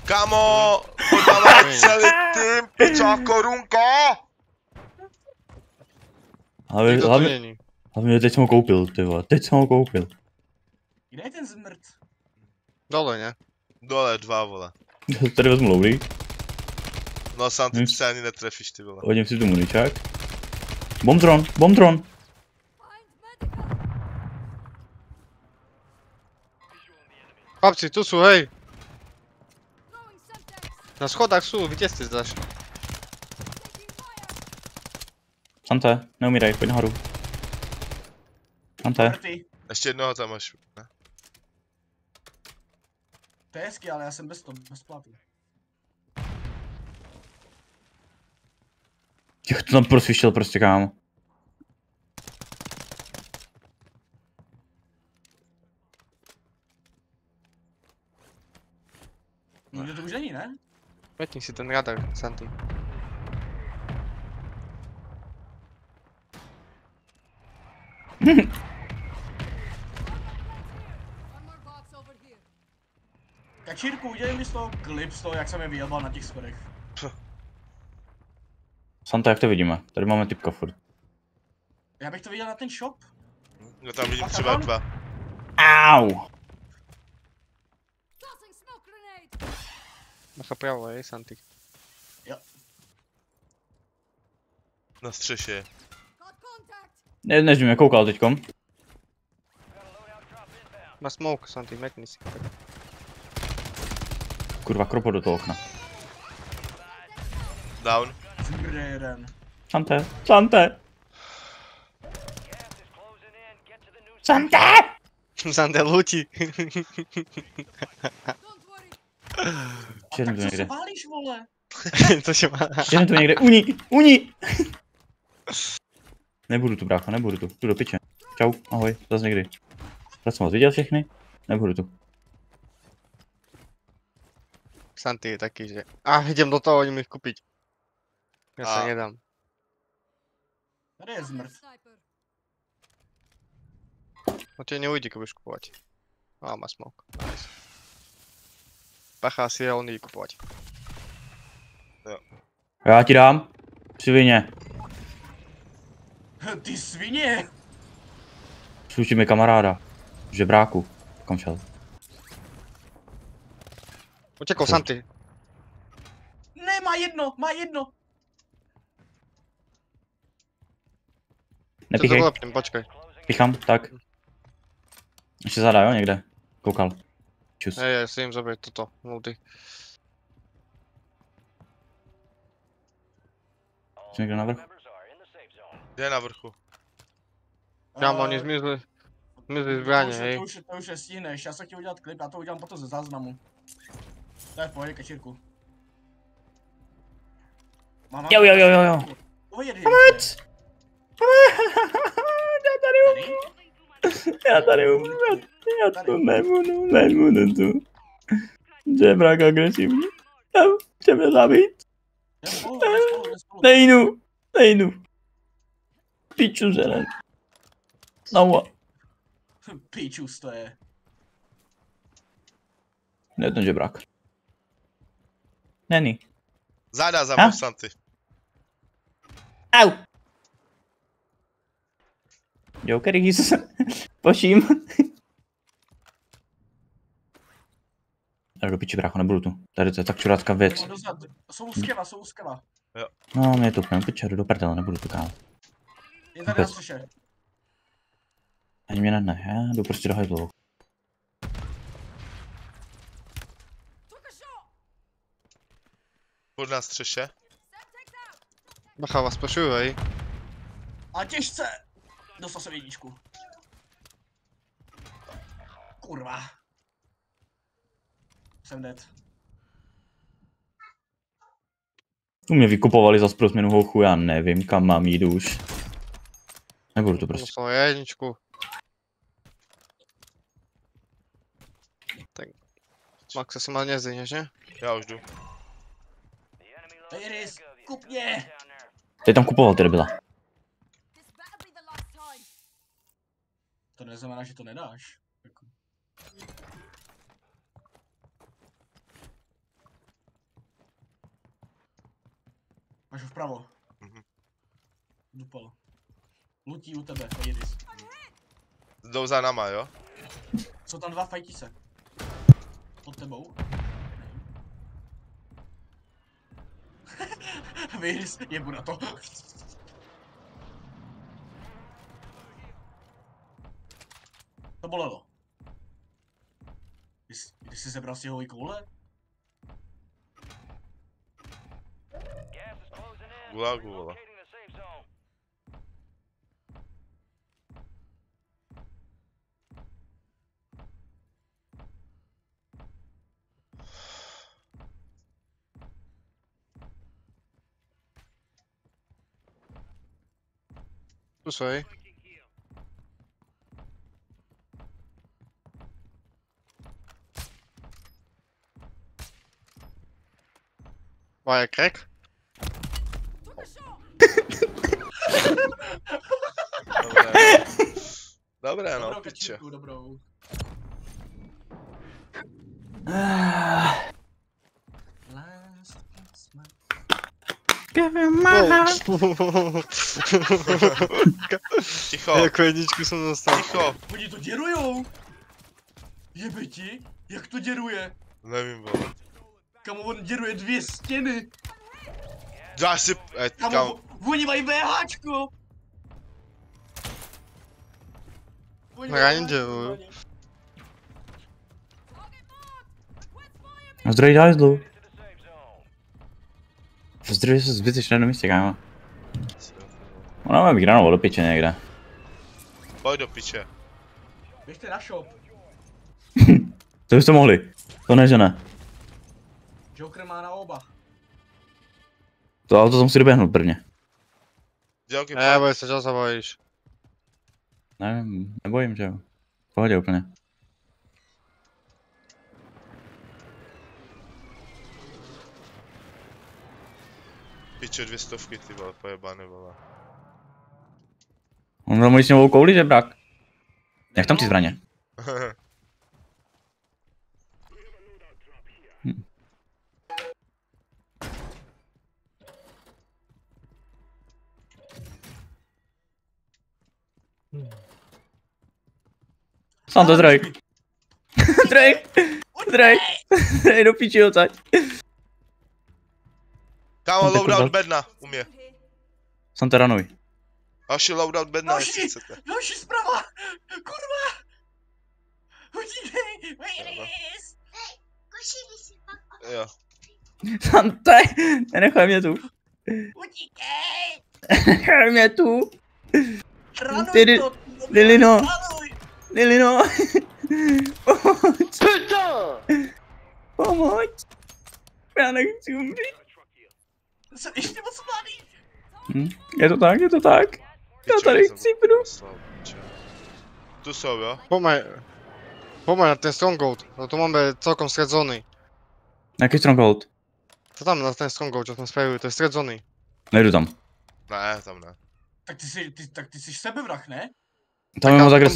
Kámo! <laughs> Podáváme celý tým, korunka! Hlavně, Nikto tu hlavně, není. hlavně teď jsem ho koupil, ty vole, teď jsem ho koupil. Kde je ten zmrt? Dole, ne? Dole dva, vole. <laughs> tady vezmu loulík, No sám ty se ani netrefíš, ty vole. hodím si tu muničák. Bombdron, bombdron. Chlapci, tu sú, hej. Na schodách sú, vyteste zaš. Sante, neumírej, pojď nahoru. Sante, Mrtvý. Ještě jednoho tam máš, ne? To je hezky, ale já jsem bez toho, bez platu. Jak to tam prosvištěl prostě, kámo. Nikdo to už není, ne? Metni si ten radar, Santi. One <laughs> Kačírku, udělej mi z toho klip z toho, jak jsem je vyjebal na těch schodech. Santa, jak to vidíme? Tady máme typka furt. Já bych to viděl na ten shop. No tam vidím třeba dva. Au! Bacha pravo, hej, Santi. Na střeše. Ne, nevím, jak koukal teďkom. Má smoke, Santi, metni si. Kurva, kropo do toho okna. Down. Zmrde jeden. Sante, Sante! Sante! Sante, lutí. Jeden tu někde. válíš, vole? <laughs> to se má. Jeden tu někde. Uni! Uni! <laughs> Nebudu tu, brácho, nebudu tu. Jdu do piče. Čau, ahoj, zase někdy. Já jsem vás viděl všechny? Nebudu tu. Santi je taký, že... A idem do toho, idem ich kúpiť. Ja sa A. nedám. Tady je zmrt. No tie neujde, keď budeš kupovať. A má smoke. Nice. Bacha, asi on nejde kupovať. Já ti dám. Svině. Ty svině! Slučí mi kamaráda. Žebráku. Kam šel? Utekol Co? Santi. Ne, má jedno, má jedno. To Nepíchej. dolepnem, počkaj. Píchám, tak. Ještě zadá, jo, někde. Koukal. Čus. Hej, ja si idem zobrať toto, multi. Jsi někde na vrchu? Je na vrchu. Kámo, oni Eh, zmizli. Zmizli to zbraně, už, je- hej. to, už, je- to už je stihneš, já jsem chtěl udělat klip, já to udělám potom ze záznamu. To je v pohodě, kačírku. Mám Jo, jo, jo, jo, jo. Uvěděj, Pomoc! Já tady Tady? umřu. Já tady umřu. Já to nebudu, nebudu tu. Žebrák agresivní. Já chce mě zabít. Jdem spolu, jdem spolu, jdem spolu. Nejdu, nejdu. Piču zelen. Znovu. Pičus to je. Ne ten žebrák. Není. Záda za mnou, Santy. Au. Jokeris. <laughs> Poším. Tak do piči, brácho, nebudu tu. Tady to je tak čurácká věc. Jsou úskeva, jsou úskeva. No, mě je to úplně piče, jdu do prdele, nebudu tu, kámo. Je tady na střeše. Ani mě ne, já jdu prostě do hajzlu. Furt na střeše. Bacha, vás pošujú, hej. A těžce! Dostal jsem jedničku. Kurva. Jsem dead. Tu mě vykupovali za pro změnu hochu, já nevím, kam mám jít už. Nebudu to prostě. Musel jedničku. Tak. Max asi mal nezdvihneš, ne? Já už jdu. Iris, kup mě! Teď tam kupoval ty byla. To neznamená, že to nedáš. Jako. Máš ho vpravo. Mhm. Dupal. Lutí u tebe, Iris. Jdou za náma, jo? Jsou tam dva fajtíce. Pod tebou. Iris, jebu na to. To bolelo. Když, když jsi sebral si jeho koule? Gulagu, vole. Tu jsou, hej. Why crack? Dobré. Dobré, no, Dobrou piče. kačírku, <laughs> Ticho, Jako jedničku jsem dostal. ticho. Oni to děrujou! Jebe ti? Jak to děruje? Nevím, vole. Kamo, on děruje dvě stěny! Dáš si, eh, Kamo, kam, oni mají BHčko! Ráně děruju. Zdroj hajzlu. Zdroj se zbytečné na místě, kámo. Ona má vygranou do piče někde. pojď do piče. Běžte na shop. <laughs> To byste mohli. To ne, že ne. Joker má na oba. To auto to musí doběhnout prvně. Dělky, Ne, boj se, čeho se bojíš? Nevím, nebojím, že jo. V Pohodě úplně. Piče, dvě stovky, ty vole, pojebaný, vole. On měl moji sněmovou kouli, že brak? Jak tam ty zbraně? <laughs> Sám to zdroj. Zdroj. Zdroj. Zdroj do piči odsaď. Kámo, Jsem to loadout bedna, u mě. Sam to ranuj. Další loadout bedna, Další. jestli chcete. Další zprava! Kurva! Utíkej! Wailis! Jo. Sante, nenechaj mě tu. Utíkej! Nechaj mě tu. Ranuj to! Lilino. Lilino. Pomoc. Pomoc. Já nechci umřít. Jsem ještě moc mladý! Hm, Je to tak, je to tak. Já tady jsem chci pnu. poslal, piče. Tu jsou, jo? Poďme. Poďme na ten Stronghold, no to máme celkom stred zóny. Jaký stronghold? Co tam na ten Stronghold, čo sme spravili, to je stred zóny. Nejdu tam. Ne, tam ne. Tak ty jsi, ty, tak ty jsi sebevrah, ne? Tam je moc agres...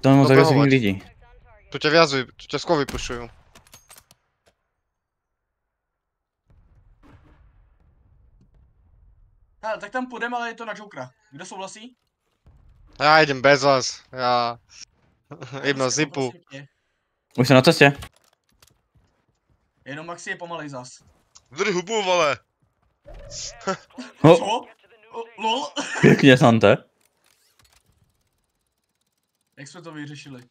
Tam je moc dobehovať. agresivních lidí. tu ťa viazujú, tu ťa skôr vypušujú. Hele, tak tam půjdeme, ale je to na Jokera. Kdo souhlasí? Ja idem bez vás, ja... Idem na zipu. Už jsem na cestě. Jenom Maxi je pomalej zas. Drž hubu, vole. Co? O, lol. <laughs> pěkně Sante. Jak jsme to vyřešili?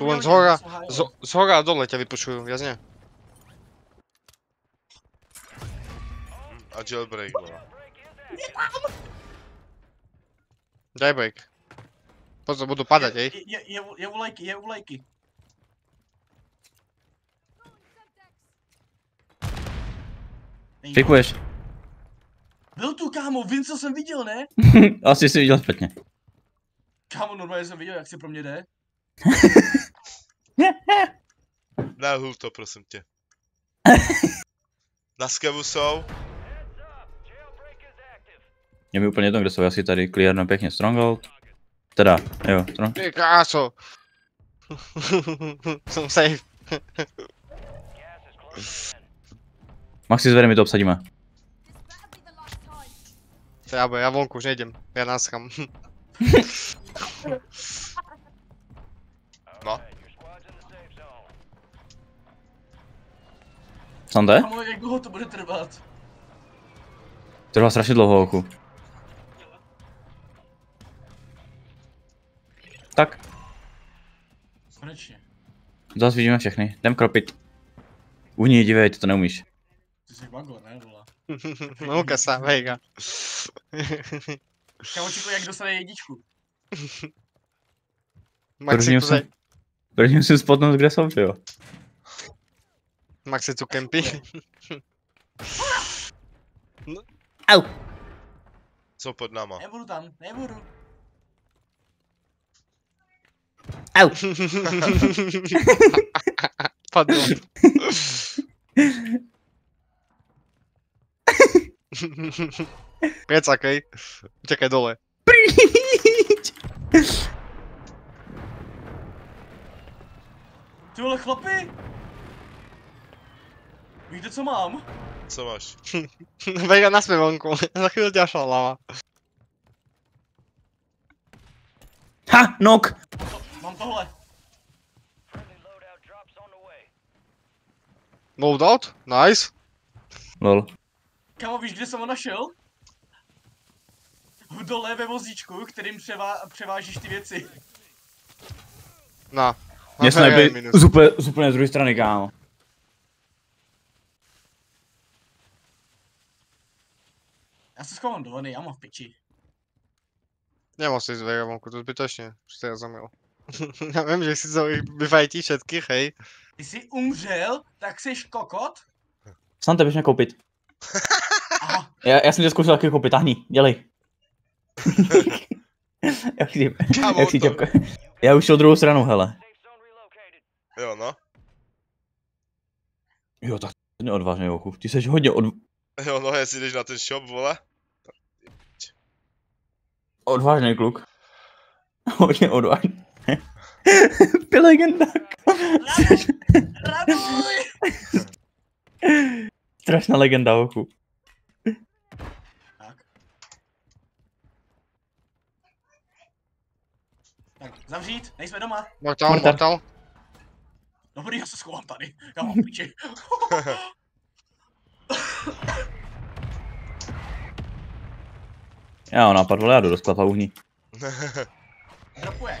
Len z hora, z, z hora a dole ťa vypušujú, jasne? A jailbreak, vole. Daj break. Pozor, budú padať, ej. Je, je, je, u- je u lajky, je u to. Fikuješ. Byl tu, kámo, vím, co jsem viděl, ne? <laughs> Asi jsi viděl špatně. Kámo, normálně jsem viděl, jak si pro mě jde. Nehul to, prosím tě. Na skevu jsou. Je mi úplně jedno, kde jsou, já si tady clearnu pěkně stronghold. Teda, jo, strong. Ty kráso. <laughs> Som safe. Maxi zvede, my to obsadíme. To bo ja vonku už nejdem, ja náskam. <laughs> No. Sante? Kámo, jak dlouho to bude trvat? Trvá strašně dlouho, oku. Tak, Konečně. zase vidíme všechny. Jdem kropit. Uhni, dívej, ty to neumíš. Ty jsi bagor, ne, vole? <laughs> Núka sa, vejga. <laughs> Kámo, čiko, jak dostane jedničku? <laughs> Maxi První tu, jsem, zaj- první musím spotnout, kde jsou, že jo. Maxi tu kempí. Au. Jsou pod náma. Nebudu tam, nebudu. Au. <laughs> Padlo. Pecakej. Utekaj dole. Pryč. Ty vole chlapi! Víte co mám? Co máš? <laughs> Vejga naspäť vonku. <laughs> Za chvíľu ťa šalala. Ha, nok. Mám tohle. Friendly loadout drops on the way. Loadout? Nice. Lol. Kamo, víš, kde jsem ho našel? V dole ve vozíčku, kterým převá- převážíš ty věci. Na. Mě Mám snajpy z úplně, z úplně z druhé strany, kámo. Já se schovám do vody, já mám v piči. Nemusíš z Vejga vonku, to zbytočne. Už si ja zamil. <laughs> ja viem, že si to vyfajtí všetkých, hej. Ty jsi umřel, tak jsi kokot? Snad běž mě koupit. <laughs> Aha, Já, já jsem tě zkoušel taky koupit, tahni, dělej. <laughs> jak si, Kámo, jak si to- těpka. Já už šel druhou stranu, hele. Jo, no. Jo, tak ty neodvážný, ochu. Ty jsi hodně od, Jo, no, jestli jdeš na ten shop, vole. odvážný kluk. Hodně odvážný. <laughs> Ty legenda. raduj! Strašná legenda, ochu. Tak. Tak, zavřít, nejsme doma. Mortal, Mortar. mortal. Dobrý, já se schovám tady. Já mám piči. <laughs> Já ho napadl, já jdu do sklepa uhní. <laughs> Dropuje.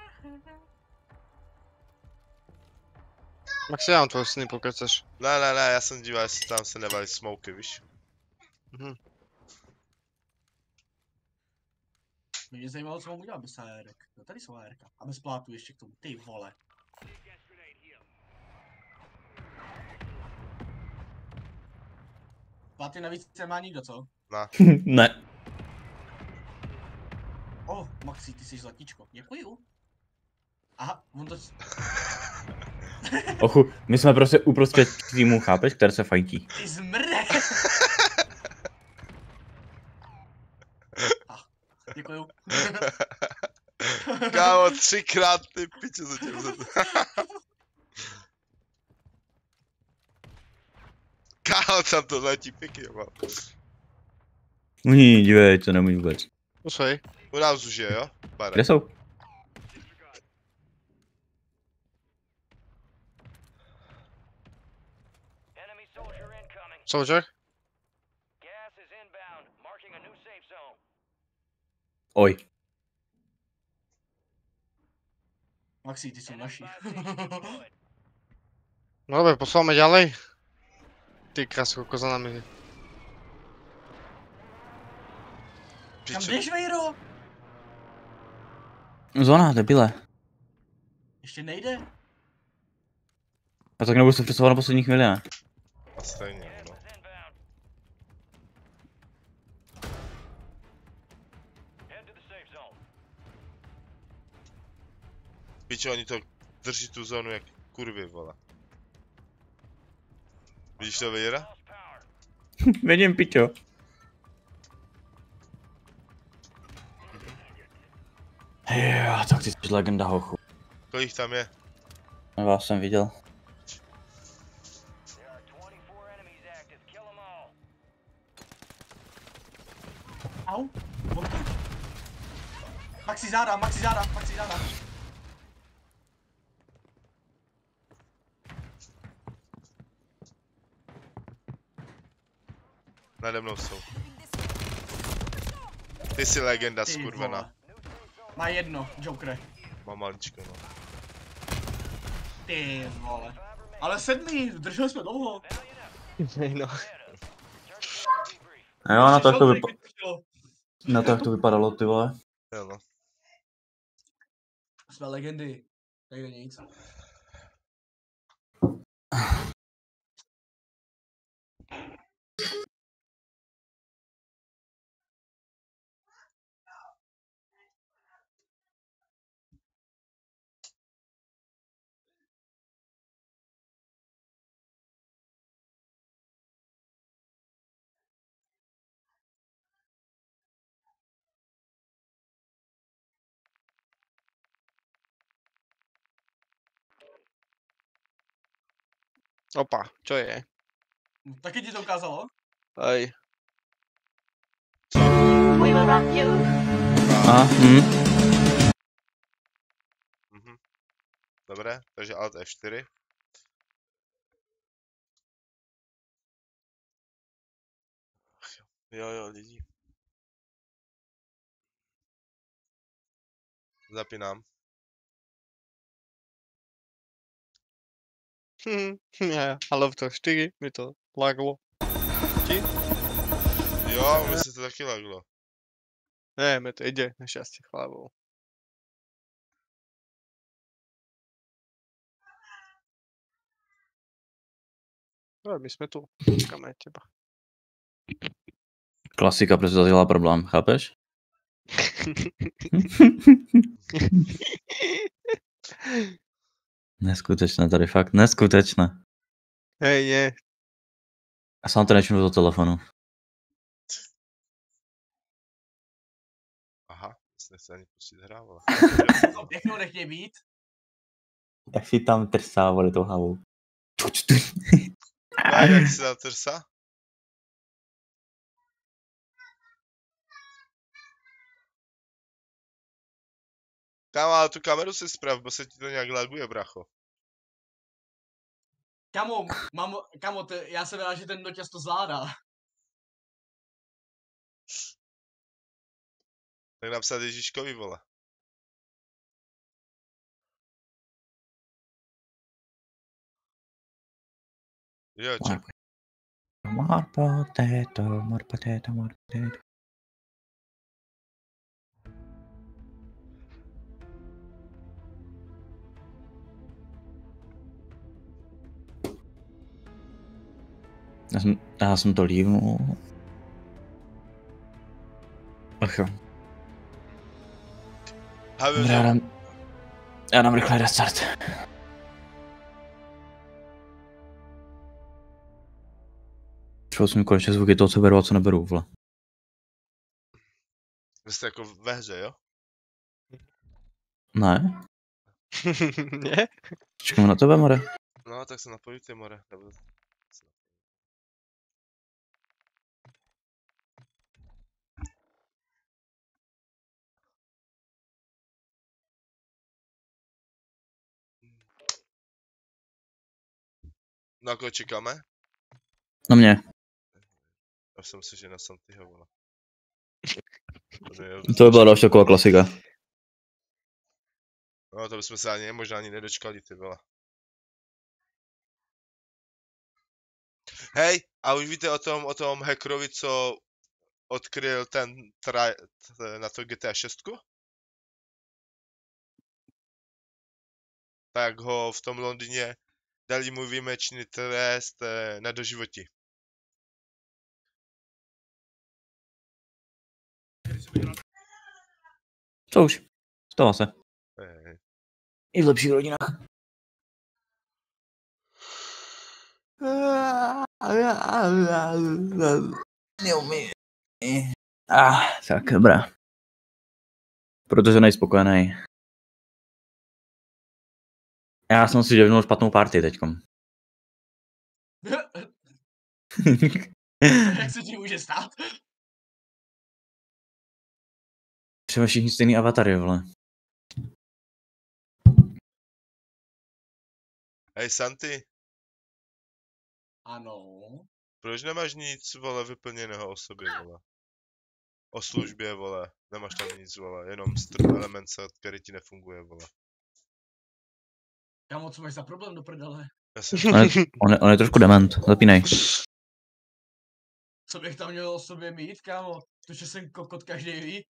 Maxi, ja mám tvoj sny, pokud chceš. Ne, ne, ne, já jsem díval, jestli tam se nevalí smoky, víš? Mě zajímalo, co mám udělat bez ARek. No tady jsou ARka. A bez plátu ještě k tomu. Ty vole. Pláty navíc nemá nikdo, co? ne. <laughs> O, oh, Maxi, ty jsi zlatíčko. Děkuju. Aha, on to... <laughs> Ochu, my jsme prostě uprostřed týmu, chápeš, které se fajtí. Ty zmrde! <laughs> ah, děkuju. <laughs> Kámo, třikrát ty piče za tím zet. Kámo, tam to letí pěkně, jo. Ní, dívej, to nemůžu vůbec. Posej. U nás už je, jo? Bare. Kde jsou? Soldier. Gas is inbound, marking a new safe zone. Oj. Maxi, ty jsou naši. <laughs> No dobre, posúvame ďalej. Ty krás, koľko za nami. Kam jdeš, Vejro? Zóna, debile. Ještě nejde? A tak nebudu se přesouvat na poslední chvíli, ne? A stejně, Piče, oni to drží tu zónu jak kurvy, vole. Vidíš to, Vejra? <laughs> Vidím, pičo. Jo, tak ty jsi legenda, hochu. Kolik tam je? Vás jsem viděl. There are 24 enemies active. Kill them all. Au. Maxi záda, Maxi záda, Maxi záda. Nade mnou jsou. Ty jsi legenda, skurvená. Má jedno, Joker. Mám maličko, no. Ty vole. Ale sedmý, drželi jsme dlouho. <laughs> no. A jo, na to, jak to, Přišel vypa- Drake, přišel. na to, jak to vypadalo, ty vole. Jo, no. Jsme legendy. Nejde nic. Opa, čo je? Taky ti to ukázalo? Hej. A, hm. Mhm. Dobré, takže Alt F4. Ach jo. Jo, jo, lidi. Zapínám. Hm, ja, ale v to 4 mi to laglo. Jo, mi se to taky laglo. Ne, mi to ide, našťastie chváľou. No, my jsme tu, čekáme na teba. Klasika, protože to dělá problém, chápeš? <laughs> <laughs> Neskutečné tady, fakt neskutečné. Hej, nie, Já sám to nečnu do telefonu. Aha, se nechce ani pustit. Jak <laughs> to nechtějí být? Jak si tam trsá, vole, tou hlavou. A jak se tam trsa? Kámo, ale tu kameru si sprav, bo se ti to nějak laguje, bracho. Kamo, mám, kamo, ty, já se vyjádřím, že ten dotěz to zvládá. Tak napsat Ježíškovi, vole. Jo, ček. More potato, more potato, more potato. Já jsem, já jsem to lívnul. Ach jo. Dobrá, já dám, já dám rychle restart. Třeba jsem konečně zvuky toho, co beru a co neberu, vole. Vy jste jako ve hře, jo? Ne? <laughs> nie? Čekám na tebe, more. No, tak se napojujte, more. Nebo... Na koho čekáme? Na mě. Já jsem si, že na Santyho, vole. <laughs> To, by byla další taková klasika. no, to bychom se ani možná ani nedočkali, ty vole. Hej, a už víte o tom, o tom hackerovi, co odkryl ten tra, na to GTA 6? Tak ho v tom Londýně dali mu výjimečný trest eh, na doživotí. Co už? Stalo se. Eh, I v lepších rodinách. Neumí. Ah, tak dobrá. Protože nejspokojený. Já jsem si dělal špatnou party teďkom. <laughs> Jak se ti může stát? Třeba všichni stejný avatary, vole. Hej, Santy, Ano. proč nemáš nic, vole, vyplněného o sobě, vole? o službě, vole. Nemáš tam nic, vole. Jenom strp element set, který ti nefunguje, vole. Kámo, co máš za problém do prdele? On je, on je, on je trošku dement, zapínej. Co bych tam měl o sobě mít, kámo? To, že jsem kokot každý ví.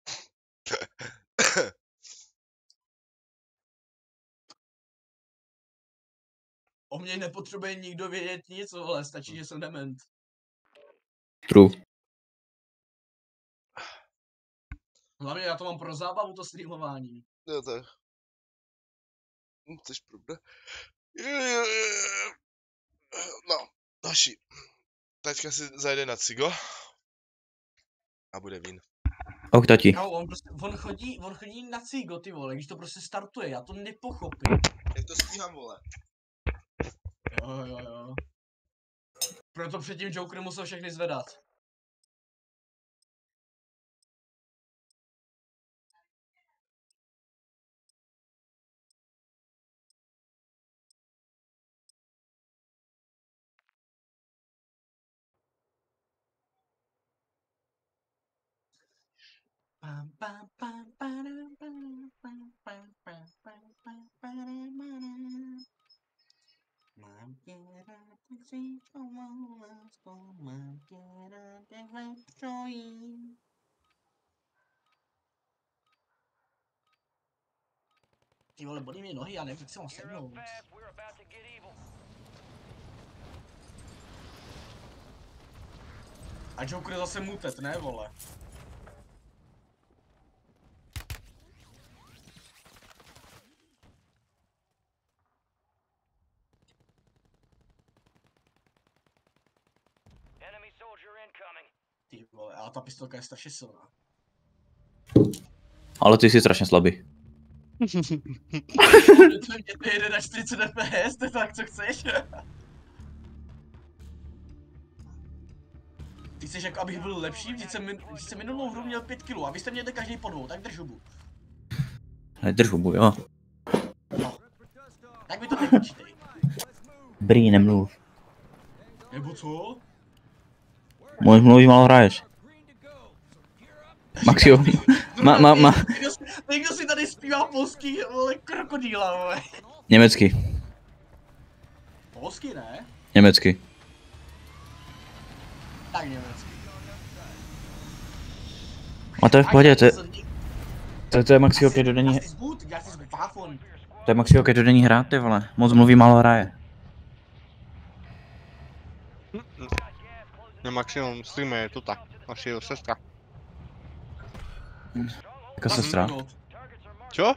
O mě nepotřebuje nikdo vědět nic, ale stačí, že jsem dement. True. Hlavně já to mám pro zábavu, to streamování. Jo, tak. Hm, To je pravda. Jo, jo, jo. No, naši. Taťka si zajde na cigo. A bude vín. Ok, tati. Kámo, on, prostě, on, chodí, on chodí na cigo, ty vole, když to prostě startuje, já to nepochopím. Jak to stíhám, vole? Jo, jo, jo. Proto předtím Joker musel všechny zvedat. Mám tě rád, tak si mám tě rád, lepšojí. Ty vole, bolí mě nohy, já nevím, jak se mám sednout. A Joker zase mutet, ne vole? Enemy soldier incoming. Ty vole, ale ta pistolka je strašně silná. Ale ty jsi strašně slabý. to mě to jede na 40 FPS, to je tak, co chceš. Ty chceš jako, abych byl lepší? Vždyť jsem, vždyť jsem minulou hru měl 5 kg a vy jste měli každý po dvou, tak drž hubu. Drž hubu, jo. Tak mi to nepočítej. Brý, nemluv. Nebo co? Můj mluví, málo hraješ. Maxio, ma, ma, ma, Někdo, si- někdo si tady zpívá polský, vole, krokodýla, vole. německy, Polský, ne? německy. Tak německy. A to je v pohodě, to je, to, to je Maxio, který do Fafon. to je Maxio, který do není hrát, ty vole. Moc mluví, málo hraje. Na maximum streame je to tak. Naši jeho sestra. Jaká sestra? Čo?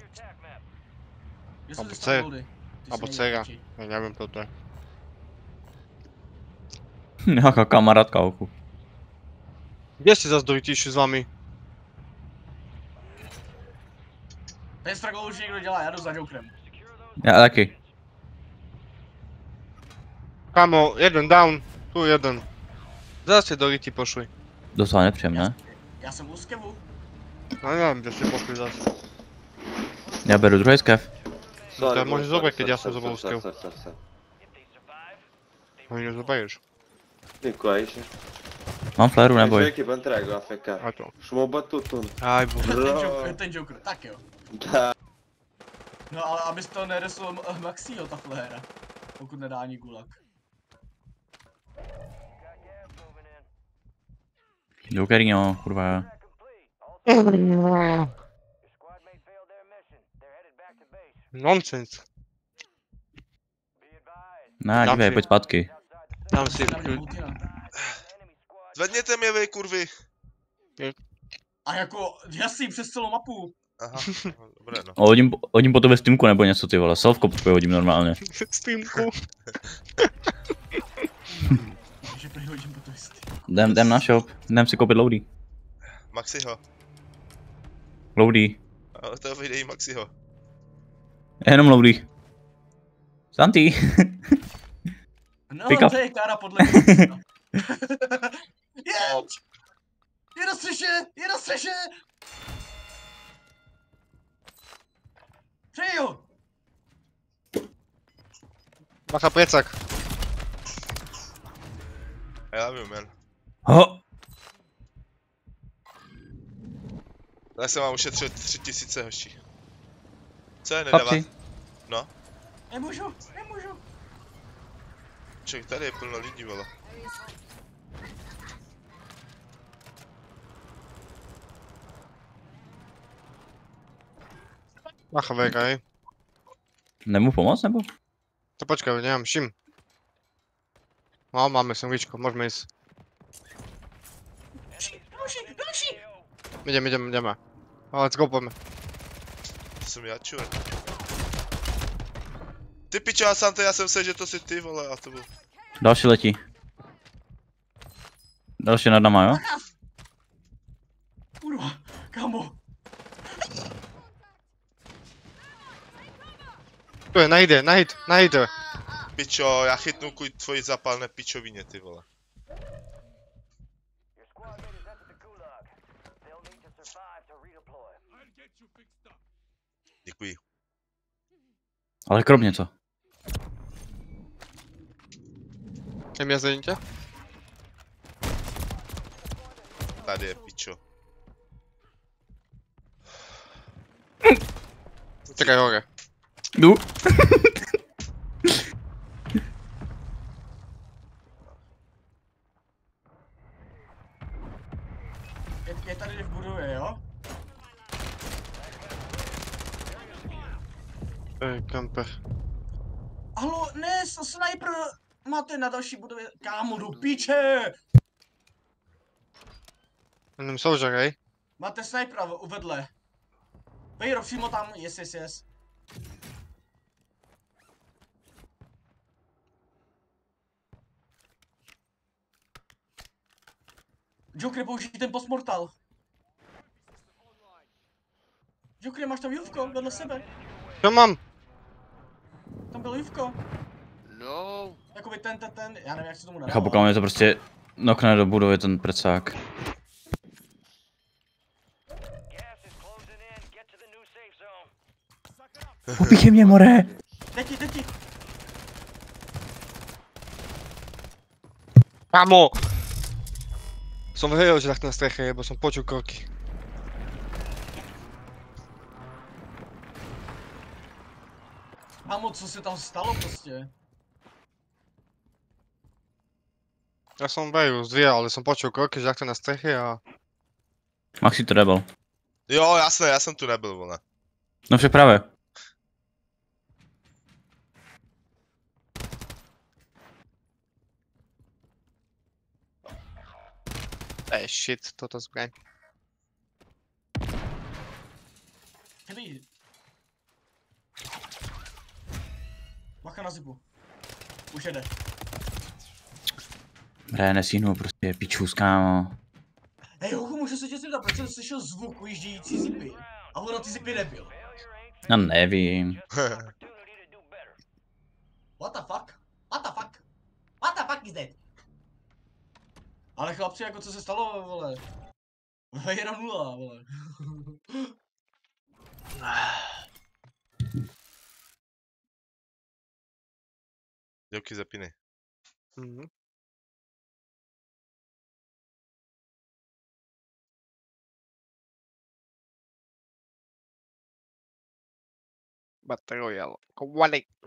Jsem Abo. Ty Abo dcera. Ja neviem, kto to je. Nějaká kamarádka oku. Kde ste zase dojtíši s vami? Ten struggle už někdo dělá, já jdu za Jokerem. Já taky. Kamo, jeden down, tu jeden. Zase do riti pošli. Docela nepříjemné. Já jsem u skevu. No neviem, kde ste pošli zase. Já beru druhý skev. To je môžeš zobrať, keď ja som zobral skev. No. Ficou aí, gente. Mám fléru, Deixa neboj. aqui pra entregar, FK. A to. Chamou o Batutu. Aj, Ten Bro. Joker, ten Joker, tak jo. No ale abys to neresl M- Maxího, ta fléra. Pokud nedá ani gulag. Jokerino, kurva. Nonsense. Ne, dívej, pojď zpátky. Dám si... Zvedněte mě vy, kurvy. A jako, jasný, přes celou mapu. Aha, no, dobré no. Hodím, hodím po tobě Steamku nebo něco ty vole, selfko po hodím normálně. <laughs> Steamku. <laughs> Po jistý. Jdem, jdem na shop, jdem si koupit loady. Maxiho. Loady, Ale to vyjde Maxiho. jenom loady. Santi. No, Pick up. to je kára podle mě. Jeď! <laughs> Je na střeše! Je na střeše! Přeju! Bacha plecak. I love you, man. Ho. Já jsem vám ušetřil tři tisíce hoší. Co je, nedává? No, Nemůžu, nemůžu. ček, tady je plno lidí, vole. Bacha, VK, hej. Nemu pomoct, nebo? To počkej, nemám čím. No, máme sandwičko, môžeme ísť. Další, další. Idem, ideme. No, let's go, poďme. To jsem já, čuj. Ty pičo, já sám to, já jsem se, že to si ty, vole, a to byl. Další letí. Další nad náma, jo? Kurva, kámo. Tu je, na hit je, na hit, na hit je. Pičo, já chytnu kuj tvoji zapálné pičovině, ty vole. Your squad mate has entered the gulag. They'll need to survive to redeploy. Děkuji. Ale krop něco. Jem ja zajím? Tady je pičo. <laughs> Čekaj hore. Jdu. <laughs> Je, je tady v budově, jo? Kamper. Halo, ne, s- sniper máte na další budově. Kámo, do píče! Jenom soldier, hej? Máte snipera vedle. Vejro, přímo tam, yes, yes, yes. Joker, použij ten postmortal. Joker, máš tam juvko vedle sebe. Čo mám? Tam bylo juvko. No. Jakoby ten, ten, ten, já nevím, jak se tomu nadává. Chápu, kam je to prostě nokne do budovy ten zone. Upíchej mě, more! Teti, teti. Kámo! Som vedel, že takto na streche je, bo som počul kroky. Kámo, co se tam stalo prostě? Ja som veju zdvíjal, ale som počul kroky, že takto na streche a... Maxi to rebel. Jo, jasné, já jsem tu nebyl, vole. No však právě. To je shit, toto zbraň. Hej. Bacha na zipu. Už jede. Bre, nesíhnu prostě pičus, kámo. Hej, hochu, můžu se tě zeptat, proč jsem slyšel zvuk ujíždějící zipy? A ono ty zipy nebyl. Já nevím. <laughs> What the fuck? What the fuck? What the fuck is that? Ale chlapci, jako co se stalo, vole? <laughs> Vejra nula, vole. <laughs> Joky zapínej. Mhm. Battle Royale. Kowalik. A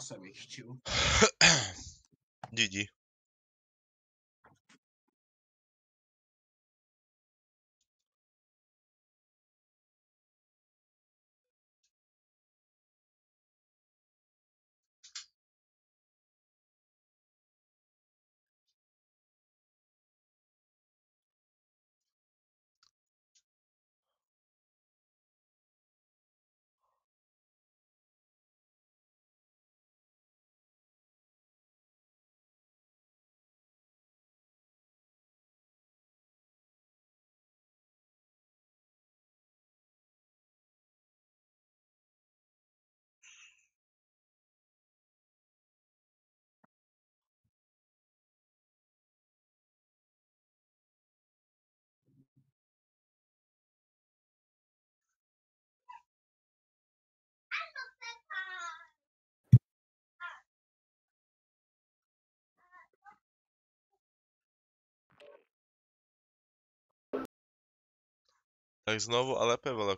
jsem vyšťu. GG. Tak znovu a lépe, vole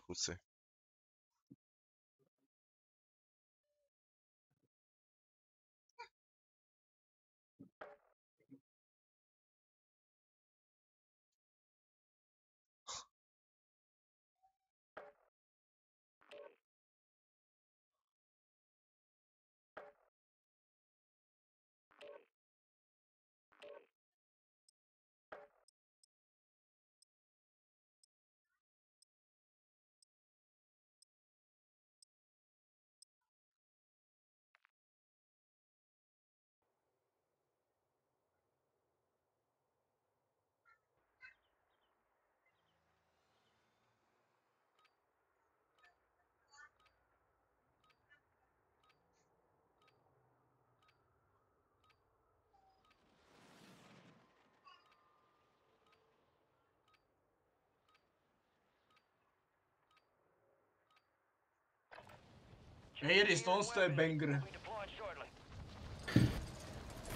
Hej, Stones, to je banger.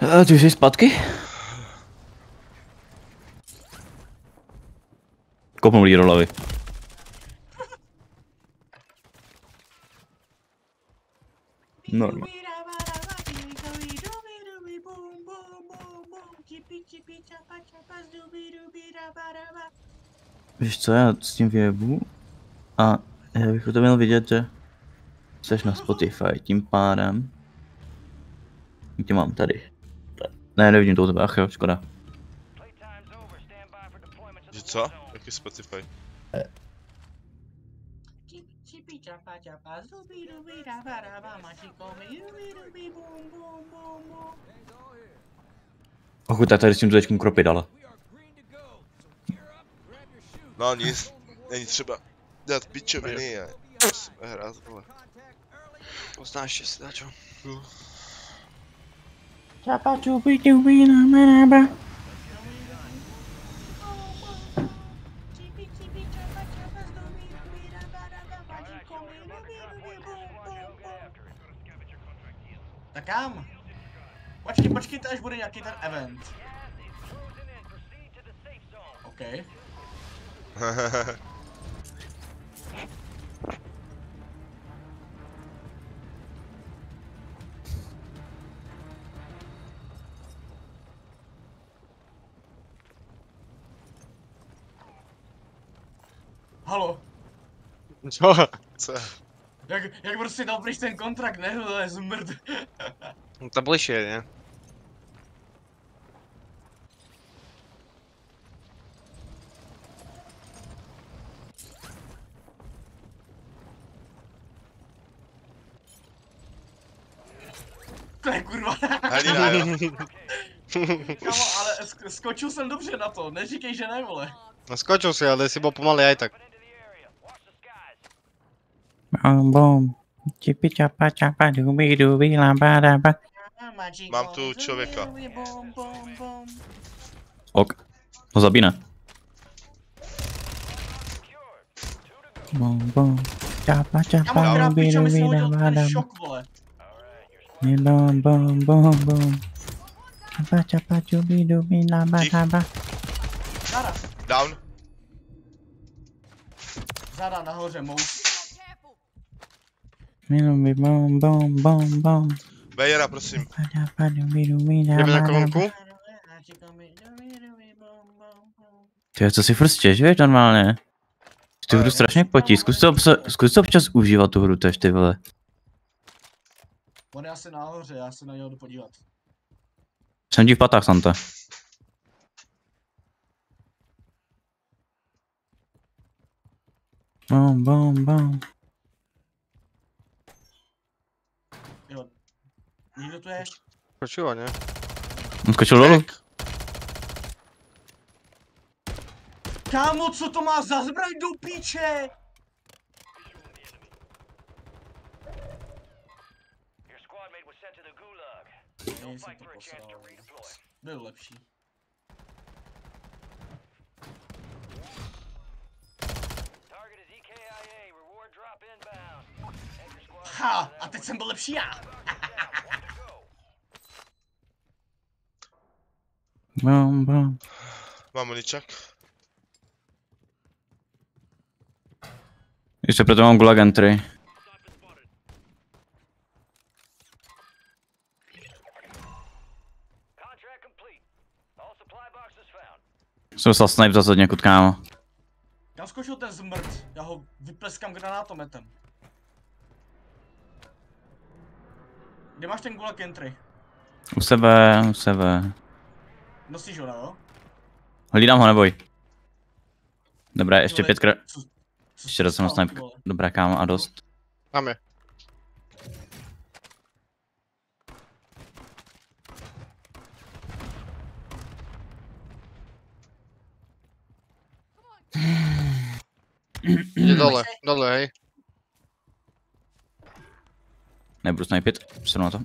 A ty už jsi zpátky? Kopnul jí do hlavy. Normálně. Víš co, já s tím vyjebu a já bych to měl vidět, že jsi na Spotify, tím pádem. Tě mám tady. Ne, nevidím to u tebe, ach jo, škoda. Že co? Jaký Spotify? Ochu, tak tady s tím tu kropit, ale. No nic, není třeba dělat pičoviny a musíme hrát, vole. Poznáš si, dačo. Chapa chupi chupi na manaba. Tak kam? Počkej, počkejte, až bude nějaký ten event. OK. <laughs> Halo, Co? Co? jak, jak prostě dal pryč ten kontrakt, ne? To je zmrd. <laughs> No to bližšie, nie? To je kurva. Ani ne, jo. <laughs> <laughs> Kamo, ale sk- skočil jsem dobře na to, neříkej, že ne, vole. No skočil si, ale si bol pomalý aj tak. Bom bom. Chipi chapa chapa dubi dubi la ba da ba. Mám tu člověka. Ok. To zabí ne. Bom bom. Chapa chapa Kamo, která dubi pičo mi si dubi la hodil ba da ten ba. šok, vole. Ni Bom bom bom bom. Chapa chapa dubi dubi la ba da ba. Zara, Down. Zara nahoře, mous. Mi dubi bom bom bom bom. Bejera, prosím. Jdeme na kolonku? Ty, co si furt stěžuješ normálně? Ty tu hru strašně potí, zkus to, obsa- zkus to občas užívat tu hru tež, ty vole. On je asi nahoře, já se na něho jdu podívat. Jsem ti v patách, Santa. Bom bom bom. Někdo tu je? Skočilo, nie? On skočil dolů. Kámo, co to má za zbraň do píče? Nej, jsem to poslal. Byl lepší. Ha, a teď jsem byl lepší já. <laughs> Bom bom. Mám uničak. Ještě proto mám gulag entry. Jsem dostal snipe zase někud, kámo. Kam skočil ten zmrt? Já ho vypleskám granátometem. Kde máš ten gulag entry? U sebe, u sebe. Nosíš ho, jo? Hlídám ho, neboj. Dobré, ještě pětkrát. Ještě se dostanu stalo, ty snipe. Dobré, kámo, a dost. Tam je. Jde dole, dole, hej. Nebudu snipit, jsem na to.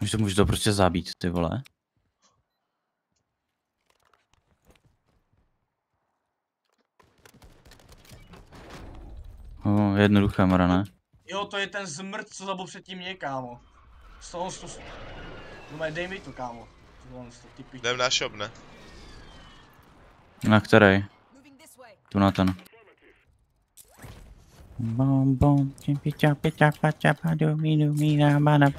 Můžu to, můžu to prostě zabít, ty vole. O, jednoduché, Mara, ne? Jo, to je ten zmrt, co zabil předtím mě, kámo. Z toho to... No, dej mi to, kámo. Tohle to typy. Jdem na shop, ne? Na který? Tu na ten. Bom, bom, čipi, čapi, čapa, čapa, dumi, dumi, dama, dam.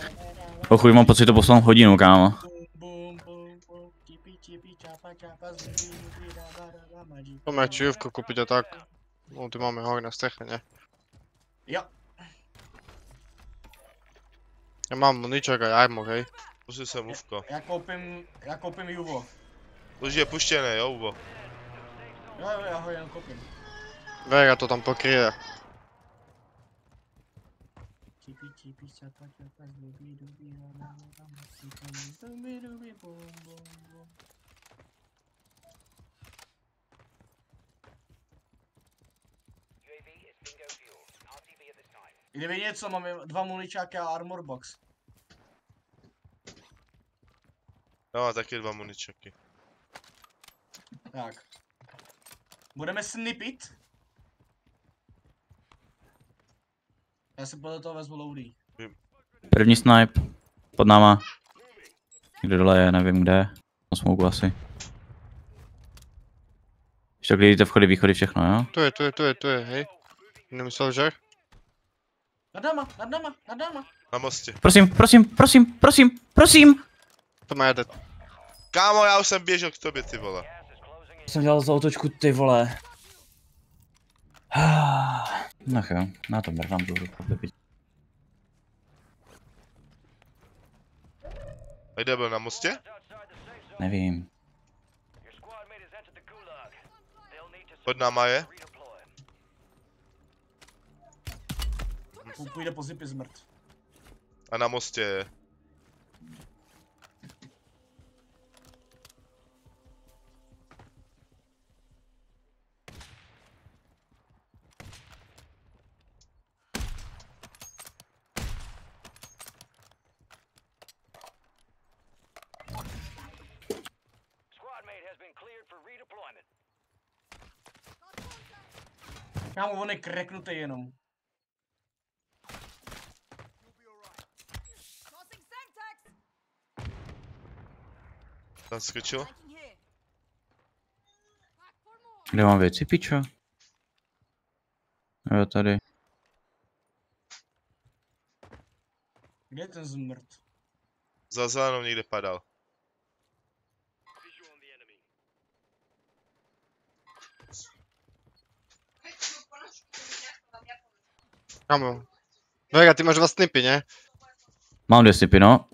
Pochuj, mám pocit, to poslal hodinu, kámo. Bum, bum, bum, tipi, tipi, čapa, čapa, zubi, zubi, da, da, da, da, mají. To má čijovku koupit a tak. No, ty máme hore na střeche, ne? Jo, Já mám muniček a jarmo, hej. Pustil jsem uvko. já koupím, já koupím Juvo. Už je puštěné, jo, Uvo? Jo, jo, já ho jen koupím. Vega to tam pokryje. Čapa, zubi, dubi, dubi, bum, bum, bum. This time. Kdyby něco, máme dva muničáky a armor box. Já mám taky dva muničeky. Tak. Budeme snipit. Já si podle toho vezmu loady. První snipe. Pod náma. Kde dole je, nevím kde. Na smoku asi. Ještě tak vidíte vchody, východy, všechno, jo? Tu je, tu je, tu je, tu je, hej. Nemyslel, že? Nad náma, nad náma, nad náma. Na mostě. Prosím, prosím, prosím, prosím, prosím! To má jede. Kámo, já už jsem běžel k tobě, ty vole. Jsem dělal za otočku, ty vole. <sighs> No jo, na to mrvám tu ruku, kde byl na mostě? Nevím. Pod náma je? Půjde po zipy zmrt. A na mostě je. Kámo, on je kreknutý jenom. Tam skočil? Kde mám věci, pičo? Jo, tady. Kde je ten zmrt? Za zelenou někde padal. Kamo. Vega, ty máš dva snipy, ne? Mám dvě snipy, no.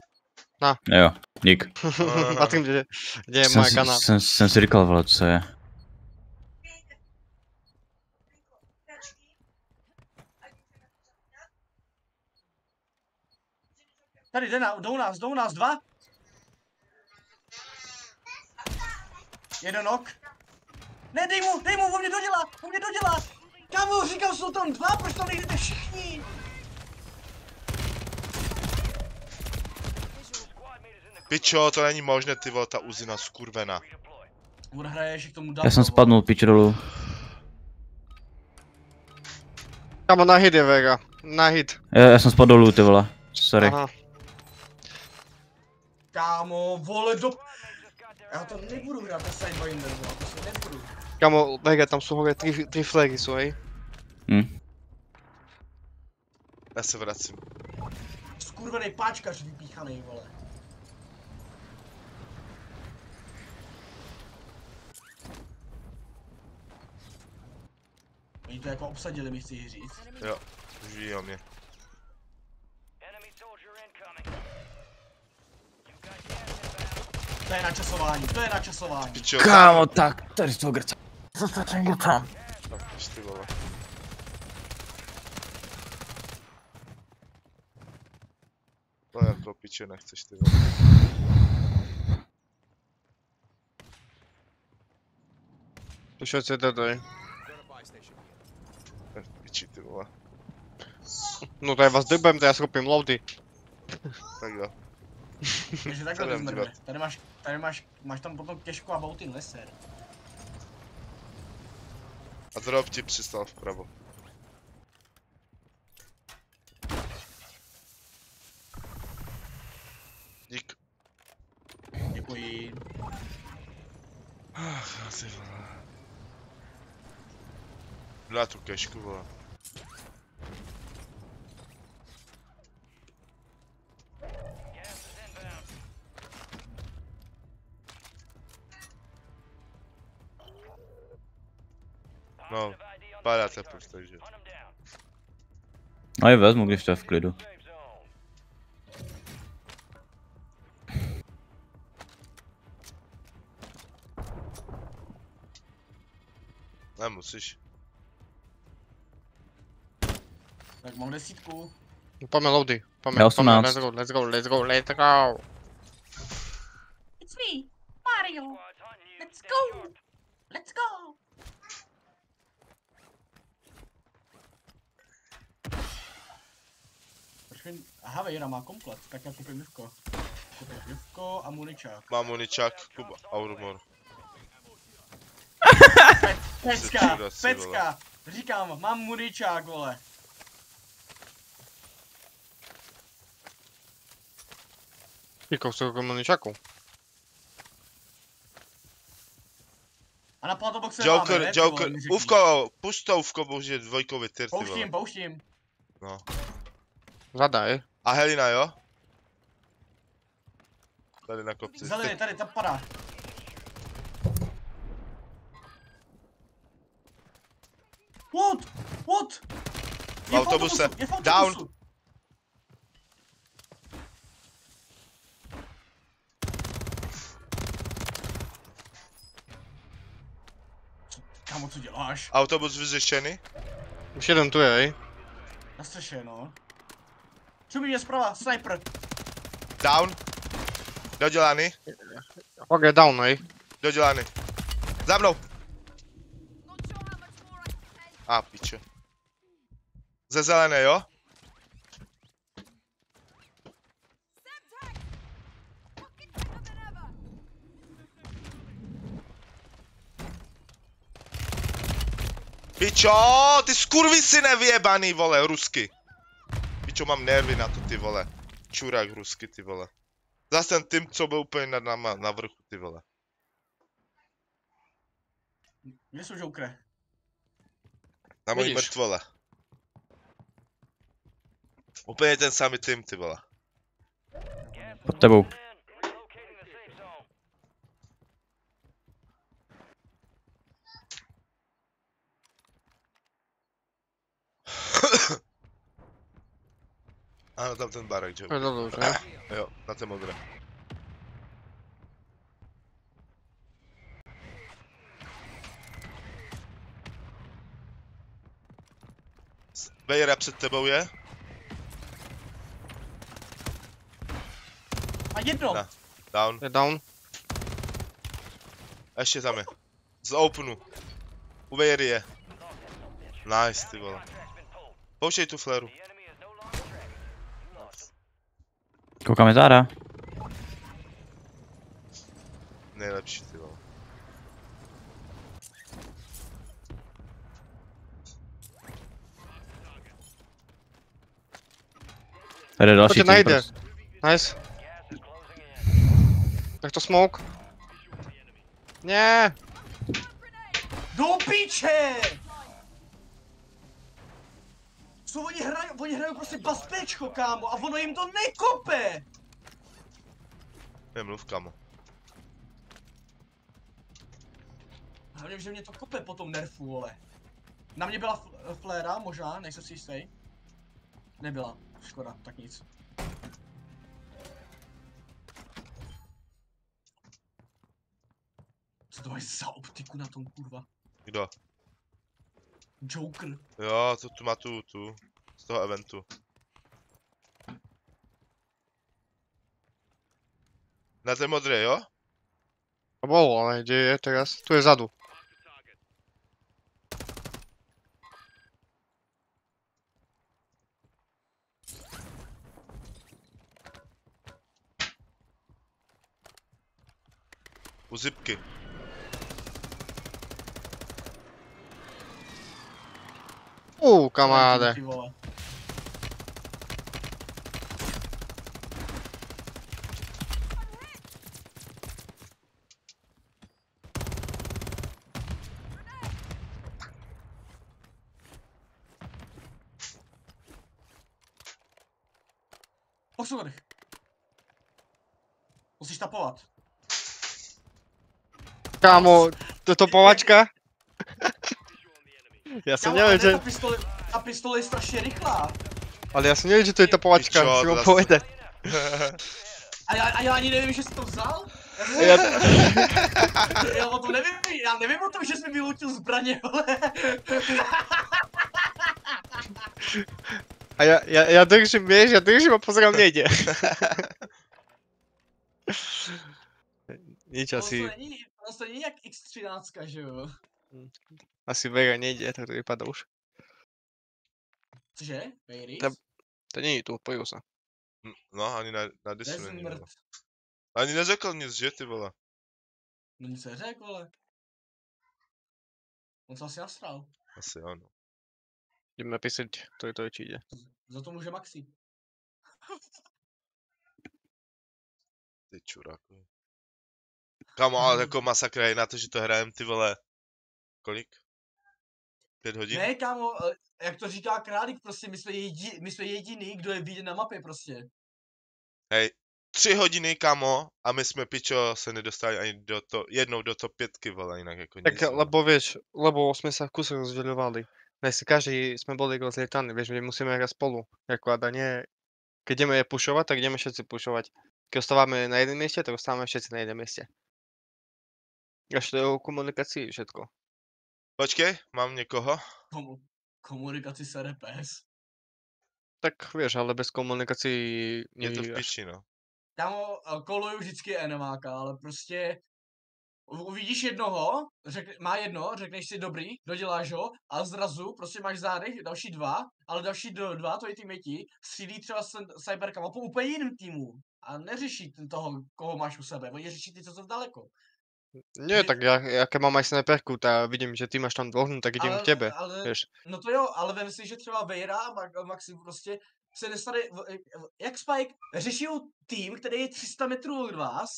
Na. Jo, dík. A tím, kde, kde je jsem, moje kana. jsem, jsem si říkal, vole, co je. Tady, jde na, jdou nás, jdou nás dva. Jeden ok. Ne, dej mu, dej mu, on mě dodělá, on mě dodělá. Kámo, říkal, jsou tam dva, proč tam nejdete všichni? Pičo, to není možné, ty vole, ta uzina skurvená. On hraje, že k tomu dá. Já jsem spadnul, pičo dolů. Kamo, na hit je Vega. Na hit. Já, já jsem spadl dolů, ty vole. Sorry. Aha. Kámo, vole do... Já to nebudu hrát na Sidewinder, vole, to se nebudu. Kamo, mega, tam jsou hore tři, tři flagy jsou, hej. Hm. Já se vracím. Skurvený páčkař vypíchaný, vole. Oni to jako obsadili, mi chci říct. Jo, už ví o mě. To je načasování, to je načasování. Kámo, tak, tady z toho grca. Co? Tak, pič, ty vole. To jako piče nechceš ty vole. To šel se tady. To piči ty vole. No to je vás drbem, to já schopím loady. Tak jo. Takže takhle to dívat. Tady máš, tady máš, máš tam potom těžko a bouty leser. A drop ti přistal vpravo. Dík. Děkuji. Ach, ty vole. Na tu kešku, vole. No, Positive ID on the padá safe teprve, target. takže. Hunt 'em down. A je vezmu, když to je v klidu. Nemusíš. Tak mám desítku. Pojďme loady. Pojďme, Já pojďme, 18. let's go, let's go, let's go, let's go. It's me, Mario. Let's go. Let's go. Mi... Aha, Vejra má komplet, tak já koupím pivko. Koupím pivko a muničák. Mám uničák, Kuba, Aurumor. <laughs> Pecka, pecka. Říkám, mám muničák, vole. Píkou se jako komuničáku. A na platoboxe máme, Joker, ne, vole, Joker, řekni. Uvko, pušť to Uvko, bože, dvojkový tyr, ty vole. Pouštím, pouštím. No. Zadaj. A Helina, jo? Tady na kopci. Zelený, tady, tam padá. What? What? V autobuse. je v autobusu. Down. Kámo, co děláš? autobus vyřešený? Už jeden tu je, hej. Na střeše, no. Čumí mě zprava, sniper. Down. Dodělaný, Ok, down, hej. dodělaný. Za mnou. A, piče. Ze zelené, jo? Pičo, ty skurvisy nevyjebaný, vole, rusky. Pičo, mám nervy na to, ty vole. Čurák rusky, ty vole. Zas ten tým, co byl úplně nad náma, na vrchu, ty vole. Jsou Jokery? Na mojí Vidíš. mrtvole. Úplně ten samý tým, ty vole. Pod tebou. <coughs> Ano, tam ten barák, že? Je dobře. Jo, na té modré. Vejra před tebou je? A jedno! Ne. Down. Je down. A ještě tam je. Z openu. U Vejry je. Nice, ty vole. Pouštěj tu fléru. Koukáme záda. Nejlepší, ty vole. To další tě tým, najde. prostě. Nice. Tak to smoke. Ne. Do píče! Co oni hrají, oni hrajou prostě bazbečko, kámo, a ono jim to nekope! Nemluv, kamo. Hlavně, že mě to kope po tom nerfu, vole. Na mě byla fl- fléra, možná, nejsem si jistý. Nebyla, škoda, tak nic. Co to máš za optiku na tom, kurva? Kdo? Joker. Jo, to tu má tu, tu. Z toho eventu. Na té modré, jo? To bol, ale kde je teraz? Tu je zadu. U zipky. Ú, kamaráde. Ty vole. Po schodech. Kámo, to som Kámo, ale nevedel, ne, že... ta pistole, ta pistole je strašně rychlá. Ale ja som nevedel, že to je topovačka, Pičo, si to zas- povedať. A já, a já ani nevím, že jsi to vzal. Já <laughs> o tom nevím, já nevím o tom, že jsi mi vyloutil zbraně, vole. a ja, ja, ja držím, vieš, ja držím a pozerám, nejde. <laughs> Nič To asi, není, to není jak X13, že jo? asi Vera nejde, tak to vypadá už. Cože? Vejris? Ne- To není tu, pojil sa. Hm, No, ani na, na disu není. Nezmrt. vole. Ani neřekl nic, že ty vole. No nic neřek, vole. On se asi nasral. Asi ano. Písať, ktorý to je, či ide. Za to může Maxi. Ty čuráku. Kamo, ale jako masakra je na to, že to hrajem ty vole. Kolik? Pět hodin? Ne, kámo, eh, jak to říká Králík, prostě my jsme, jedi, my jsme jediný, kdo je vidět na mapě prostě. Hej, tři hodiny, kamo, a my jsme pičo se nedostali ani do to, jednou do to pětky, vole, jinak jako Tak, nic, vole. lebo vieš, lebo sme sa v kuse rozdeľovali. Ne, si každý sme boli rozlietaní, vieš, my musíme hrať spolu. Jako a nie, keď ideme je pušovať, tak ideme všetci pušovať. Keď ostávame na jednom mieste, tak ostávame všetci na jednom mieste. Až to je o komunikácii všetko. Počkej, mám někoho. Komu, komunikaci s RPS. Tak vieš, ale bez komunikácií Je to v piči, no. Kámo, eh, koluju vždycky enemáka, ale prostě uvidíš jednoho, řek, má jedno, řekneš si dobrý, doděláš ho a zrazu prostě máš zádech další dva, ale další do, dva tvoji týměti střílí třeba s cyberkama po úplně jiným týmu a neřeší ten toho, koho máš u sebe, oni řeší ty, co jsou daleko. Nie, tak ja, ja keď mám aj sniperku, tak vidím, že ty máš tam dvoch, no tak idem k tebe, ale, vieš. No to jo, ale vem si, že třeba Vejra a Max- Maxi prostě se dostane, v- jak Spike, řeší tým, který je 300 metrů od vás,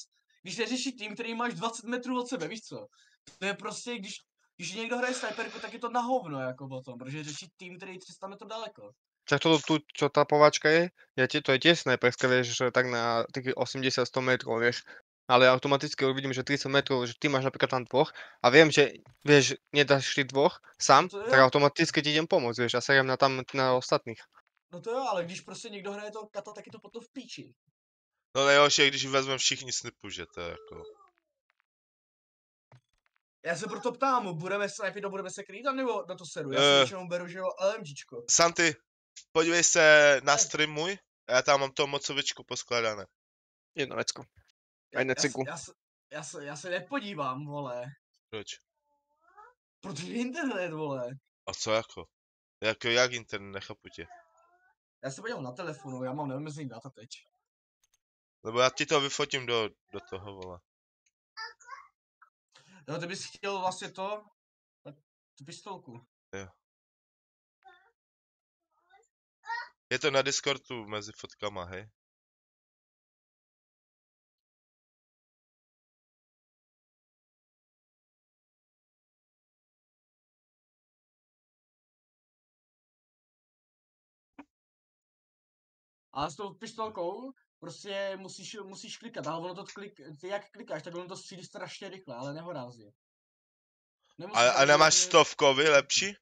když neřeší tým, který máš 20 metrů od sebe, víš co? To je prostě, když, když někdo hraje sniperku, tak je to na hovno, jako potom, protože řeší tým, který je 300 metrů daleko. Tak toto tu, čo tá povačka je, ja tie, to je tiež sniperska, vieš, že tak na takých 80-100 metrov, vieš. Ale automaticky už vidím, že 30 metrov, že ty máš napríklad tam dvoch a viem, že, vieš, nedáš ty dvoch sám, To tak automaticky ti idem pomôcť, vieš, a serem na tam na ostatných. No to jo, ale když prostě někdo hraje to kata, tak je to potom v píči. No nejhorší je, když vezmeme všichni snipu, že to je jako... Já se proto ptám, budeme snipit a budeme se krýt, nebo na to seru? Já si Eh. většinou beru, že jo, LMGčko. Santy, podívej se na stream můj, a já tam mám to mocovičku poskladané. Jedno vecko. Já- Aj na já se-. Já, se, já, se, já se nepodívám, vole. Proč? Protože internet, vole. A co jako? Jako jak internet, nechápu tě. Já se podívám na telefonu, já mám neomezený data teď. Lebo já ti to vyfotím do, do toho, vole. Jo, ty bys chtěl vlastně to, tu pistolku. Je to na Discordu mezi fotkama, hej? A s tou pistolkou prostě musíš, musíš klikat, ale ono to klik, ty jak klikáš, tak ono to střílí strašně rychle, ale nehorázně. Nemusíš A, a nemáš stovkový lepší?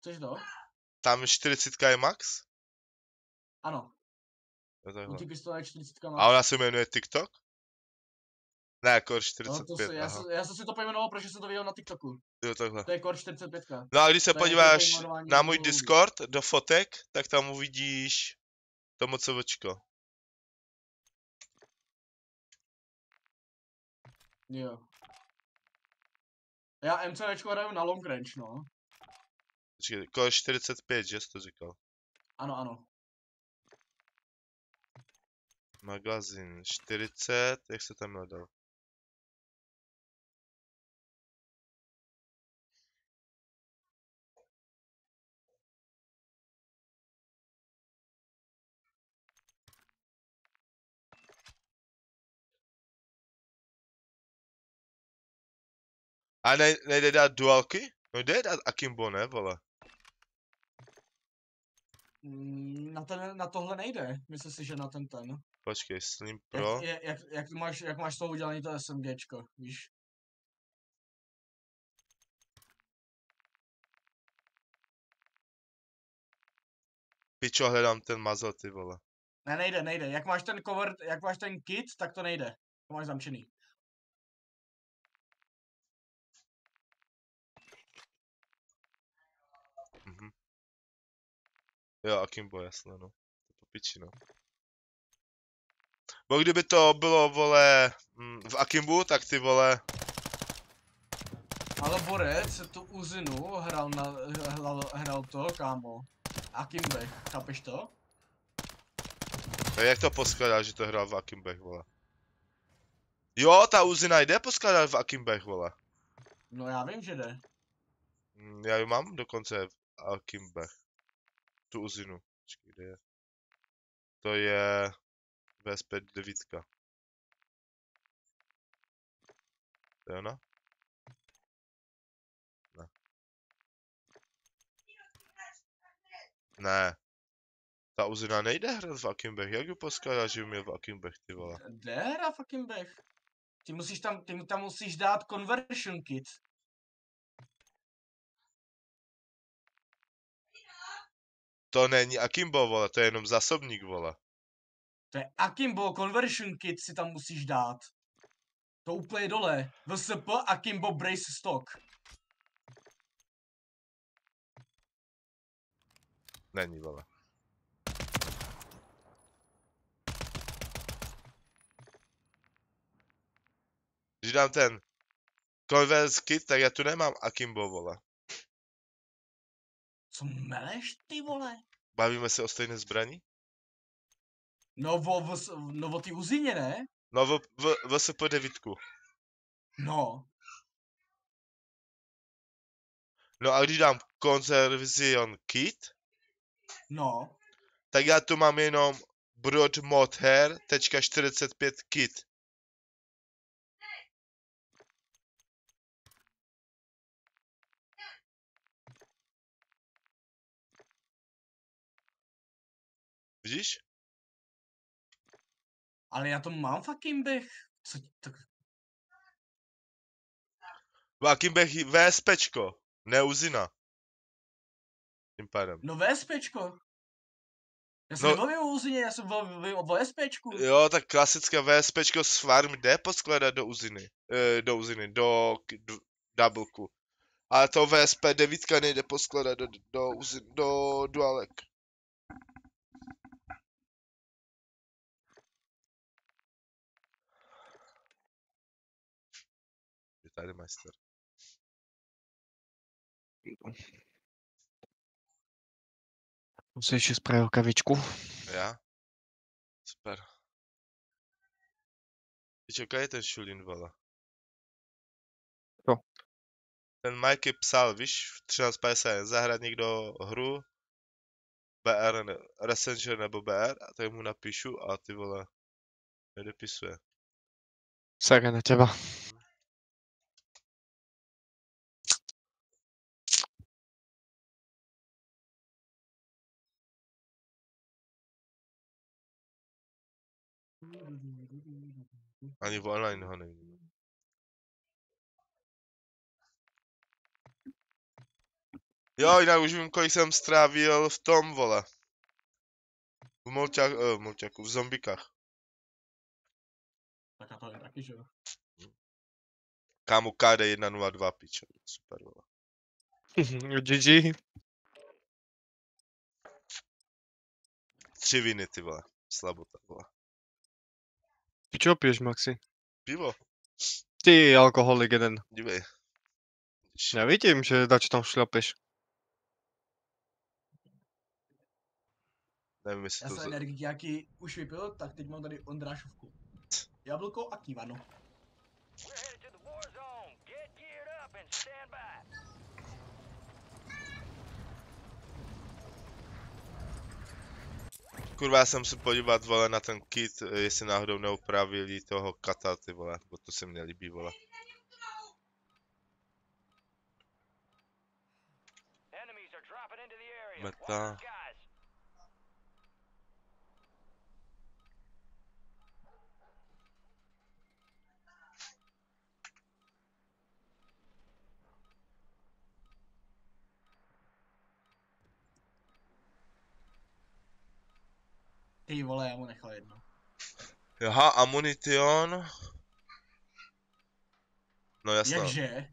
Což to? Tam 40 je max? Ano, Jo, u ty pistole je 40 A ona se jmenuje TikTok? Ne, Core No, to 45, se, já, aha. jsem, já jsem si to pojmenoval, protože jsem to viděl na TikToku. Jo, takhle. To je Core 45. No a když se To podíváš na můj. Discord do fotek, tak tam uvidíš to mocovčko. Jo. Já MCVčko hraju na long range, no. Počkej, Core 45, že jsi to říkal? Ano, ano. Magazín 40, jak se tam hledal? A ne, nejde dát dualky? No jde dát Akimbo, ne, vole? Mm, Na, ten, na tohle nejde. Myslím si, že na ten ten. Počkej, Slim Pro. Jak, jak, jak, jak, máš, jak máš to udělané to SMGčko, víš? Pičo, hledám ten mazl, ty vole. Ne, nejde, nejde. Jak máš ten cover, jak máš ten kit, tak to nejde. To máš zamčený. Mhm. Jo, Akimbo, jasně, no. To piči, no. Bo kdyby to bylo, vole, mm, v Akimbu, tak ty vole, Ale Borec tu Uzinu hrál, na, hrál, hrál to, kámo. Akimbek, chápeš to? a jak to poskladá, že to hrál v Akimbech, vole? Jo, ta Uzina jde poskládat v Akimbech, vole. No já vím, že jde. Mm, Já ji mám dokonce v Akimbech. Tu Uzinu. Počkej, kde je? To je VSP 9. To je ona? Ne. Ne. Ta Uzina nejde hrát v Akimbech. Jak ji poskládáš, že uměl v Akimbech, ty vole? Jde hra v Akimbech. Ty musíš tam, ty tam musíš dát conversion kit. To není Akimbo, vole, to je jenom zásobník, vole. To je Akimbo conversion kit si tam musíš dát. To úplně dole. VSP Akimbo Brace Stock. Není, vole. Když dám ten Converse kit, tak já tu nemám Akimbo, vole. Co meleš, ty vole? Bavíme se o stejné zbraní? No o, vs, no o ty Uzině, ne? No, v, v, VSP 9. No. No a když dám Conversion kit, No. tak já tu mám jenom Broad Mod Hair, tečka 45 kit. Vidíš? Ale já to mám v Akimbech. Co, tak, V Akimbech VSPčko, ne Uzina. Tím pádem. no VSPčko. Já se No- nebavím o Uzině, já jsem bavil o VSPčku. Jo, tak klasické VSPčko s farm jde poskladat do Uziny. E, do Uziny, do, do doubleku. Ale to VSP 9 nejde poskladat do, do, Uziny, do dualek. Tady majster. Musím ještě spravil kavičku. Já? Super. Víš, jaká je ten Šulín, vole? Co? Ten Mikey psal, víš, v 1350 zahrát někdo hru, BR, ne, Messenger nebo BR, a tak mu napíšu a ty vole, nedopisuje. Sere na teba. Ani v online ho nevidím. Jo, jinak už vím, kolik jsem strávil v tom, vole. V Molťák, uh, v Molťáku, v zombikách. Tak a to je taky, že jo. Kámo KD 102 pičo, super vole. <laughs> GG. Tři viny ty vole, slabota vole. Ty čo piješ, Maxi? Pivo, Ty alkoholik jeden. dívej. Já vidím, že dač tam šlapeš. Nevím, jestli Já to... jsem za- energiáky už vypil, tak teď mám tady Ondrášovku. Jablko a kývano. We're headed to the war zone. Get geared up and stand by. Kurva, já jsem se podívat, vole, na ten kit, eh, jestli náhodou neupravili toho kata, ty vole, bo to se mi nelíbí, vole. Meta. Ty vole, já mu nechal jedno. Aha, Ammunition. No jasno, Jakže?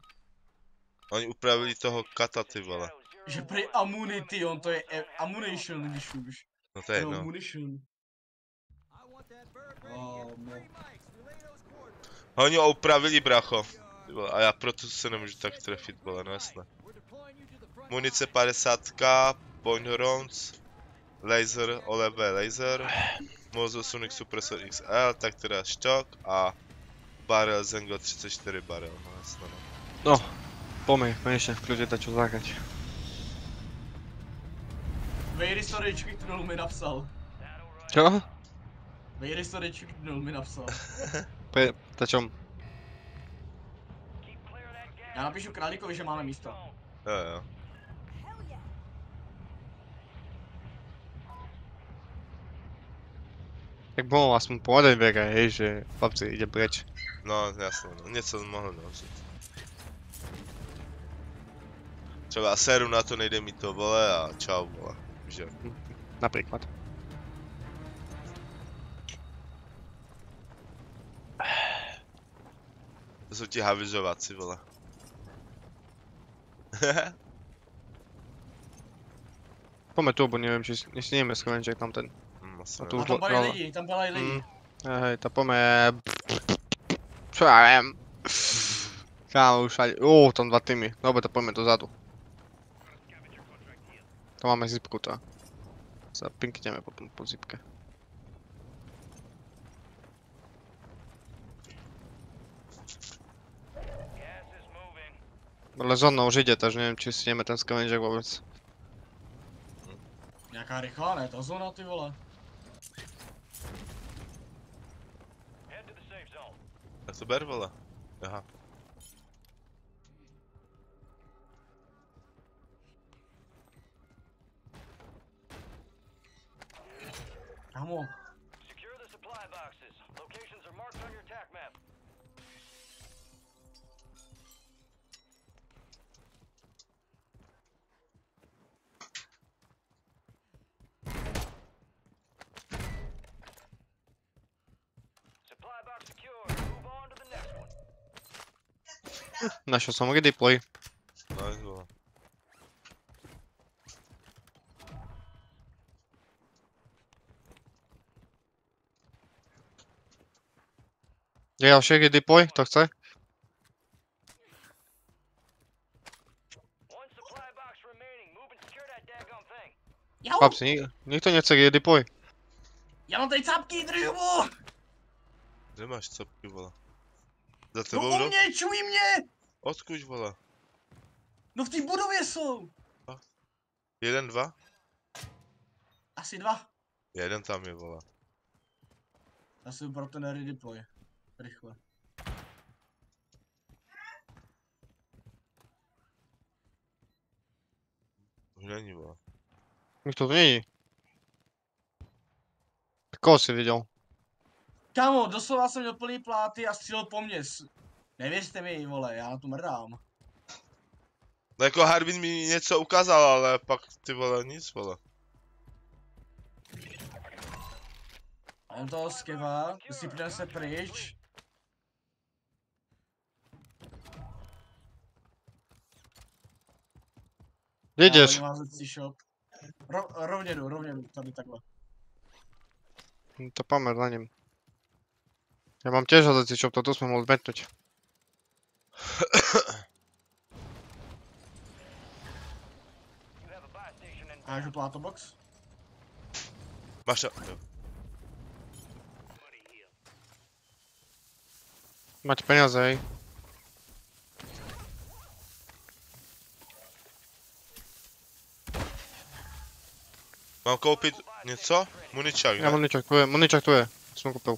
oni upravili toho kata, ty vole. Že prý ammunition, to je e- ammunition, když už. No to je jedno. ammunition. Oh. Oni ho upravili, bracho. A já proto se nemůžu tak trefit, vole, no jasné. Munice line. 50, point rounds, laser, OLB laser, Mozo Sonic Suppressor XL, tak teda štok a barel Zengo 34 barel, no jasné no. No, pomeň, konečně v klidu dačo zahrať. Vejry Storage knul mi napsal. Čo? Vejry Storage knul mi napsal. <laughs> That gas. Já napíšu králíkovi, že máme místo. Jo jo. Hell yeah. Jak mohol aspoň povedať Vega, hej, že chlapci ide preč. No jasné no, něco mohl naučit. Třeba séru na to nejde mi to vole a čau vole, že. Napríklad. To jsou ti havizováci vole. <laughs> Poďme tu, bo neviem, či, je Scavenger tam ten. Tu A už tam byli no, lidi, tam byli lidi. Mm. Hej, hej, tak poďme... Čo ja viem? Kámo, už aj... Ó, tam dva týmy. Dobre, tak poďme dozadu. Tam máme zipku to. Sa pinkneme potom po zipke. Ale zóna už ide, takže neviem, či si ideme ten Scavenger vôbec. Nějaká rychlá, ne? Ta zóna, ty vole. Head to the safe zone. Tak to ber vole. Aha. Kámo, Našiel som redeploy. Nice vole. Ďalší redeploy, to chce? Jau, Chlapci, nik nikto nechce redeploy. já mám tady cápky, držu! Kde máš capky vole? Za No tebou u do? mě, čuj mě! Odkud vole? No v té budově jsou! Jeden, dva? Asi dva. Jeden tam je vole. Já si pro ten redeploy. Rychle. Už není vole. Nikto tu není. Koho si videl? Kámo, doslova jsem měl plný pláty a střílel po mně. Nevěřte mi, vole, já na to mrdám. No jako Harbin mi něco ukázal, ale pak ty vole nic vole. A jen toho skeva, sypne se pryč. Kde jdeš? Házecí shop. Ro, rovně jdu, rovně jdu, tady takhle. No To pomer za ním. Ja mám tiež hodací šop, toto sme mohli metnúť. You have a buy station in Hážu plátobox. Máš to, jo. Mať peniaze, hej. Mám koupit něco? Muničák, ne? muničak tu je, muničak tu je. Som kúpil.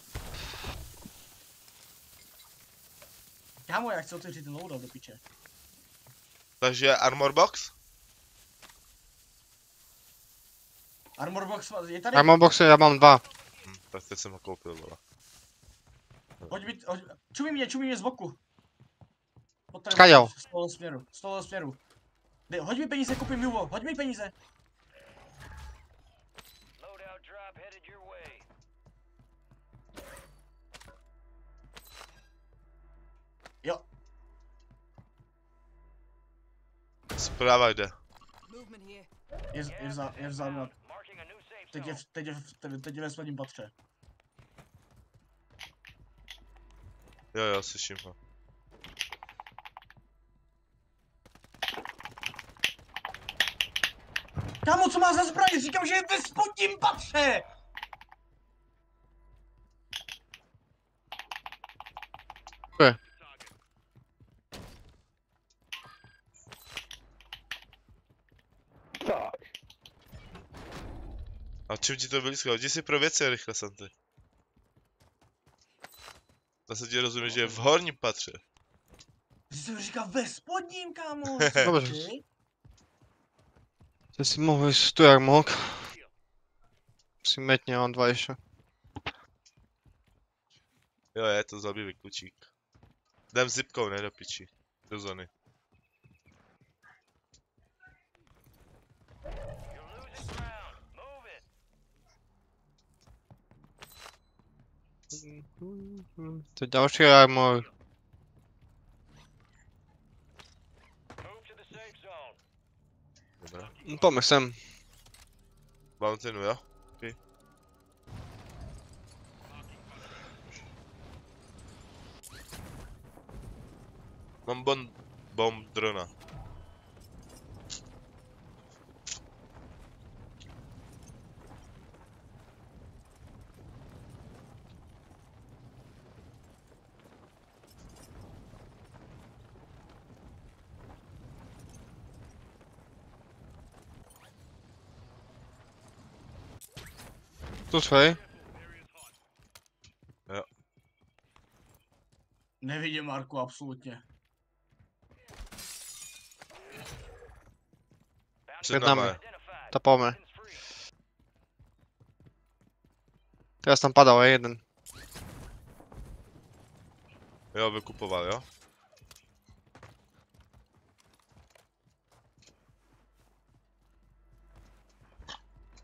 Kámo, já chci otevřít ten loadout do piče. Takže armor box? Armor box je tady. Mám boxe, ja mám dva. Hm, tak teď jsem ho koupil vole. Hoď mi, hoď, čumí mě, čumí mě z boku. Potřebuji Skáďal. Z toho směru, z toho směru. Hoď mi peníze, koupím juvo, hoď mi peníze. Zpráva jde. Je, je, vzá, je vzadu new safe teď je, v- teď je, v- teď, teď je ve spodním patře. Jo, jo, slyším ho. Kámo, co má za zbraň? Říkám, že je ve spodním patře! Čím ti to vylískalo? Jdi si pro věci rychle, Santy. Zase ti rozumím, že je v horním patře. Ty jsem říkal ve spodním, kámo. <laughs> Dobře. Ty? Si mohl ísť tu, jak mohl. Si metne, mám dva ešte. Jo, je to zabivý klučík. Jdem zipkou, ne do piči. Do zóny. To je ďalší armor. Move to the safe zone. Dobré. Poďme sem. Mountainu, jo? Okay. Mám bon... bomb drona. Tu sú, hej. Nevidím Marku, absolutně. Před Před náma námi. je. Identified. To poďme. Weapons free. Teraz tam padal, hej, jeden. Jo, vykupoval, jo?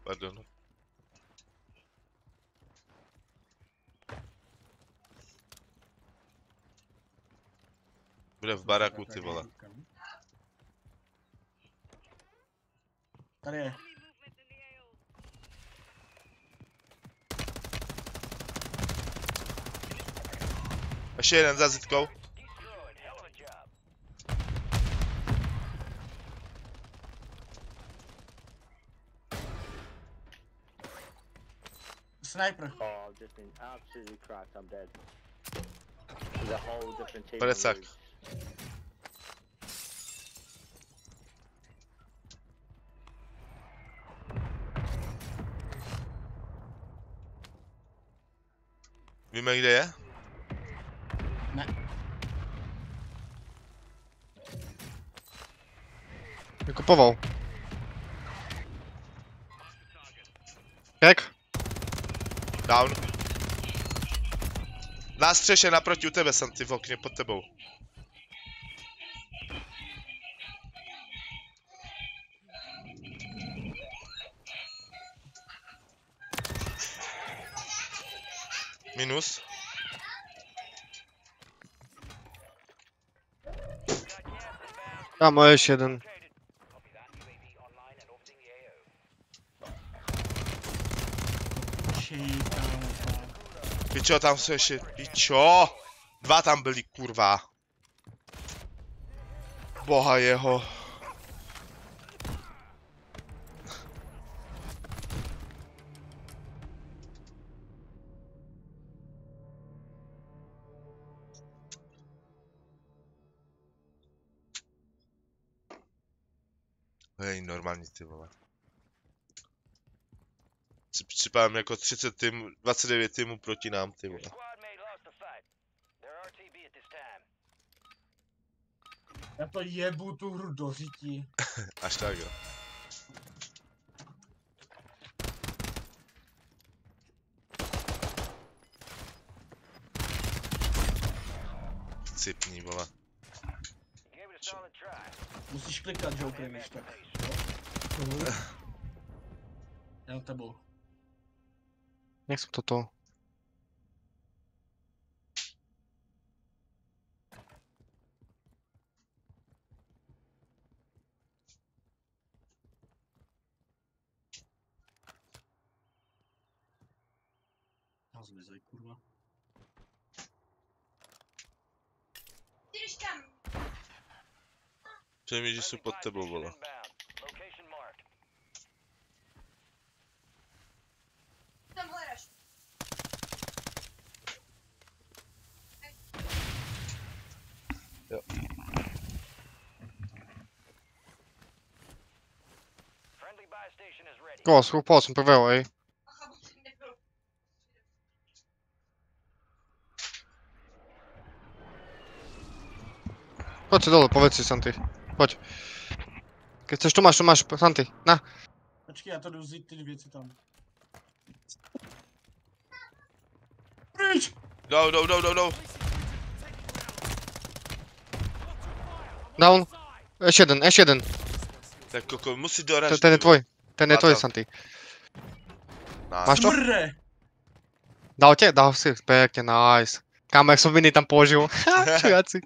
Pardon. Bude v baraku, ty vole. Tady je. Ještě jeden za zitkou. Víme, kde je? Vykupoval. Jak? Down. Na střeše naproti u tebe, Santy, v okně pod tebou. Kámo, ještě jeden. Pičo, tam jsou ještě, pičo! Dva tam byli, kurva. Boha jeho. Hej, normální ty vole. Si připadám jako 30 týmů, 29 týmů proti nám ty vole. Já to jebu tu hru do řití. <laughs> Až tak jo. Cipní vole. Musíš klikat, Joker, víš tak. Já tebou. Jak jsem toto? Já zmizej, kurva. Přijde že jsou pod tebou vole. Jo. Koło, słuch, po co, poweło, ej. Chodź dole, powiedz si, Santy. Chodź. Keď chceš, tu máš, tu máš, Santy, na. Počkej, já to jdu vzít ty věci tam. Pryč! No, no, no, no, no. Down. Ještě jeden, ještě jeden. Tak koko, musí Ten, doražit. ten je ty vole. tvoj. Ten je Hádám. Santy. Nice. Máš to? Dal tě? Dal si, pěkně, nice. Kámo, jak jsem viny tam použil. <laughs> Čujáci.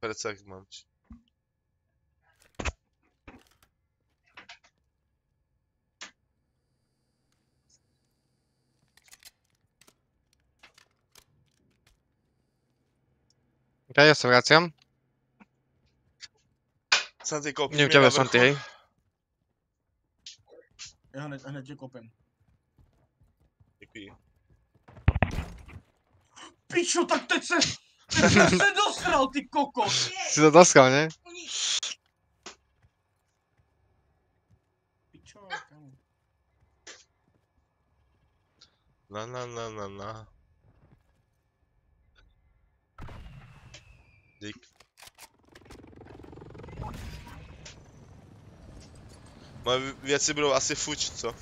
Precak mám. Ok, ja sa vraciam. Santy, koupí Idem mě tebe, vrchol. hej. Já hned, hned tě kopem. Děkuji. Pičo, tak teď se... Teď <laughs> jsem se dosral, ty kokos! Si to doskal, ne? Pičo. Na, na, na, na, na. Dík. Moje vě- věci budou asi fuč, co?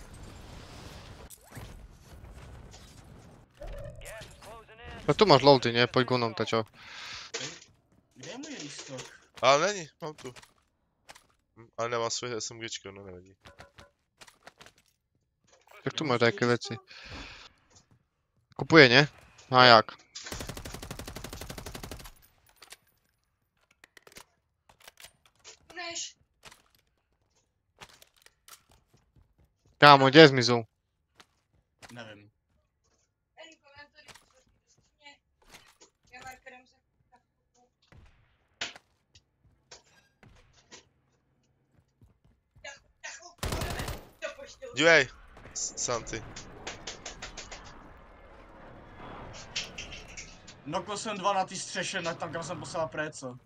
No tu máš loady, ne? Pojď gunom, to čo? Kde je můj lístok? Ale není, mám tu. Hm, Ale nemám svoje SMGčko, no nevadí. Jak tu máš také veci? Kupuje, ne? A jak? Kámo, kde zmizol? Nevím. Dívej, S- Santy. Nokl jsem dva na té střeše, na tam kam jsem poslal préco.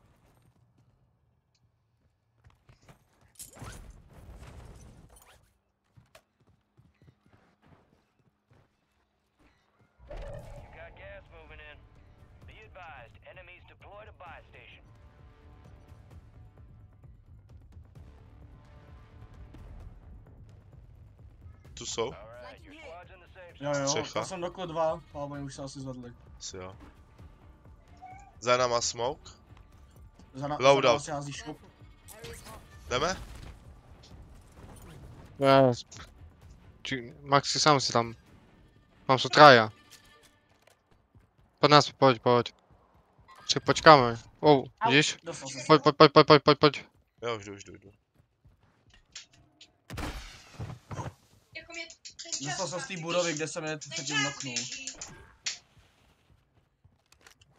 Já jsem dokl dva, a oni už se asi zvedli. Asi jo. Za náma smoke. Za na, Loadout. za šup. Jdeme? Ja, či, Maxi sám si tam. Mám sú traja. Poď nás, poď, poď. Či počkáme. Oh, vidíš? se. Poď, poď, poď, poď, poď, poď. Jo, už jdu, už jdu, jdu. Dostal jsem z té budovy, kde jsem je předtím noknul.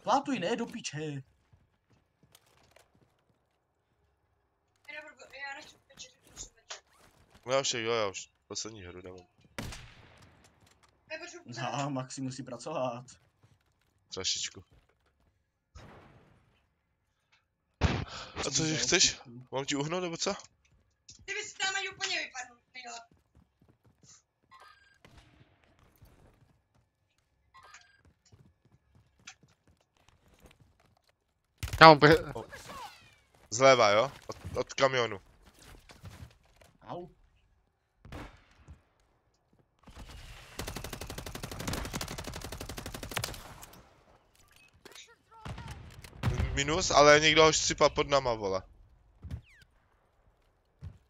Plátuj, ne do piče. No já už, jo, já už. Poslední hru dávám. No, Maxi musí pracovat. Trošičku. A co, že chceš? Mám ti uhnout nebo co? Ty bys tam ani úplně Kámo, pre... Zleva, jo? Od, od kamionu. Au. Minus, ale někdo ho šcipal pod nama, vole.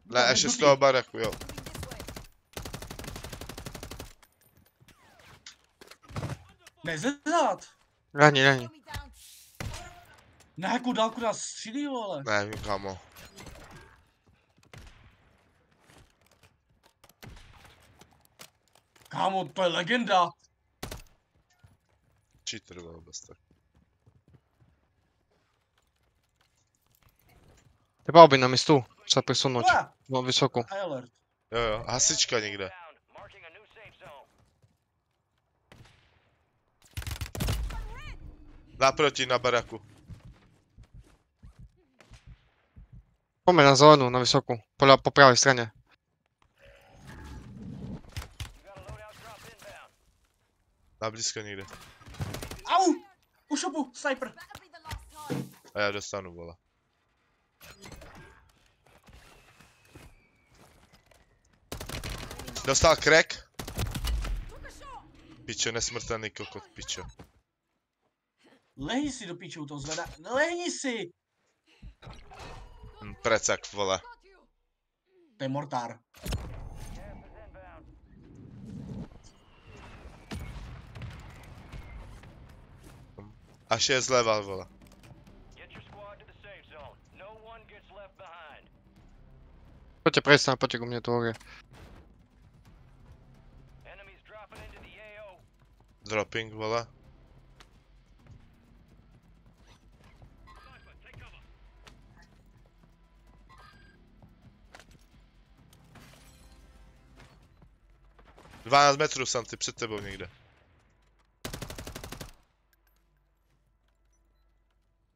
Ne, ještě z toho baraku, jo. Nezezad! Rani, rani. Na jakou dálku nás střílí, vole? Nevím, kamo. Kámo, to je legenda. Cheater, vole, bez tak. Treba by na mistu sa presunúť. Ua, No, vysoko. Jo, jo, hasička někde. Naproti, na baraku. Помена за одну на високу, по, по правой стороне. Да, близко негде. Ау! У шубу, снайпер! А я достану было. Достал крек. Пичо, не смъртта никой от пичо. Легни си до пичо, то зведа. Легни си! Precak, vole. To je mortár. Až je zleva, vole. Get your squad to the safe zone. No one 12 metrů, Santi, před tebou někde.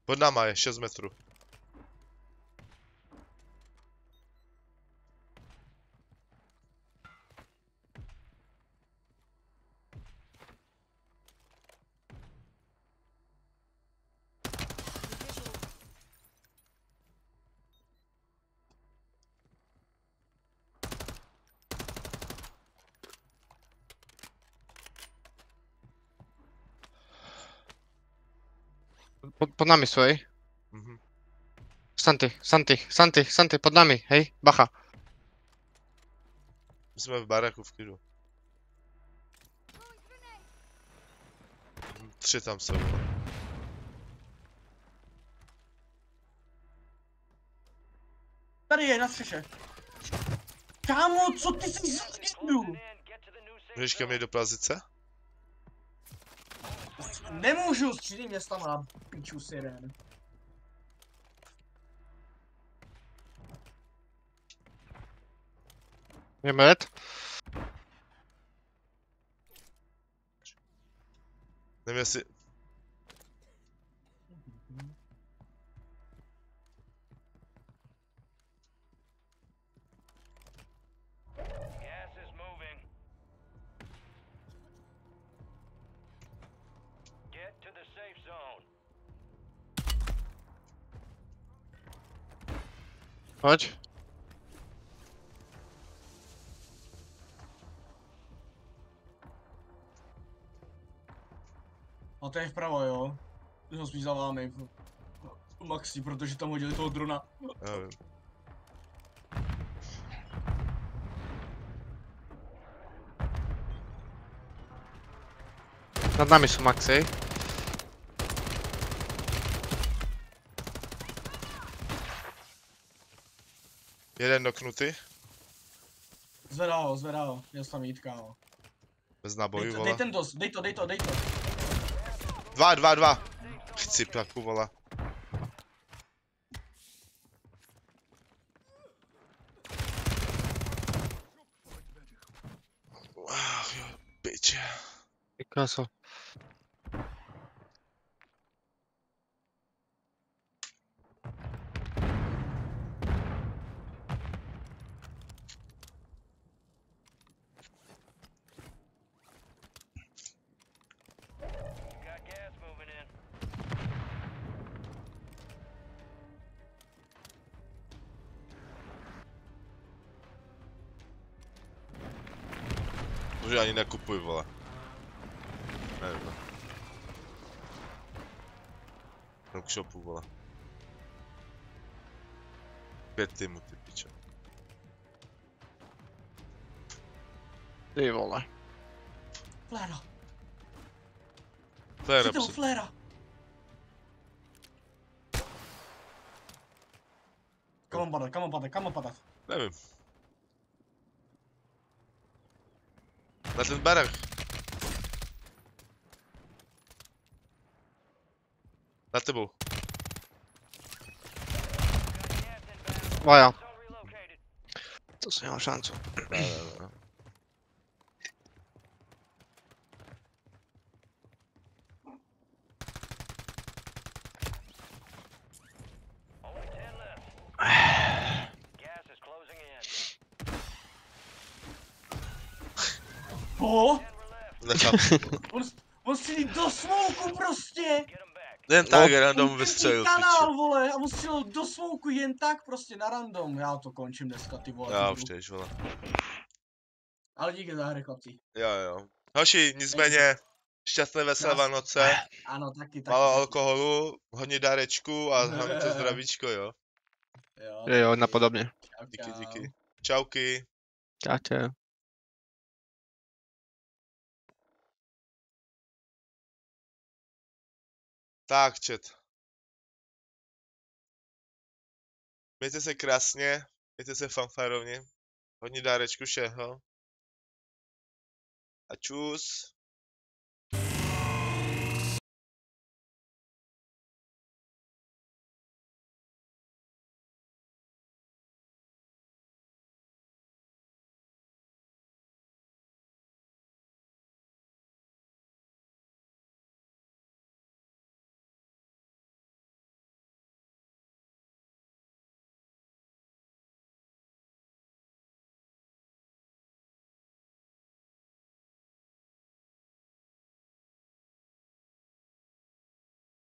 Pod náma je 6 metrů. Pod, nami sú, hej? Mhm. Santy, Santy, Santy, Santy, pod nami, hej? Bacha. My jsme v baraku v klidu. Tři tam jsou. Tady je, na střeše. Kámo, co ty jsi legendu? Můžeš ke mně do plazice? Nemůžu, střílí mě tam na píču sirén. Je med? Nevím jestli... Pojď. No to je vpravo, jo. Ty jsme spíš za vámi. Maxi, protože tam hodili toho drona. Nad námi jsou Maxi. Jeden doknutý, Zvedá ho, zvedá ho. Měl jsem tam jít, kámo. bez Dej, nábojů, to, vole. dej ten dos, dej to, dej to, dej to. Dva, dva, dva. Chci plaku, vole. Ach jo, piče. Picasso. Ani nekupuj, vole. Nevím. no. Jdu k shopu, vole. Pět týmů, ty piče. Ty vole. Je chytil nepřed... fléra. Kam mám padat, kam mám padat, kam mám padat? Nevím. Na ten barák. Na tebou. Vaja. To som nemal šancu. Ne, ne, ne. Only 10 left. Gas is closing in. Po? Nechápu. On, on si jít do smouku prostě! Jen tak No, random vystřelil, kanál, vole, a on střelil do smouku jen tak prostě na random. Já to končím dneska, ty vole. Já už těž, vole. Ale díky za hry, chlapci. Jo, jo. Hoši, nicméně, šťastné veselé. Vánoce, Ano, taky, taky. malo alkoholu, hodně dárečků a <laughs> hlavně to zdravíčko, jo. Jo, Jo. Čau, Díky, čau. díky. Čauky. Čaute. Tak, čet. Mějte se krásně, mějte se fanfárovně, hodně dárečku všeho. A čus.